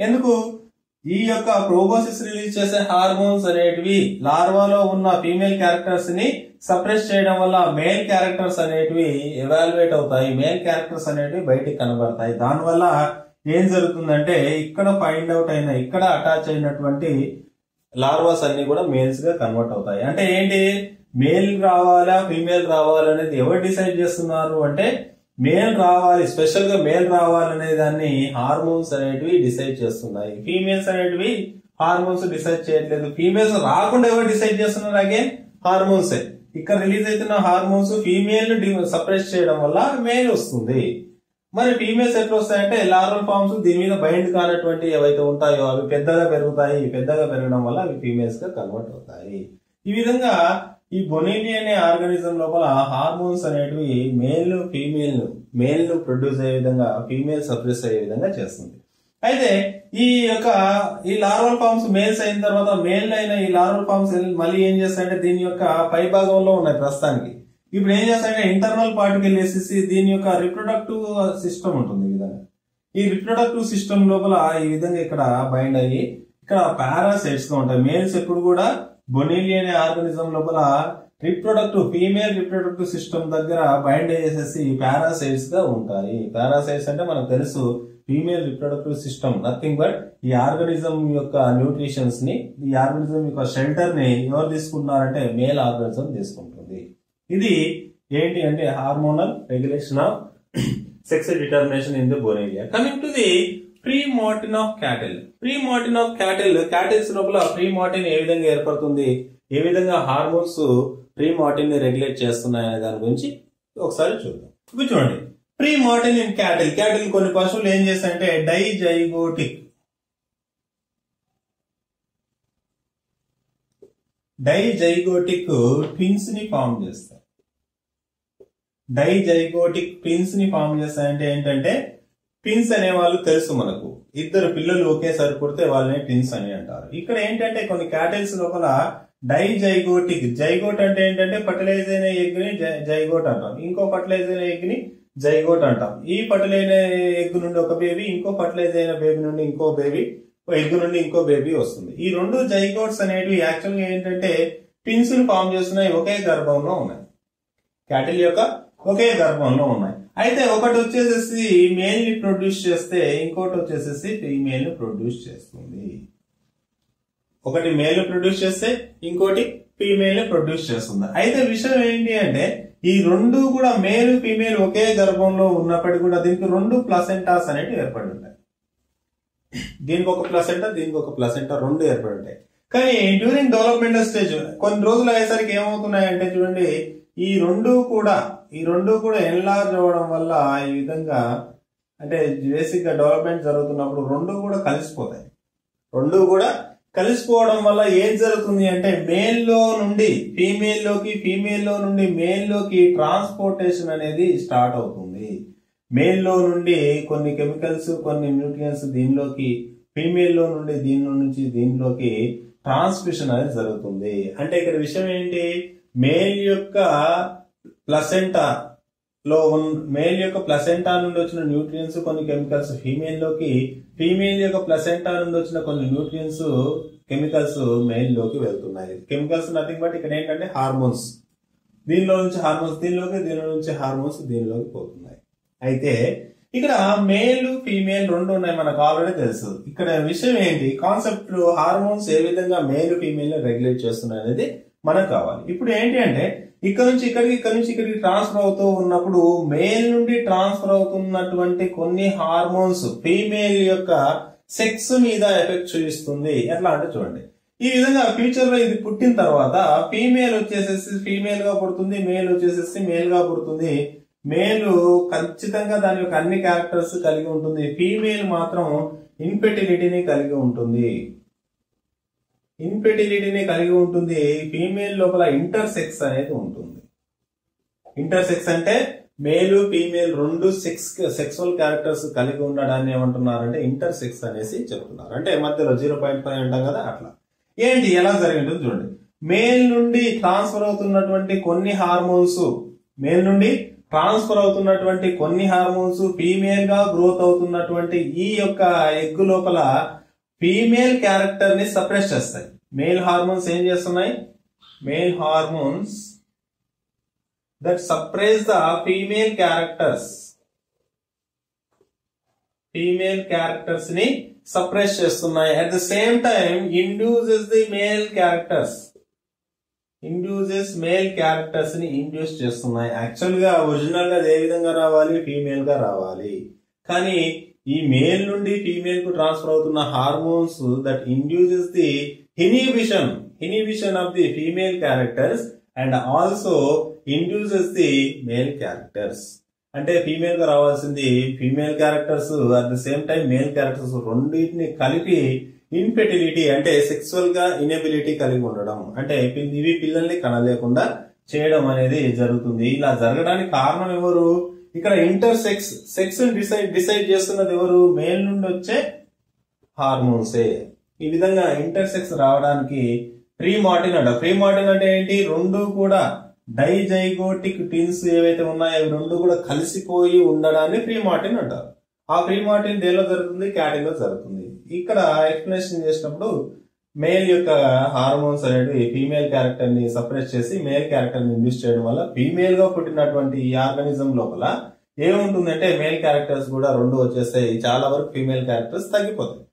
ఎందుకు? ఈ యొక్క ప్రోబోసిస్ రిలీజ్ చేసే హార్మోన్స్ అనేటివి లార్వాలో ఉన్న ఫీమేల్ క్యారెక్టర్స్ని సప్రెస్ చేయడం వల్ల మేల్ క్యారెక్టర్స్ అనేటివి ఎవాల్యుయేట్ అవుతాయి. మేల్ క్యారెక్టర్స్ అనేటివి బయటికి కనబడతాయి. దానివల్ల ఏం జరుగుతుందంటే ఇక్కడ ఫైండ్ అవుట్ అయిన ఇక్కడ అటాచ్ అయినటువంటి లార్వాస్ అన్ని కూడా మేల్స్గా కన్వర్ట్ అవుతాయి. అంటే ఏంటి? మేల్ రావాలా ఫీమేల్ రావాలా అనేది ఎవరు డిసైడ్ చేస్తున్నారు అంటే మేల్ రావాలి స్పెషల్గా మేల్ రావాలనే దాన్ని హార్మోన్స్ అనేటివి డిసైడ్ చేస్తున్నాయి. ఫీమేల్స్ అనేటివి హార్మోన్స్ డిసైడ్ చేయట్లేదు. ఫీమేల్స్ రాకుండా ఎవరు డిసైడ్ చేస్తున్నారు అగైన్? హార్మోన్స్. ఇక్కడ రిలీజ్ అవుతున్న హార్మోన్స్ ఫీమేల్ సప్రెస్ చేయడం వల్ల మేల్ వస్తుంది. మరి ఫీమేల్స్ ఎట్లా వస్తాయంటే లార్వల్ ఫార్మ్స్ దీని మీద బైండ్ కానటువంటి ఏవైతే ఉంటాయో అవి పెద్దగా పెరుగుతాయి. పెద్దగా పెరగడం వల్ల అవి ఫీమేల్స్గా కన్వర్ట్ అవుతాయి. ఈ విధంగా ఈ బొనీలి అనే ఆర్గానిజం లోపల హార్మోన్స్ అనేటివి మేల్ ఫీమేల్ మేల్ను ప్రొడ్యూస్ అయ్యే విధంగా ఫీమేల్ సప్రెస్ అయ్యే విధంగా చేస్తుంది. అయితే ఈ యొక్క ఈ లార్వల్ ఫామ్స్ మేల్స్ అయిన తర్వాత మేల్ అయిన ఈ లార్వల్ ఫామ్స్ మళ్ళీ ఏం చేస్తాయంటే దీని యొక్క పై భాగంలో ఉన్నాయి ప్రస్తుతానికి. ఇప్పుడు ఏం చేస్తాయంటే ఇంటర్నల్ పార్ట్కి వెళ్ళేసి దీని యొక్క రిప్రొడక్టివ్ సిస్టమ్ ఉంటుంది ఈ విధంగా. ఈ రిప్రొడక్టివ్ సిస్టమ్ లోపల ఈ విధంగా ఇక్కడ బైండ్ అయ్యి ఇక్కడ పారాసైట్స్గా ఉంటాయి. మేల్స్ ఎప్పుడు కూడా బొనీలి అనే ఆర్గనిజం లోపల రిప్రొడక్టివ్ ఫీమేల్ రిప్రొడక్టివ్ సిస్టమ్ దగ్గర బైండ్ చేసేసి పారాసైట్స్గా ఉంటాయి. పారాసైట్స్ అంటే మనకు తెలుసు female reproductive system nothing but ఈ ఆర్గనిజం యొక్క న్యూట్రిషన్స్ని ఈ ఆర్గనిజం యొక్క షెల్టర్ని ఎవరు తీసుకుంటున్నారంటే మేల్ ఆర్గనిజం తీసుకుంటుంది. ఇది ఏంటి అంటే hormonal regulation of sex determination in the Bonellia. Coming to the freemartin of cattle. Freemartin of cattle cattles లోపల ప్రీ మార్టిన్ ఏ విధంగా ఏర్పడుతుంది? ఏ విధంగా హార్మోన్స్ ప్రీ మార్టిన్ని రెగ్యులేట్ చేస్తున్నాయనే దాని గురించి ఒకసారి చూద్దాం. ఇప్పుడు చూడండి. Freemartin in cattle. క్యాటిల్ కొన్ని పశువులు ఏం చేస్తాయంటే డైజైగోటిక్. డైజైగోటిక్ ట్విన్స్ని ఫామ్ చేస్తాయి. డైజైగోటిక్ ట్విన్స్ని ఫామ్ చేస్తాయంటే ఏంటంటే పిన్స్ అనే వాళ్ళు తెలుసు మనకు. ఇద్దరు పిల్లలు ఒకేసారి పుడితే వాళ్ళని పిన్స్ అని అంటారు. ఇక్కడ ఏంటంటే కొన్ని క్యాటిల్స్ లోపల డైజైగోటిక్ జైగోట్ అంటే ఏంటంటే ఫర్టిలైజ్ అయిన ఎగ్ని జైగోట్ అంటాం. ఇంకో ఫర్టిలైజ్ అయిన ఎగ్ని జైగోట్ అంటాం. ఈ ఫర్టిలైజ్ ఎగ్ నుండి ఒక బేబీ ఇంకో ఫర్టిలైజ్ అయిన బేబీ నుండి ఇంకో బేబీ ఎగ్ నుండి ఇంకో బేబీ వస్తుంది. ఈ రెండు జైగోట్స్ అనేవి యాక్చువల్గా ఏంటంటే ట్విన్స్ ఫామ్ చేస్తున్నాయి ఒకే గర్భంలో ఉన్నాయి. క్యాటిల్ యొక్క ఒకే గర్భంలో ఉన్నాయి. అయితే ఒకటి వచ్చేసేసి మేల్ని ప్రొడ్యూస్ చేస్తే ఇంకోటి వచ్చేసేసి ఫీమేల్ని ప్రొడ్యూస్ చేస్తుంది. ఒకటి మేల్ని ప్రొడ్యూస్ చేస్తే ఇంకోటి ఫీమేల్ని ప్రొడ్యూస్ చేస్తుంది. అయితే విషయం ఏంటి అంటే ఈ రెండు కూడా మేల్ ఫీమేల్ ఒకే గర్భంలో ఉన్నప్పటికీ కూడా దీనికి రెండు ప్లసెంటాస్ అనేవి ఏర్పడి ఉంటాయి. దీనికి ఒక ప్లసెంటా దీనికి ఒక ప్లసెంటా రెండు ఏర్పడి ఉంటాయి. కానీ డ్యూరింగ్ డెవలప్మెంటల్ స్టేజ్ కొన్ని రోజులు అయ్యేసరికి ఏమవుతున్నాయంటే చూడండి ఈ రెండు కూడా ఈ రెండు కూడా ఎన్లార్జ్ అవ్వడం వల్ల ఈ విధంగా అంటే బేసిక్గా డెవలప్మెంట్ జరుగుతున్నప్పుడు రెండు కూడా కలిసిపోతాయి. రెండు కూడా కలిసిపోవడం వల్ల ఏం జరుగుతుంది అంటే మేల్లో నుండి ఫీమేల్లోకి ఫీమేల్లో నుండి మేల్లోకి ట్రాన్స్పోర్టేషన్ అనేది స్టార్ట్ అవుతుంది. మేల్లో నుండి కొన్ని కెమికల్స్ కొన్ని న్యూట్రియన్స్ దీనిలోకి ఫీమేల్లో నుండి దీని నుంచి దీనిలోకి ట్రాన్స్మిషన్ అనేది జరుగుతుంది. అంటే ఇక్కడ విషయం ఏంటి? మేల్ యొక్క ప్లసెంటా లో మేల్ యొక్క ప్లసెంటా నుండి వచ్చిన న్యూట్రియన్స్ కొన్ని కెమికల్స్ ఫీమేల్లోకి ఫీమేల్ యొక్క ప్లసెంటా నుండి వచ్చిన కొన్ని న్యూట్రియన్స్ కెమికల్స్ మెయిల్లోకి వెళ్తున్నాయి. కెమికల్స్ నథింగ్ బట్ ఇక్కడ ఏంటంటే హార్మోన్స్. దీనిలో నుంచి హార్మోన్స్ దీనిలోకి దీనిలో నుంచి హార్మోన్స్ దీనిలోకి పోతున్నాయి. అయితే ఇక్కడ మేల్ ఫీమేల్ రెండు ఉన్నాయి మనకు ఆల్రెడీ తెలుసు. ఇక్కడ విషయం ఏంటి? కాన్సెప్ట్ హార్మోన్స్ ఏ విధంగా మేల్ ఫీమేల్ రెగ్యులేట్ చేస్తున్నాయి అనేది మనకు కావాలి. ఇప్పుడు ఏంటి అంటే ఇక్కడ నుంచి ఇక్కడికి ఇక్కడ నుంచి ఇక్కడికి ట్రాన్స్ఫర్ అవుతూ ఉన్నప్పుడు మేల్ నుండి ట్రాన్స్ఫర్ అవుతున్నటువంటి కొన్ని హార్మోన్స్ ఫీమేల్ యొక్క సెక్స్ మీద ఎఫెక్ట్ చూపిస్తుంది. ఎట్లా అంటే చూడండి. ఈ విధంగా ఫ్యూచర్లో ఇది పుట్టిన తర్వాత ఫీమేల్ వచ్చేసేసి ఫీమేల్గా పుడుతుంది మేల్ వచ్చేసేసి మేల్గా పుడుతుంది. మేల్ ఖచ్చితంగా దాని యొక్క అన్ని క్యారెక్టర్స్ కలిగి ఉంటుంది. ఫీమేల్ మాత్రం ఇన్ఫెర్టిలిటీని కలిగి ఉంటుంది. ఇన్ఫెర్టిలిటీని కలిగి ఉంటుంది. ఫీమేల్ లోపల ఇంటర్ సెక్స్ అనేది ఉంటుంది. ఇంటర్ సెక్స్ అంటే మేల్ ఫీమేల్ రెండు సెక్స్ సెక్సువల్ క్యారెక్టర్స్ కలిగి ఉండడాన్ని ఏమంటున్నారంటే ఇంటర్ సెక్స్ అనేసి చెప్తున్నారు. అంటే మధ్యలో జీరో పాయింట్ ఫైవ్ అంటాం కదా అట్లా. ఏంటి? ఎలా జరిగింటుంది చూడండి. మేల్ నుండి ట్రాన్స్ఫర్ అవుతున్నటువంటి కొన్ని హార్మోన్స్ మేల్ నుండి ట్రాన్స్ఫర్ అవుతున్నటువంటి కొన్ని హార్మోన్స్ ఫీమేల్గా గ్రోత్ అవుతున్నటువంటి ఈ యొక్క ఎగ్ లోపల ఫీమేల్ క్యారెక్టర్ని సప్రెస్ చేస్తాయి. మేల్ హార్మోన్స్ ఏం చేస్తున్నాయి? Male hormones that suppress the female characters female క్యారెక్టర్స్ని suppress చేస్తున్నాయి. At the same time induces the male characters induces male క్యారెక్టర్స్ని induce చేస్తున్నాయి. యాక్చువల్గా ఒరిజినల్గా ఏ విధంగా రావాలి ఫీమేల్గా రావాలి. కానీ ఈ మేల్ నుండి ఫీమేల్కు ట్రాన్స్ఫర్ అవుతున్న hormones that induces the inhibition inhibition of the female characters and also induces the male characters అంటే ఫీమేల్గా రావాల్సింది female characters at the same time male characters రెండింటిని కలిపి ఇన్ఫెర్టిలిటీ అంటే సెక్సువల్గా ఇనబిలిటీ కలిగి ఉండడం. అంటే ఇవి పిల్లల్ని కనలేకుండా చేయడం అనేది జరుగుతుంది. ఇలా జరగడానికి కారణం ఎవరు? ఇక్కడ inter sex sex decide decide చేస్తున్నది ఎవరు? మేల్ నుండి వచ్చే హార్మోన్సే ఈ విధంగా ఇంటర్ సెక్స్ రావడానికి ప్రీ మార్టిన్ అంట ప్రీ మార్టిన్ అంటే ఏంటి? రెండు కూడా డైజైగోటిక్ టిన్స్ ఏవైతే ఉన్నాయో అవి రెండు కూడా కలిసిపోయి ఉండడాన్ని ప్రీ మార్టిన్ అంటారు. ఆ ప్రీ మార్టిన్ దేలో జరుగుతుంది? క్యాటిన్ జరుగుతుంది. ఇక్కడ ఎక్స్ప్లెనేషన్ చేసినప్పుడు మేల్ యొక్క హార్మోన్స్ అనేవి ఫీమేల్ క్యారెక్టర్ని సపరేట్ చేసి మేల్ క్యారెక్టర్ని ఇండ్యూస్ చేయడం వల్ల ఫీమేల్గా పుట్టినటువంటి ఈ ఆర్గానిజం లోపల ఏముంటుందంటే మేల్ క్యారెక్టర్స్ కూడా రెండు వచ్చేస్తాయి. చాలా వరకు ఫీమేల్ క్యారెక్టర్స్ తగ్గిపోతాయి.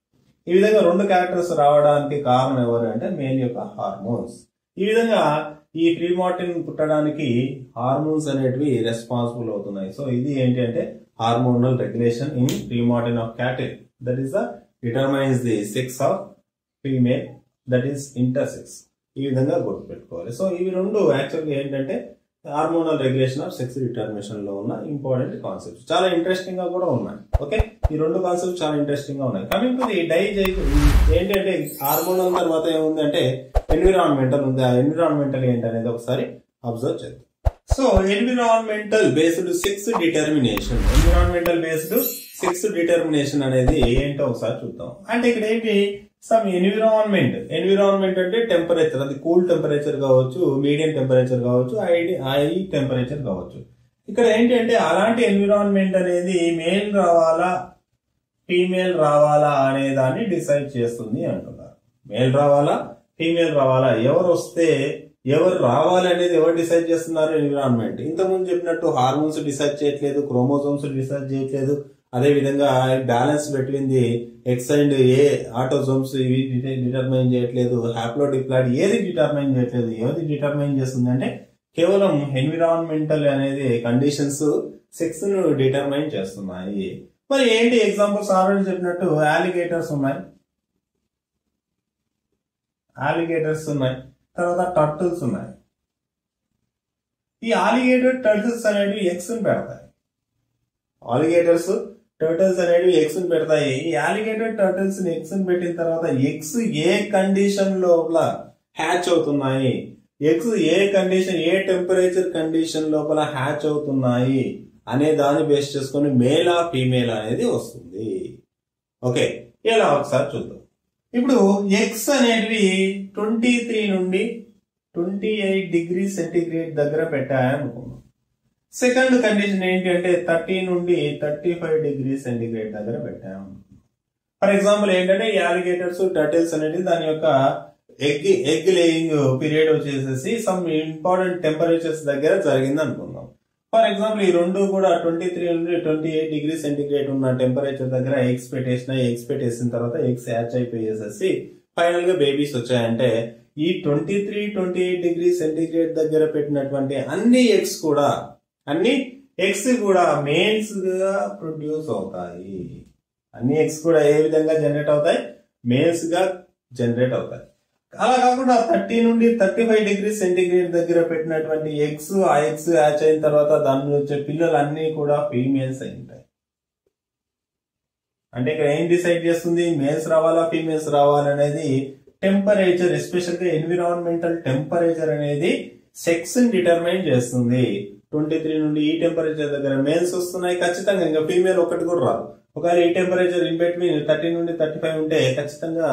ఈ విధంగా రెండు క్యారెక్టర్స్ రావడానికి కారణం ఎవరు అంటే మేల్ యొక్క హార్మోన్స్. ఈ విధంగా ఈ ప్రీమార్టిన్ పుట్టడానికి హార్మోన్స్ అనేటివి రెస్పాన్సిబుల్ అవుతున్నాయి. సో ఇది ఏంటి అంటే hormonal regulation in freemartin of cattle. That is the determines the sex of female that is intersex ఈ విధంగా గుర్తుపెట్టుకోవాలి. సో ఇవి రెండు యాక్చువల్గా ఏంటంటే హార్మోనల్ రెగ్యులేషన్ ఆఫ్ సెక్స్ డిటర్మినేషన్లో ఉన్న ఇంపార్టెంట్ కాన్సెప్ట్స్ చాలా ఇంట్రెస్టింగ్గా కూడా ఉన్నాయి. ఓకే ఈ రెండు కాన్సెప్ట్స్ చాలా ఇంట్రెస్టింగ్గా ఉన్నాయి. కమింగ్ టు ది డైజై ఏంటంటే హార్మోనల్ తర్వాత ఏముందంటే ఎన్విరాన్మెంటల్ ఉంది. ఆ ఎన్విరాన్మెంటల్ ఏంటి అనేది ఒకసారి అబ్జర్వ్ చేద్దాం. So environmental based sex determination environmental based sex determination అనేది ఏంటో ఒకసారి చూద్దాం. అంటే ఇక్కడ ఏంటి? సమ్ ఎన్విరాన్మెంట్ ఎన్విరాన్మెంట్ అంటే టెంపరేచర్ అది కూల్ టెంపరేచర్ కావచ్చు మీడియం టెంపరేచర్ కావచ్చు హై హై టెంపరేచర్ కావచ్చు. ఇక్కడ ఏంటంటే అలాంటి ఎన్విరాన్మెంట్ అనేది మేల్ రావాలా ఫీమేల్ రావాలా అనే దాన్ని డిసైడ్ చేస్తుంది అంటున్నారు. మేల్ రావాలా ఫీమేల్ రావాలా? ఎవరు వస్తే ఎవరు రావాలి అనేది ఎవరు డిసైడ్ చేస్తున్నారు ఎన్విరాన్మెంట్ ఇంతకుముందు చెప్పినట్టు హార్మోన్స్ డిసైడ్ చేయట్లేదు క్రోమోజోమ్స్ డిసైడ్ చేయట్లేదు. అదే విధంగా balance between the X and A autosomes ఇవి డిటర్మైన్ చేయట్లేదు. హ్యాప్లో డిప్లాయిడ్ ఏది డిటర్మైన్ చేయట్లేదు? ఏది డిటర్మైన్ చేస్తుంది? అంటే కేవలం ఎన్విరాన్మెంటల్ అనేది కండిషన్స్ సెక్స్ను డిటర్మైన్ చేస్తున్నాయి. మరి ఏంటి ఎగ్జాంపుల్స్ ఆల్రెడీ చెప్పినట్టు అలిగేటర్స్ ఉన్నాయి. అలిగేటర్స్ ఉన్నాయి. తర్వాత టర్టిల్స్ ఉన్నాయి. ఈ ఆలిగేటర్ టర్టిల్స్ అనేవి ఎగ్స్ పెడతాయి. ఆలిగేటర్స్ టర్టల్స్ అనేవి ఎగ్స్ పెడతాయి. ఈ టర్టల్స్ ఎగ్స్ పెట్టిన తర్వాత ఎగ్స్ ఏ కండిషన్ లోపల హ్యాచ్ అవుతున్నాయి? ఎగ్స్ ఏ కండిషన్ ఏ టెంపరేచర్ కండిషన్ లోపల హ్యాచ్ అవుతున్నాయి? అనే దాన్ని బేస్ చేసుకొని మేలా ఫీమేల్ అనేది వస్తుంది. ఓకే ఇలా ఒకసారి చూద్దాం. ఇప్పుడు ఎగ్స్ అనేటివి ట్వంటీ త్రీ నుండి ట్వంటీ ఎయిట్ డిగ్రీ సెంటీగ్రేడ్ దగ్గర పెట్టాయనుకున్నాం సెకండ్ కండిషన్ ఏంటి అంటే థర్టీ నుండి థర్టీ ఫైవ్ డిగ్రీ సెంటిగ్రేడ్ దగ్గర పెట్టాము ఫర్ ఎగ్జాంపుల్ ఏంటంటే యాలిగేటర్స్ టర్టిల్స్ అనేది దాని యొక్క ఎగ్ ఎగ్ లేయింగ్ పీరియడ్ వచ్చేసేసి సమ్ ఇంపార్టెంట్ టెంపరేచర్స్ దగ్గర జరిగింది అనుకుందాం. ఫర్ ఎగ్జాంపుల్ ఈ రెండు కూడా ట్వంటీ త్రీ నుండి ట్వంటీ ఎయిట్ డిగ్రీ సెంటిగ్రేడ్ ఉన్న టెంపరేచర్ దగ్గర ఎగ్స్ పెట్టేసిన ఎగ్స్ పెట్టేసిన తర్వాత ఎగ్స్ హ్యాచ్ అయిపోయేసేసి ఫైనల్గా బేబీస్ వచ్చాయంటే ఈ twenty three twenty eight degree centigrade దగ్గర పెట్టినటువంటి అన్ని ఎగ్స్ కూడా అన్ని ఎగ్స్ కూడా మేల్స్గా ప్రొడ్యూస్ అవుతాయి. అన్ని ఎగ్స్ కూడా ఏ విధంగా జనరేట్ అవుతాయి? మేల్స్గా జనరేట్ అవుతాయి. అలా కాకుండా థర్టీ నుండి థర్టీ ఫైవ్ డిగ్రీ సెంటీగ్రేడ్ దగ్గర పెట్టినటువంటి ఎగ్స్ ఆ ఎగ్స్ హ్యాచ్ అయిన తర్వాత దాని వచ్చే పిల్లలు అన్ని కూడా ఫీమేల్స్ అయి ఉంటాయి. అంటే ఇక్కడ ఏం డిసైడ్ చేస్తుంది? మేల్స్ రావాలా? ఫీమేల్స్ రావాలనేది టెంపరేచర్ ఎస్పెషల్గా ఎన్విరాన్మెంటల్ టెంపరేచర్ అనేది సెక్స్ డిటర్మైన్ చేస్తుంది. ట్వంటీ త్రీ నుండి ఈ టెంపరేచర్ దగ్గర మేల్స్ వస్తున్నాయి ఖచ్చితంగా ఇంకా ఫీమేల్ ఒకటి కూడా రాదు. ఒకవేళ ఈ టెంపరేచర్ ఇన్ బిట్వీన్ థర్టీ నుండి థర్టీ ఫైవ్ ఉంటే ఖచ్చితంగా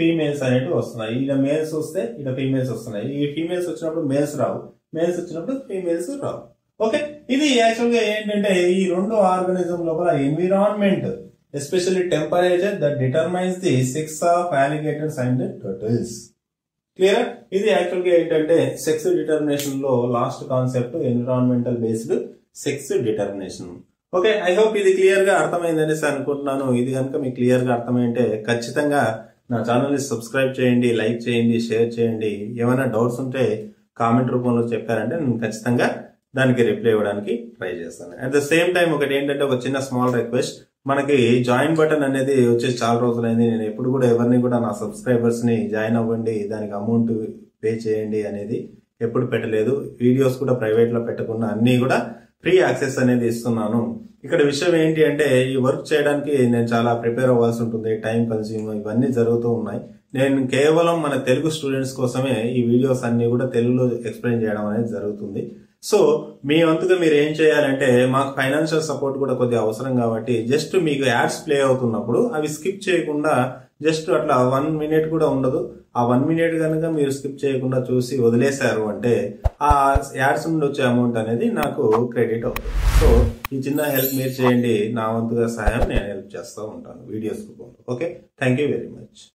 ఫీమేల్స్ అనేవి వస్తున్నాయి. ఇలా మేల్స్ వస్తే ఇలా ఫీమేల్స్ వస్తున్నాయి. ఈ ఫీమేల్స్ వచ్చినప్పుడు మేల్స్ రావు. మేల్స్ వచ్చినప్పుడు ఫీమేల్స్ రావు. ఓకే ఇది యాక్చువల్గా ఏంటంటే ఈ రెండు ఆర్గానిజం లోపల environment especially temperature that determines the sex of alligators and turtles clear? ఇది యాక్చువల్గా ఏంటంటే sex డిటర్మినేషన్లో last concept environmental based sex determination. Okay I hope ఇది క్లియర్గా అర్థమైందనేసి అనుకుంటున్నాను. ఇది కనుక మీకు క్లియర్గా అర్థమైంటే ఖచ్చితంగా నా ఛానల్ని సబ్స్క్రైబ్ చేయండి లైక్ చేయండి షేర్ చేయండి. ఏమైనా డౌట్స్ ఉంటే కామెంట్ రూపంలో చెప్పారంటే నేను ఖచ్చితంగా దానికి రిప్లై ఇవ్వడానికి ట్రై చేస్తాను. అట్ ద సేమ్ టైం ఒకటి ఏంటంటే ఒక చిన్న స్మాల్ రిక్వెస్ట్. మనకి జాయిన్ బటన్ అనేది వచ్చేసి చాలా రోజులైంది. నేను ఎప్పుడు కూడా ఎవరిని కూడా నా సబ్స్క్రైబర్స్ని జాయిన్ అవ్వండి దానికి అమౌంట్ పే చేయండి అనేది ఎప్పుడు పెట్టలేదు. వీడియోస్ కూడా ప్రైవేట్లో పెట్టకుండా అన్ని కూడా ఫ్రీ యాక్సెస్ అనేది ఇస్తున్నాను. ఇక్కడ విషయం ఏంటి అంటే ఈ వర్క్ చేయడానికి నేను చాలా ప్రిపేర్ అవ్వాల్సి ఉంటుంది. టైం కన్స్యూమ్ ఇవన్నీ జరుగుతూ ఉన్నాయి. నేను కేవలం మన తెలుగు స్టూడెంట్స్ కోసమే ఈ వీడియోస్ అన్ని కూడా తెలుగులో ఎక్స్ప్లెయిన్ చేయడం అనేది జరుగుతుంది. సో మీ వంతుగా మీరు ఏం చేయాలంటే మాకు ఫైనాన్షియల్ సపోర్ట్ కూడా కొద్దిగా అవసరం కాబట్టి జస్ట్ మీకు యాడ్స్ ప్లే అవుతున్నప్పుడు అవి స్కిప్ చేయకుండా జస్ట్ అట్లా వన్ మినిట్ కూడా ఉండదు. ఆ వన్ మినిట్ కనుక మీరు స్కిప్ చేయకుండా చూసి వదిలేశారు అంటే ఆ యాడ్స్ నుండి వచ్చే అమౌంట్ అనేది నాకు క్రెడిట్ అవుతుంది. సో ఈ చిన్న హెల్ప్ మీరు చేయండి. నా వంతుగా సహాయం నేను హెల్ప్ చేస్తూ ఉంటాను వీడియోస్ రూపంలో. Okay? Thank you very much.